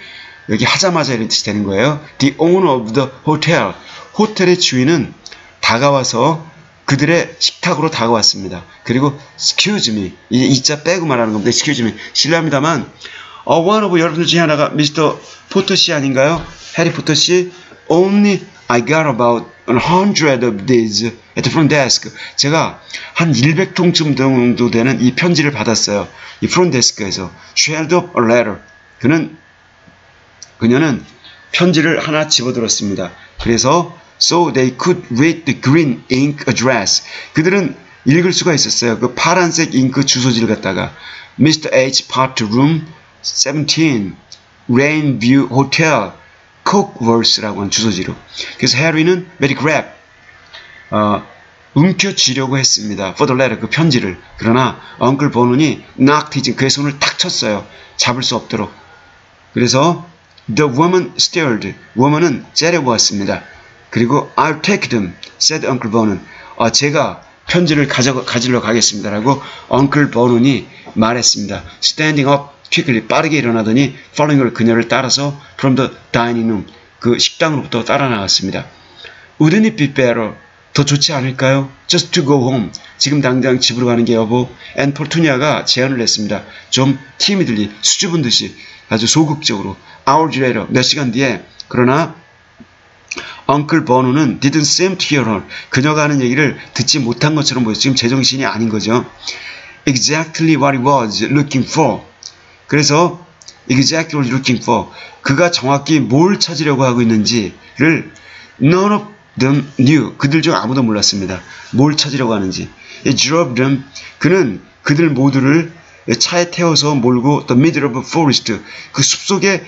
A: 여기 하자마자 이런 뜻이 되는 거예요. The owner of the hotel. 호텔의 주인은 다가와서 그들의 식탁으로 다가왔습니다. 그리고 excuse me 이제 E자 빼고 말하는 겁니다. excuse me 실례합니다만 어, one of 여러분들 중에 하나가 미스터 포터 씨 아닌가요? 해리 포터 씨 only I got about a hundred of these at the front desk. 제가 한 100통쯤 정도 되는 이 편지를 받았어요. 이 front desk에서 she held up a letter. 그는 그녀는 편지를 하나 집어들었습니다. 그래서 so they could read the green ink address. 그들은 읽을 수가 있었어요. 그 파란색 잉크 주소지를 갖다가 Mr. H. Part Room 17 Rain View Hotel Cookworth라고 하는 주소지로. 그래서 해리는 very grab 어, 움켜쥐려고 했습니다. for the letter 그 편지를. 그러나 엉클 버논이 knocked his 그의 손을 탁 쳤어요. 잡을 수 없도록. 그래서 the woman stared. woman은 째려보았습니다. 그리고 I'll take them, said Uncle Vernon. 어, 제가 편지를 가져, 가지러 가겠습니다라고 Uncle Vernon이 말했습니다. Standing up quickly 빠르게 일어나더니 following 그녀를 따라서 from the dining room 그 식당으로부터 따라 나갔습니다. Wouldn't it be better? 더 좋지 않을까요? Just to go home. 지금 당장 집으로 가는 게 여보. Aunt 페투니아가 제안을 했습니다. 좀 timidly 수줍은 듯이 아주 소극적으로 hours later 몇 시간 뒤에 그러나 Uncle 버논은 didn't seem to hear her. 그녀가 하는 얘기를 듣지 못한 것처럼 보였어요. 지금 제정신이 아닌 거죠. Exactly what he was looking for. 그래서 exactly looking for. 그가 정확히 뭘 찾으려고 하고 있는지를 none of them knew. 그들 중 아무도 몰랐습니다. 뭘 찾으려고 하는지. Drove them. 그는 그들 모두를 차에 태워서 몰고 the middle of forest 그 숲속의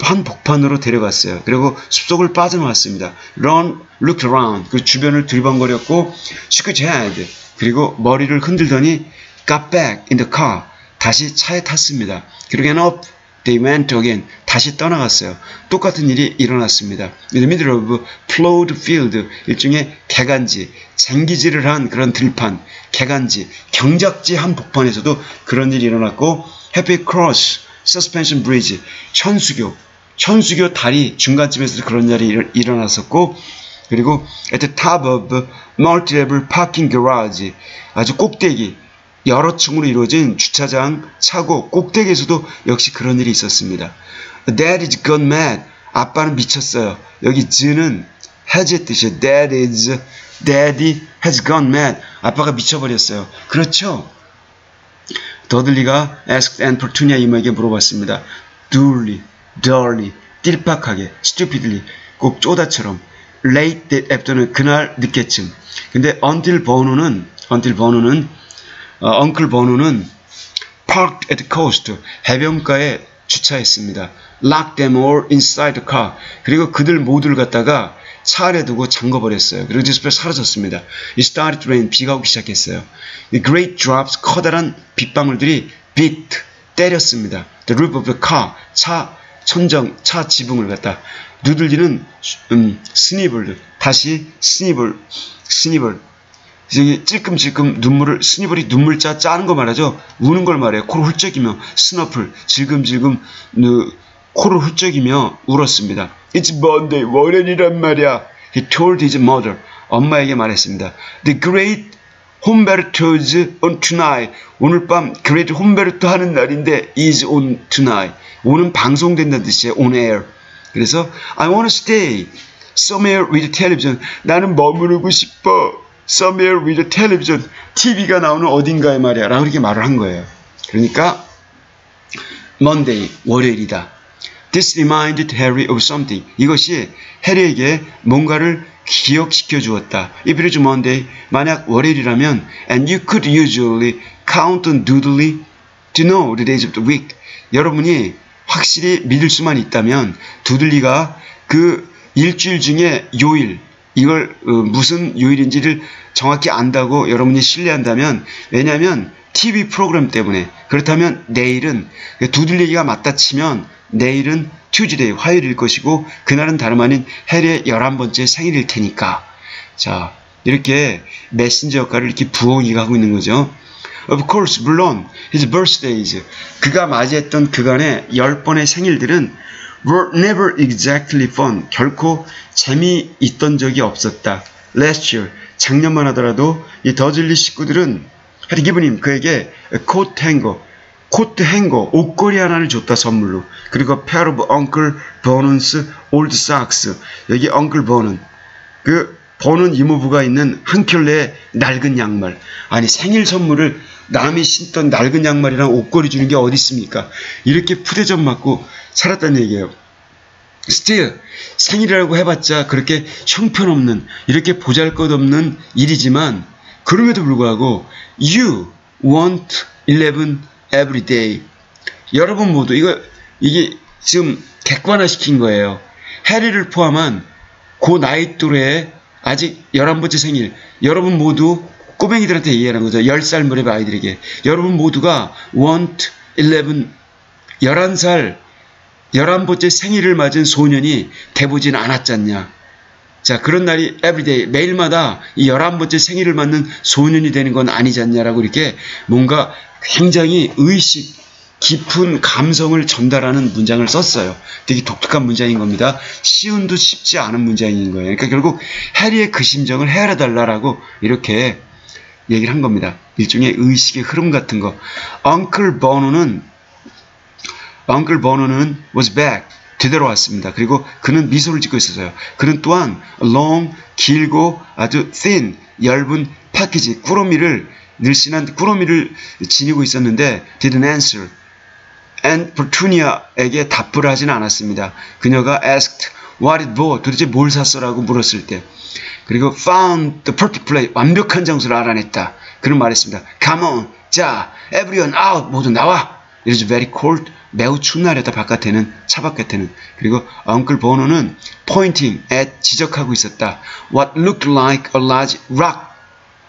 A: 한 복판으로 데려갔어요. 그리고 숲속을 빠져나왔습니다. run, looked around 그 주변을 들방거렸고 shook his head 그리고 머리를 흔들더니 got back in the car 다시 차에 탔습니다. and up they went again 다시 떠나갔어요. 똑같은 일이 일어났습니다. In the middle of plowed field 일종의 개간지, 쟁기질을 한 그런 들판, 개간지, 경작지 한 복판에서도 그런 일이 일어났고 Happy Cross Suspension Bridge 천수교, 천수교 다리 중간쯤에서 그런 일이 일어났었고 그리고 at the top of multi-level parking garage 아주 꼭대기 여러 층으로 이루어진 주차장 차고 꼭대기에서도 역시 그런 일이 있었습니다. Dad is gone mad. 아빠는 미쳤어요. 여기 z는 has의 뜻이에요. Dad is, daddy has gone mad. 아빠가 미쳐버렸어요. 그렇죠? 더들리가 asked Aunt Petunia 이모에게 물어봤습니다. dully, dully, 띨팍하게, stupidly, 꼭 쪼다처럼 late afternoon 그날 늦게쯤. 근데 Uncle 버논은 Uncle 버논은 어, Uncle 버논은 parked at coast 해변가에 주차했습니다. Lock them all inside the car. 그리고 그들 모두를 갖다가 차 안에 두고 잠궈버렸어요. 그리고 disappeared 사라졌습니다. It started rain. 비가 오기 시작했어요. The great drops, 커다란 빗방울들이 beat, 때렸습니다. The roof of the car, 차 천정, 차 지붕을 갖다 두들리는 음, snivel, 다시 snivel, snivel, 이제 찔끔찔끔 눈물을 snivel이 눈물 짜는 거 말하죠. 우는 걸 말해요. 코를 훌쩍이며 snuffle 질금질금 그, 코를 훌쩍이며 울었습니다. It's Monday 월요일이란 말이야. He told his mother 엄마에게 말했습니다. The great Humberto's on tonight. 오늘 밤 Great 홈베르토 하는 날인데 is on tonight. on은 방송된다는 뜻이에요. on air. 그래서 I want to stay somewhere with television. 나는 머무르고 싶어. Somewhere with television, TV가 나오는 어딘가에 말이야 라고 이렇게 말을 한 거예요. 그러니까 Monday, 월요일이다. This reminded Harry of something. 이것이 해리에게 뭔가를 기억시켜 주었다. If it is Monday, 만약 월요일이라면 and you could usually count on doodly to know the days of the week. 여러분이 확실히 믿을 수만 있다면 두들리가 그 일주일 중에 요일, 이걸 어, 무슨 요일인지를 정확히 안다고 여러분이 신뢰한다면 왜냐하면 TV 프로그램 때문에. 그렇다면 내일은 두들리기가 맞다 치면 내일은 튜즈데이 화요일일 것이고 그날은 다름 아닌 해리의 11번째 생일일 테니까. 자 이렇게 메신저 역할을 이렇게 부엉이가 하고 있는 거죠. Of course, 물론 his birthdays 그가 맞이했던 그간의 10번의 생일들은 were never exactly fun. 결코 재미있던 적이 없었다. Last year, 작년만 하더라도 이 더즐리 식구들은 하리 give him 그에게 coat hanger, coat hanger, 옷걸이 하나를 줬다 선물로. 그리고 pair of Uncle Vernon's old socks. 여기 Uncle Vernon. 그 버는 이모부가 있는 한 켤레의 낡은 양말. 아니 생일 선물을 남이 신던 낡은 양말이랑 옷걸이 주는 게 어디 있습니까? 이렇게 푸대접 맞고 살았다는 얘기예요. still 생일이라고 해봤자 그렇게 형편없는 이렇게 보잘것없는 일이지만 그럼에도 불구하고 you want 11 every day 여러분 모두 이거 이게 지금 객관화 시킨 거예요. 해리를 포함한 그 나이 또래에 아직 11번째 생일 여러분 모두 꼬맹이들한테 얘기하는 거죠. 10살 무렵의 아이들에게 여러분 모두가 want 11 11살 11번째 생일을 맞은 소년이 돼보진 않았잖냐. 자, 그런 날이 every day, 매일마다 이 11번째 생일을 맞는 소년이 되는 건 아니잖냐라고 이렇게 뭔가 굉장히 의식, 깊은 감성을 전달하는 문장을 썼어요. 되게 독특한 문장인 겁니다. 쉬운 듯 쉽지 않은 문장인 거예요. 그러니까 결국 해리의 그 심정을 헤아려 달라고 이렇게 얘기를 한 겁니다. 일종의 의식의 흐름 같은 거. 엉클 버노는 Uncle Bono는 was back. 되돌아왔습니다. 그리고 그는 미소를 짓고 있었어요. 그는 또한 long, 길고 아주 thin, 얇은 패키지, 꾸러미를 늘씬한 꾸러미를 지니고 있었는데 didn't answer. and Petunia에게 답을 하지는 않았습니다. 그녀가 asked what it bought, 도대체 뭘 샀어라고 물었을 때 그리고 found the perfect place, 완벽한 장소를 알아냈다. 그는 말했습니다. Come on, 자, everyone out 모두 나와. It is very cold. 매우 추운 날이었다 바깥에는 차 바깥에는 그리고 엉클 보노는 pointing at 지적하고 있었다. What looked like a large rock,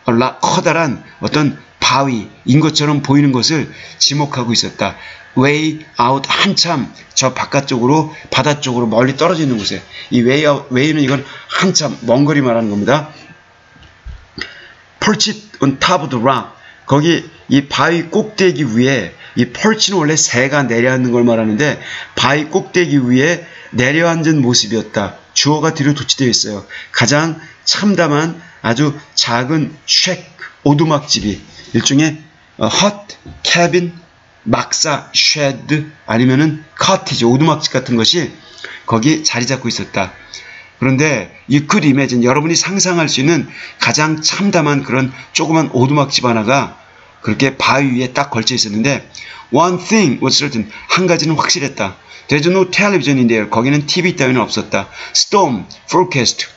A: a la, 커다란 어떤 바위인 것처럼 보이는 것을 지목하고 있었다. Way out 한참 저 바깥쪽으로 바다 쪽으로 멀리 떨어져 있는 곳에 이 way out way는 이건 한참 먼 거리 말하는 겁니다. perched on top of the rock 거기 이 바위 꼭대기 위에 이 펄치는 원래 새가 내려앉는 걸 말하는데 바위 꼭대기 위에 내려앉은 모습이었다. 주어가 뒤로 도치되어 있어요. 가장 참담한 아주 작은 shack 오두막집이 일종의 hut cabin 막사 shed 아니면은 cottage 오두막집 같은 것이 거기 자리 잡고 있었다. 그런데 could imagine 여러분이 상상할 수 있는 가장 참담한 그런 조그만 오두막집 하나가 그렇게 바위 위에 딱 걸쳐 있었는데 one thing was certain 한 가지는 확실했다. There's no television in there. 거기는 TV 따위는 없었다. Storm forecast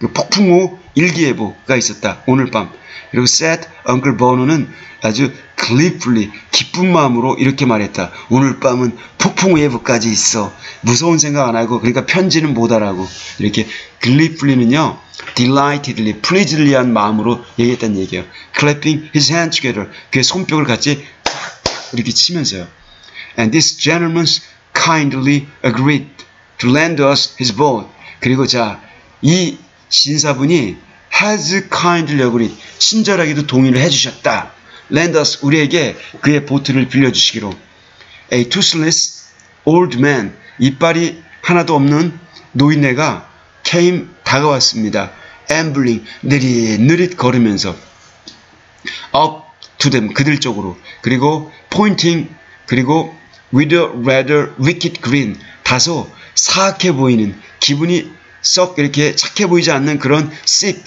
A: 그 폭풍 후 일기예보가 있었다. 오늘 밤. 그리고 said Uncle Bono는 아주 gleefully 기쁜 마음으로 이렇게 말했다. 오늘 밤은 폭풍 예보까지 있어. 무서운 생각 안 하고 그러니까 편지는 못 하라고 이렇게 gleefully는요 delightedly, pleasedly한 마음으로 얘기했다는 얘기예요. clapping his hands together 그의 손뼉을 같이 이렇게 치면서요. And this gentleman kindly agreed to lend us his boat. 그리고 자, 이 신사분이 has kindly agreed 친절하게도 동의를 해주셨다. Lend us 우리에게 그의 보트를 빌려주시기로. A toothless old man 이빨이 하나도 없는 노인네가 came 다가왔습니다. ambling 느릿느릿 걸으면서 up to them 그들 쪽으로 그리고 pointing 그리고 with a rather wicked grin 다소 사악해 보이는 기분이 썩 이렇게 착해 보이지 않는 그런 sick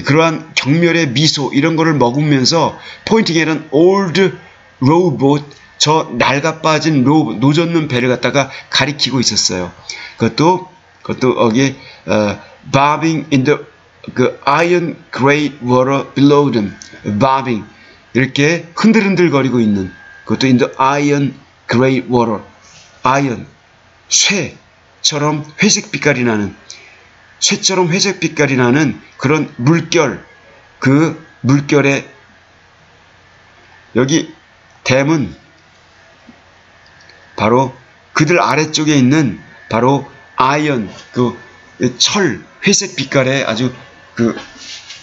A: 그러한 경멸의 미소 이런 거를 머금면서 포인팅에는 old rowboat 저 낡아 빠진 로 노젓는 배를 갖다가 가리키고 있었어요. 그것도 그것도 여기 어, bobbing in the 그 iron gray water below them, bobbing 이렇게 흔들흔들거리고 있는 그것도 in the iron gray water, iron 쇠처럼 회색 빛깔이 나는 쇠처럼 회색 빛깔이 나는 그런 물결 그 물결에 여기 댐은 바로 그들 아래쪽에 있는 바로 iron 그 철 회색 빛깔의 아주 그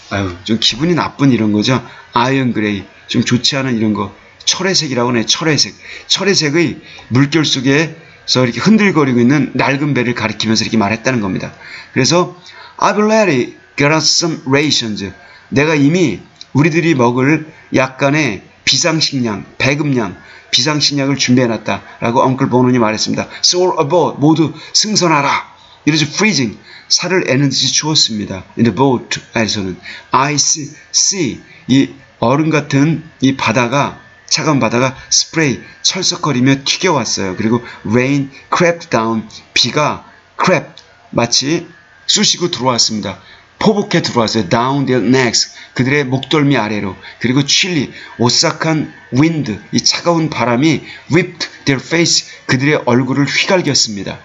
A: 아유 좀 기분이 나쁜 이런 거죠. iron gray 좀 좋지 않은 이런 거. 철회색이라고 하네 철회색. 철회색의 물결 속에 서 이렇게 흔들거리고 있는 낡은 배를 가리키면서 이렇게 말했다는 겁니다. 그래서 I've already got some rations. 내가 이미 우리들이 먹을 약간의 비상식량 배급량 비상식량을 준비해놨다 라고 엉클 보노니 말했습니다. Soar aboard. 모두 승선하라. is freezing. 살을 애는 듯이 추웠습니다. In the boat. 에서는. Ice sea. 이 얼음 같은 이 바다가 차가운 바다가 스프레이 철썩거리며 튀겨왔어요. 그리고 rain crept down 비가 crept 마치 쑤시고 들어왔습니다. 포복해 들어왔어요. down their necks 그들의 목덜미 아래로 그리고 chilly 오싹한 wind 이 차가운 바람이 whipped their face 그들의 얼굴을 휘갈겼습니다.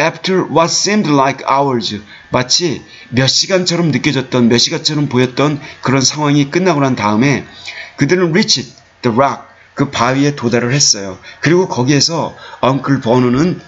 A: after what seemed like hours 마치 몇 시간처럼 느껴졌던 몇 시간처럼 보였던 그런 상황이 끝나고 난 다음에 그들은 reached the rock 그 바위에 도달을 했어요. 그리고 거기에서 Uncle 버논은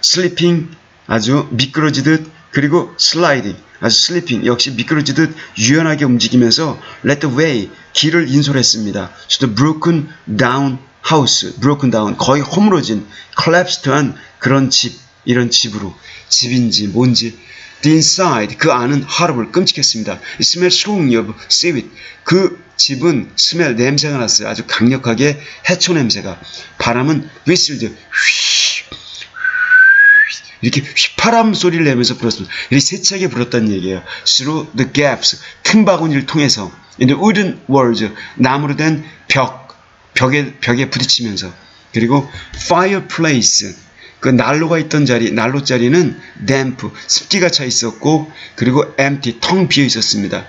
A: slipping 아주 미끄러지듯 그리고 sliding 아주 slipping 역시 미끄러지듯 유연하게 움직이면서 led the way 길을 인솔했습니다. to the broken down house broken down 거의 허물어진 collapsed한 그런 집 이런 집으로 집인지 뭔지 The inside 그 안은 horrible 끔찍했습니다. It smells strongly of seaweed 그 집은 스멜 냄새가 났어요. 아주 강력하게 해초 냄새가 바람은 whistled 휘 이렇게 휘파람 소리를 내면서 불었습니다. 이렇게 세차게 불었다는 얘기예요. Through the gaps 틈바구니를 통해서 in the wooden walls 나무로 된 벽 벽에 벽에 부딪히면서 그리고 fireplace 그 난로가 있던 자리, 난로 자리는 damp, 습기가 차 있었고, 그리고 empty, 텅 비어 있었습니다.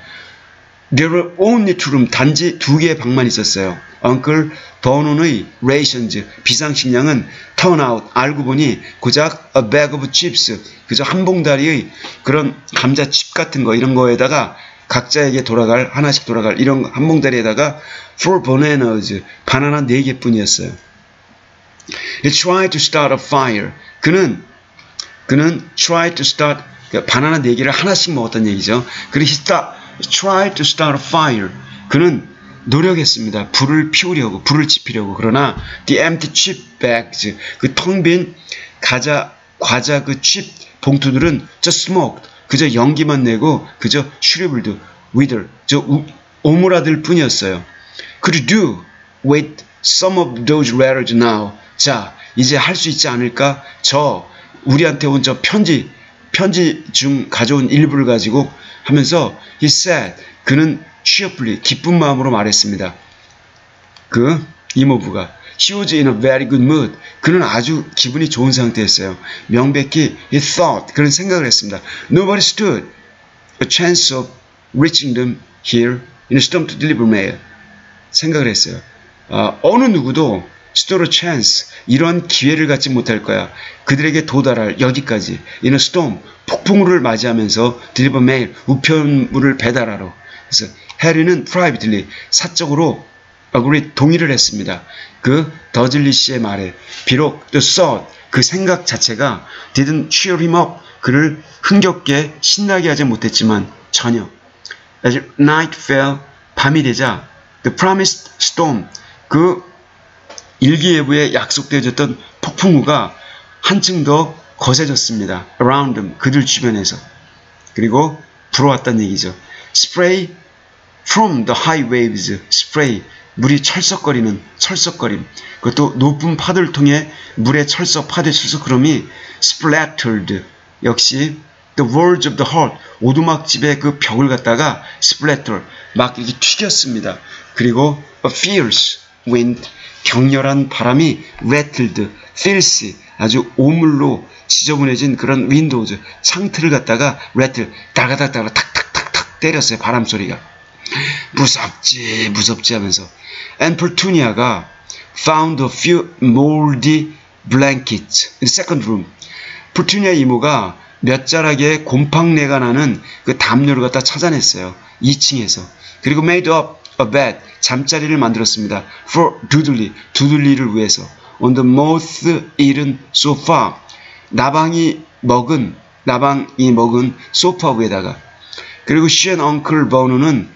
A: There were only two room, 단지 두 개의 방만 있었어요. Uncle 버논의 rations, 비상식량은 turn out, 알고 보니 고작 a bag of chips, 그저 한 봉다리의 그런 감자칩 같은 거, 이런 거에다가 각자에게 돌아갈, 하나씩 돌아갈, 이런 한 봉다리에다가 four bananas, 바나나 네 개뿐이었어요. He tried to start a fire. 그는, 그는 tried to start, 바나나 네 개를 하나씩 먹었던 얘기죠. 그리고 he start, tried to start a fire. 그는 노력했습니다. 불을 피우려고, 불을 지피려고. 그러나 the empty chip bags, 그 텅 빈 과자, 과자 그 칩 봉투들은 just smoked. 그저 연기만 내고 그저 슈리블드, wither, 저 우, 오므라들 뿐이었어요. Could you do with some of those letters now? 자, 이제 할 수 있지 않을까? 저 우리한테 온 저 편지 편지 중 가져온 일부를 가지고 하면서 he said 그는 cheerfully 기쁜 마음으로 말했습니다. 그 이모부가 He was in a very good mood. 그는 아주 기분이 좋은 상태였어요. 명백히 he thought 그런 생각을 했습니다. Nobody stood a chance of reaching them here in a storm to deliver mail. 생각을 했어요. 어, 어느 누구도 a chance 이런 기회를 갖지 못할 거야. 그들에게 도달할 여기까지 a storm 폭풍우를 맞이하면서 deliver mail 우편물을 배달하러. 그래서 해리는 privately 사적으로 agree 동의를 했습니다. 그 더즐리 씨의 말에 비록 the thought 그 생각 자체가 didn't cheer him up 그를 흥겹게 신나게 하지 못했지만 전혀 as night fell 밤이 되자 the promised storm 그 일기예보에 약속되어졌던 폭풍우가 한층 더 거세졌습니다. around them 그들 주변에서 그리고 불어왔다는 얘기죠. spray from the high waves spray 물이 철썩거리는 철썩거림 그것도 높은 파도를 통해 물의 철썩 파도의 철썩거림이 splattered 역시 the walls of the hut 오두막집의 그 벽을 갖다가 splatter 막 이렇게 튀겼습니다. 그리고 a fierce wind 격렬한 바람이 rattled filthy 아주 오물로 지저분해진 그런 windows 창틀을 갖다가 rattle 다가닥다가 탁탁탁탁 때렸어요 바람 소리가 무섭지 무섭지 하면서 앤플투니아가 found a few moldy blankets in second room. 플투니아 이모가 몇 자락의 곰팡내가 나는 그 담요를 갖다 찾아냈어요. 2층에서. 그리고 made up a bed, 잠자리를 만들었습니다. for 두들리, 두들리를 위해서. on the moth-eaten sofa, 나방이 먹은, 나방이 먹은 소파 위에다가. 그리고 she and Uncle Bono는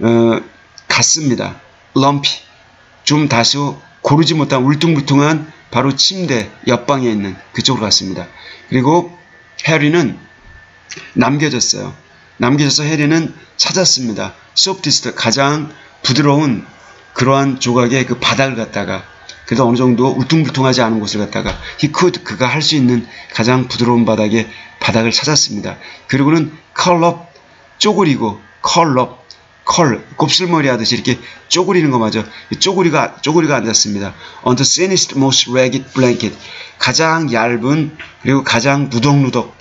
A: 어, 갔습니다. 럼피, 좀 다소 고르지 못한 울퉁불퉁한 바로 침대 옆방에 있는 그쪽으로 갔습니다. 그리고 해리는 남겨졌어요. 남겨져서 해리는 찾았습니다. 소프티스트 가장 부드러운 그러한 조각의 그 바닥을 갖다가 그래도 어느 정도 울퉁불퉁하지 않은 곳을 갖다가 could 그가 할 수 있는 가장 부드러운 바닥의 바닥을 찾았습니다. 그리고는 컬럽 쪼그리고 컬럽 컬 곱슬머리 하듯이 이렇게 쪼그리는 거 맞아. 쪼그리가 쪼그리가 앉았습니다. On the thinnest, most ragged blanket 가장 얇은 그리고 가장 누덕누덕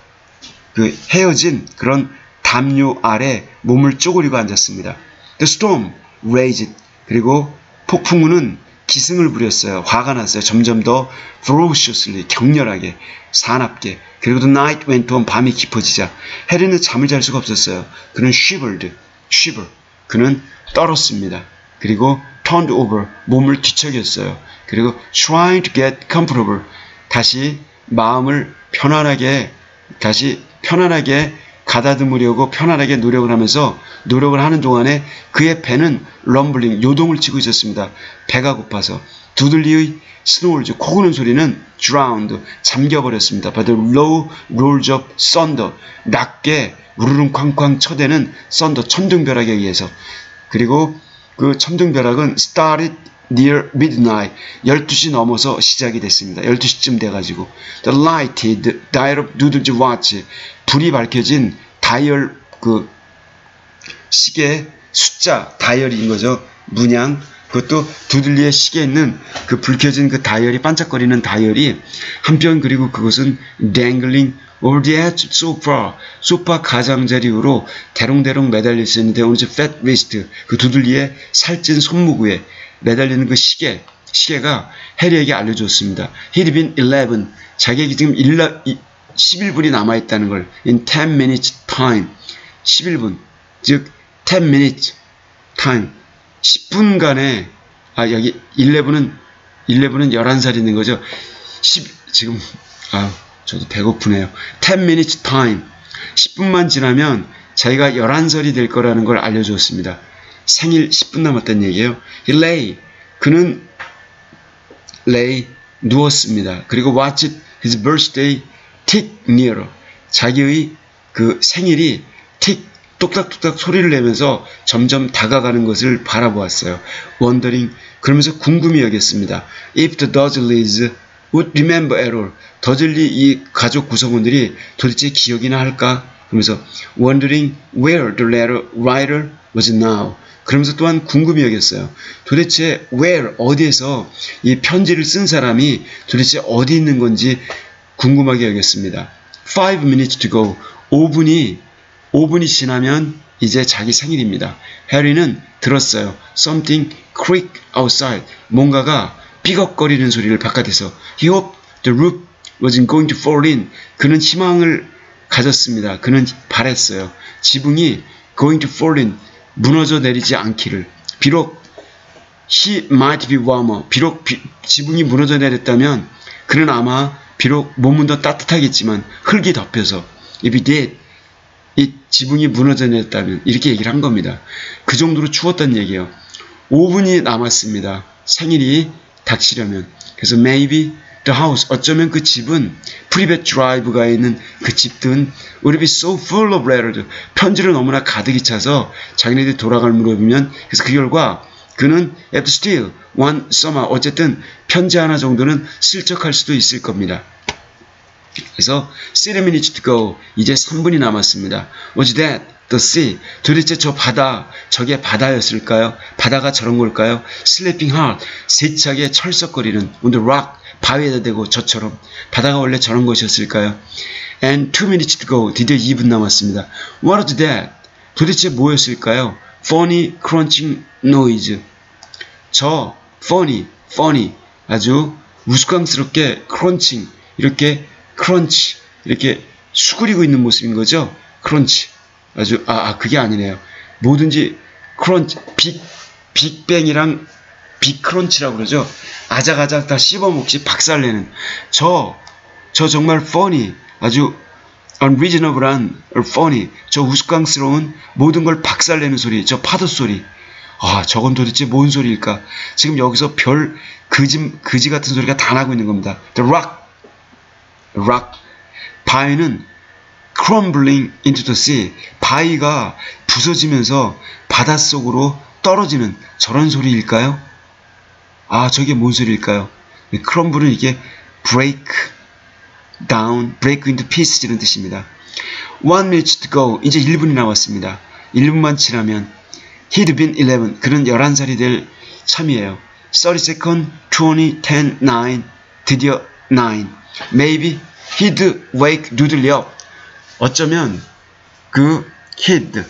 A: 그 헤어진 그런 담요 아래 몸을 쪼그리고 앉았습니다. The storm raged 그리고 폭풍우는 기승을 부렸어요. 화가 났어요. 점점 더 ferociously 격렬하게 사납게 그리고 the night went on 밤이 깊어지자 해리는 잠을 잘 수가 없었어요. 그는 shivered, shiver 그는 떨었습니다. 그리고 turned over 몸을 뒤척였어요. 그리고 trying to get comfortable 다시 마음을 편안하게 다시 편안하게 가다듬으려고 편안하게 노력을 하면서 노력을 하는 동안에 그의 배는 rumbling 요동을 치고 있었습니다. 배가 고파서 Dudley의 snores 코고는 소리는 drowned 잠겨버렸습니다. The low rolls of thunder 낮게 우르릉 쾅쾅 쳐대는 thunder 천둥벼락에 의해서 그리고 그 천둥벼락은 started near midnight 12시 넘어서 시작이 됐습니다. 12시쯤 돼가지고 the lighted dial of Dudley's watch 불이 밝혀진 다이얼 그 시계 숫자 다이얼인 거죠. 문양 그것도 두들리의 시계에 있는 그 불 켜진 그 다이얼이 반짝거리는 다이얼이 한편 그리고 그것은 dangling over the edge sofa 소파 가장자리 위로 대롱대롱 매달려 있었는데 오늘 fat wrist 그 두들리의 살찐 손목 위에 매달리는 그 시계 시계가 해리에게 알려줬습니다. He'd been 11 자기에게 지금 11분이 남아있다는 걸 in 10 minutes time 11분 즉 10 minutes time 10분간에 아 여기 11은 11은 11살이 있는 거죠. 10 지금 아 저도 배고프네요. 10 minutes time 10분만 지나면 자기가 11살이 될 거라는 걸 알려주었습니다. 생일 10분 남았다는 얘기예요. Lay 그는 lay 누웠습니다. 그리고 watched his birthday tick nearer 자기의 그 생일이 틱 뚝딱뚝딱 소리를 내면서 점점 다가가는 것을 바라보았어요. wondering 그러면서 궁금히 여겼습니다. If the Dursleys would remember error 더즐리 이 가족 구성원들이 도대체 기억이나 할까? 그러면서 wondering where the letter writer was now 그러면서 또한 궁금히 여겼어요. 도대체 where 어디에서 이 편지를 쓴 사람이 도대체 어디 있는 건지 궁금하게 여겼습니다. 5 minutes to go 5분이 5분이 지나면 이제 자기 생일입니다. 해리는 들었어요. Something creak outside. 뭔가가 삐걱거리는 소리를 바깥에서. He hoped the roof wasn't going to fall in. 그는 희망을 가졌습니다. 그는 바랬어요. 지붕이 going to fall in. 무너져 내리지 않기를. 비록 he might be warmer. 비록 비, 지붕이 무너져 내렸다면 그는 아마 비록 몸은 더 따뜻하겠지만 흙이 덮여서 if he did 이 지붕이 무너져 내렸다면 이렇게 얘기를 한 겁니다. 그 정도로 추웠다는 얘기예요. 5분이 남았습니다. 생일이 닥치려면. 그래서 maybe the house 어쩌면 그 집은 프리벳 드라이브가 있는 그 집든 would be so full of letters 편지를 너무나 가득히 차서 자기네들이 돌아갈 무렵이면 그래서 그 결과 그는 after still one summer 어쨌든 편지 하나 정도는 슬쩍할 수도 있을 겁니다. 그래서 3 minutes to go 이제 3분이 남았습니다. Was that the sea? 도대체 저 바다 저게 바다였을까요? 바다가 저런 걸까요? Sleeping hard 세차게 철썩거리는 on the rock 바위에다 대고 저처럼 바다가 원래 저런 것이었을까요? And 2 minutes to go 드디어 2분 남았습니다. What was that? 도대체 뭐였을까요? Funny crunching noise 저 funny funny 아주 우스꽝스럽게 crunching 이렇게 크런치 이렇게 수그리고 있는 모습인 거죠. 크런치 아주 아, 아 그게 아니네요. 뭐든지 크런치 빅 빅뱅이랑 빅크런치라고 그러죠. 아작아작 다 씹어먹지 박살내는 저 저 정말 funny 아주 unreasonable한 funny 저 우스꽝스러운 모든 걸 박살내는 소리 저 파도 소리 아 저건 도대체 뭔 소리일까 지금 여기서 별 그지 그지 같은 소리가 다 나고 있는 겁니다. The rock rock. 바위는 crumbling into the sea. 바위가 부서지면서 바닷속으로 떨어지는 저런 소리일까요? 아, 저게 뭔 소리일까요? 크럼블은 이게 break down, break into pieces 이런 뜻입니다. One minute to go. 이제 1분이 남았습니다. 1분만 지나면 he'd been 11. 그는 11살이 될 참이에요. 30 second, 20, 10, 9. 드디어 9. Maybe he'd wake Dudley up. 어쩌면 그 he'd,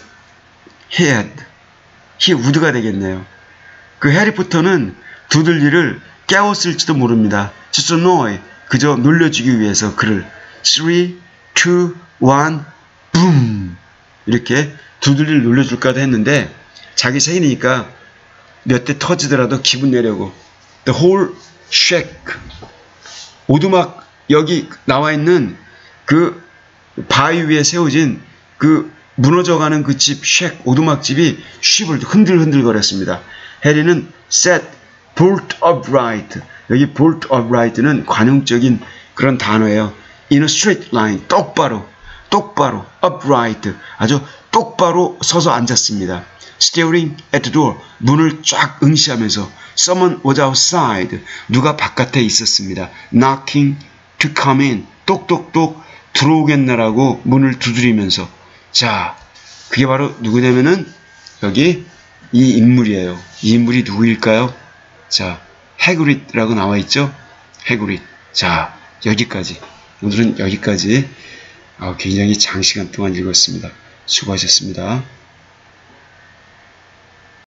A: he had, he would가 되겠네요. 그 해리포터는 두들리를 깨웠을지도 모릅니다. just annoy, 그저 놀려주기 위해서 그를 3, 2, 1, boom 이렇게 두들리를 놀려줄까도 했는데 자기 생일이니까 몇 대 터지더라도 기분 내려고 the whole shack 오두막 여기 나와 있는 그 바위 위에 세워진 그 무너져가는 그 집, 쉑, 오두막집이 쉽을 흔들흔들 거렸습니다. 해리는 set, bolt upright. 여기 bolt upright는 관용적인 그런 단어예요. in a straight line, 똑바로, 똑바로, upright. 아주 똑바로 서서 앉았습니다. staring at the door, 문을 쫙 응시하면서 someone was outside, 누가 바깥에 있었습니다. knocking to come in 똑똑똑 들어오겠나라고 문을 두드리면서 자 그게 바로 누구냐면은 여기 이 인물이에요. 이 인물이 누구일까요? 자, 해그릿이라고 나와 있죠? 해그릿. 자, 여기까지. 오늘은 여기까지 어, 굉장히 장시간 동안 읽었습니다. 수고하셨습니다.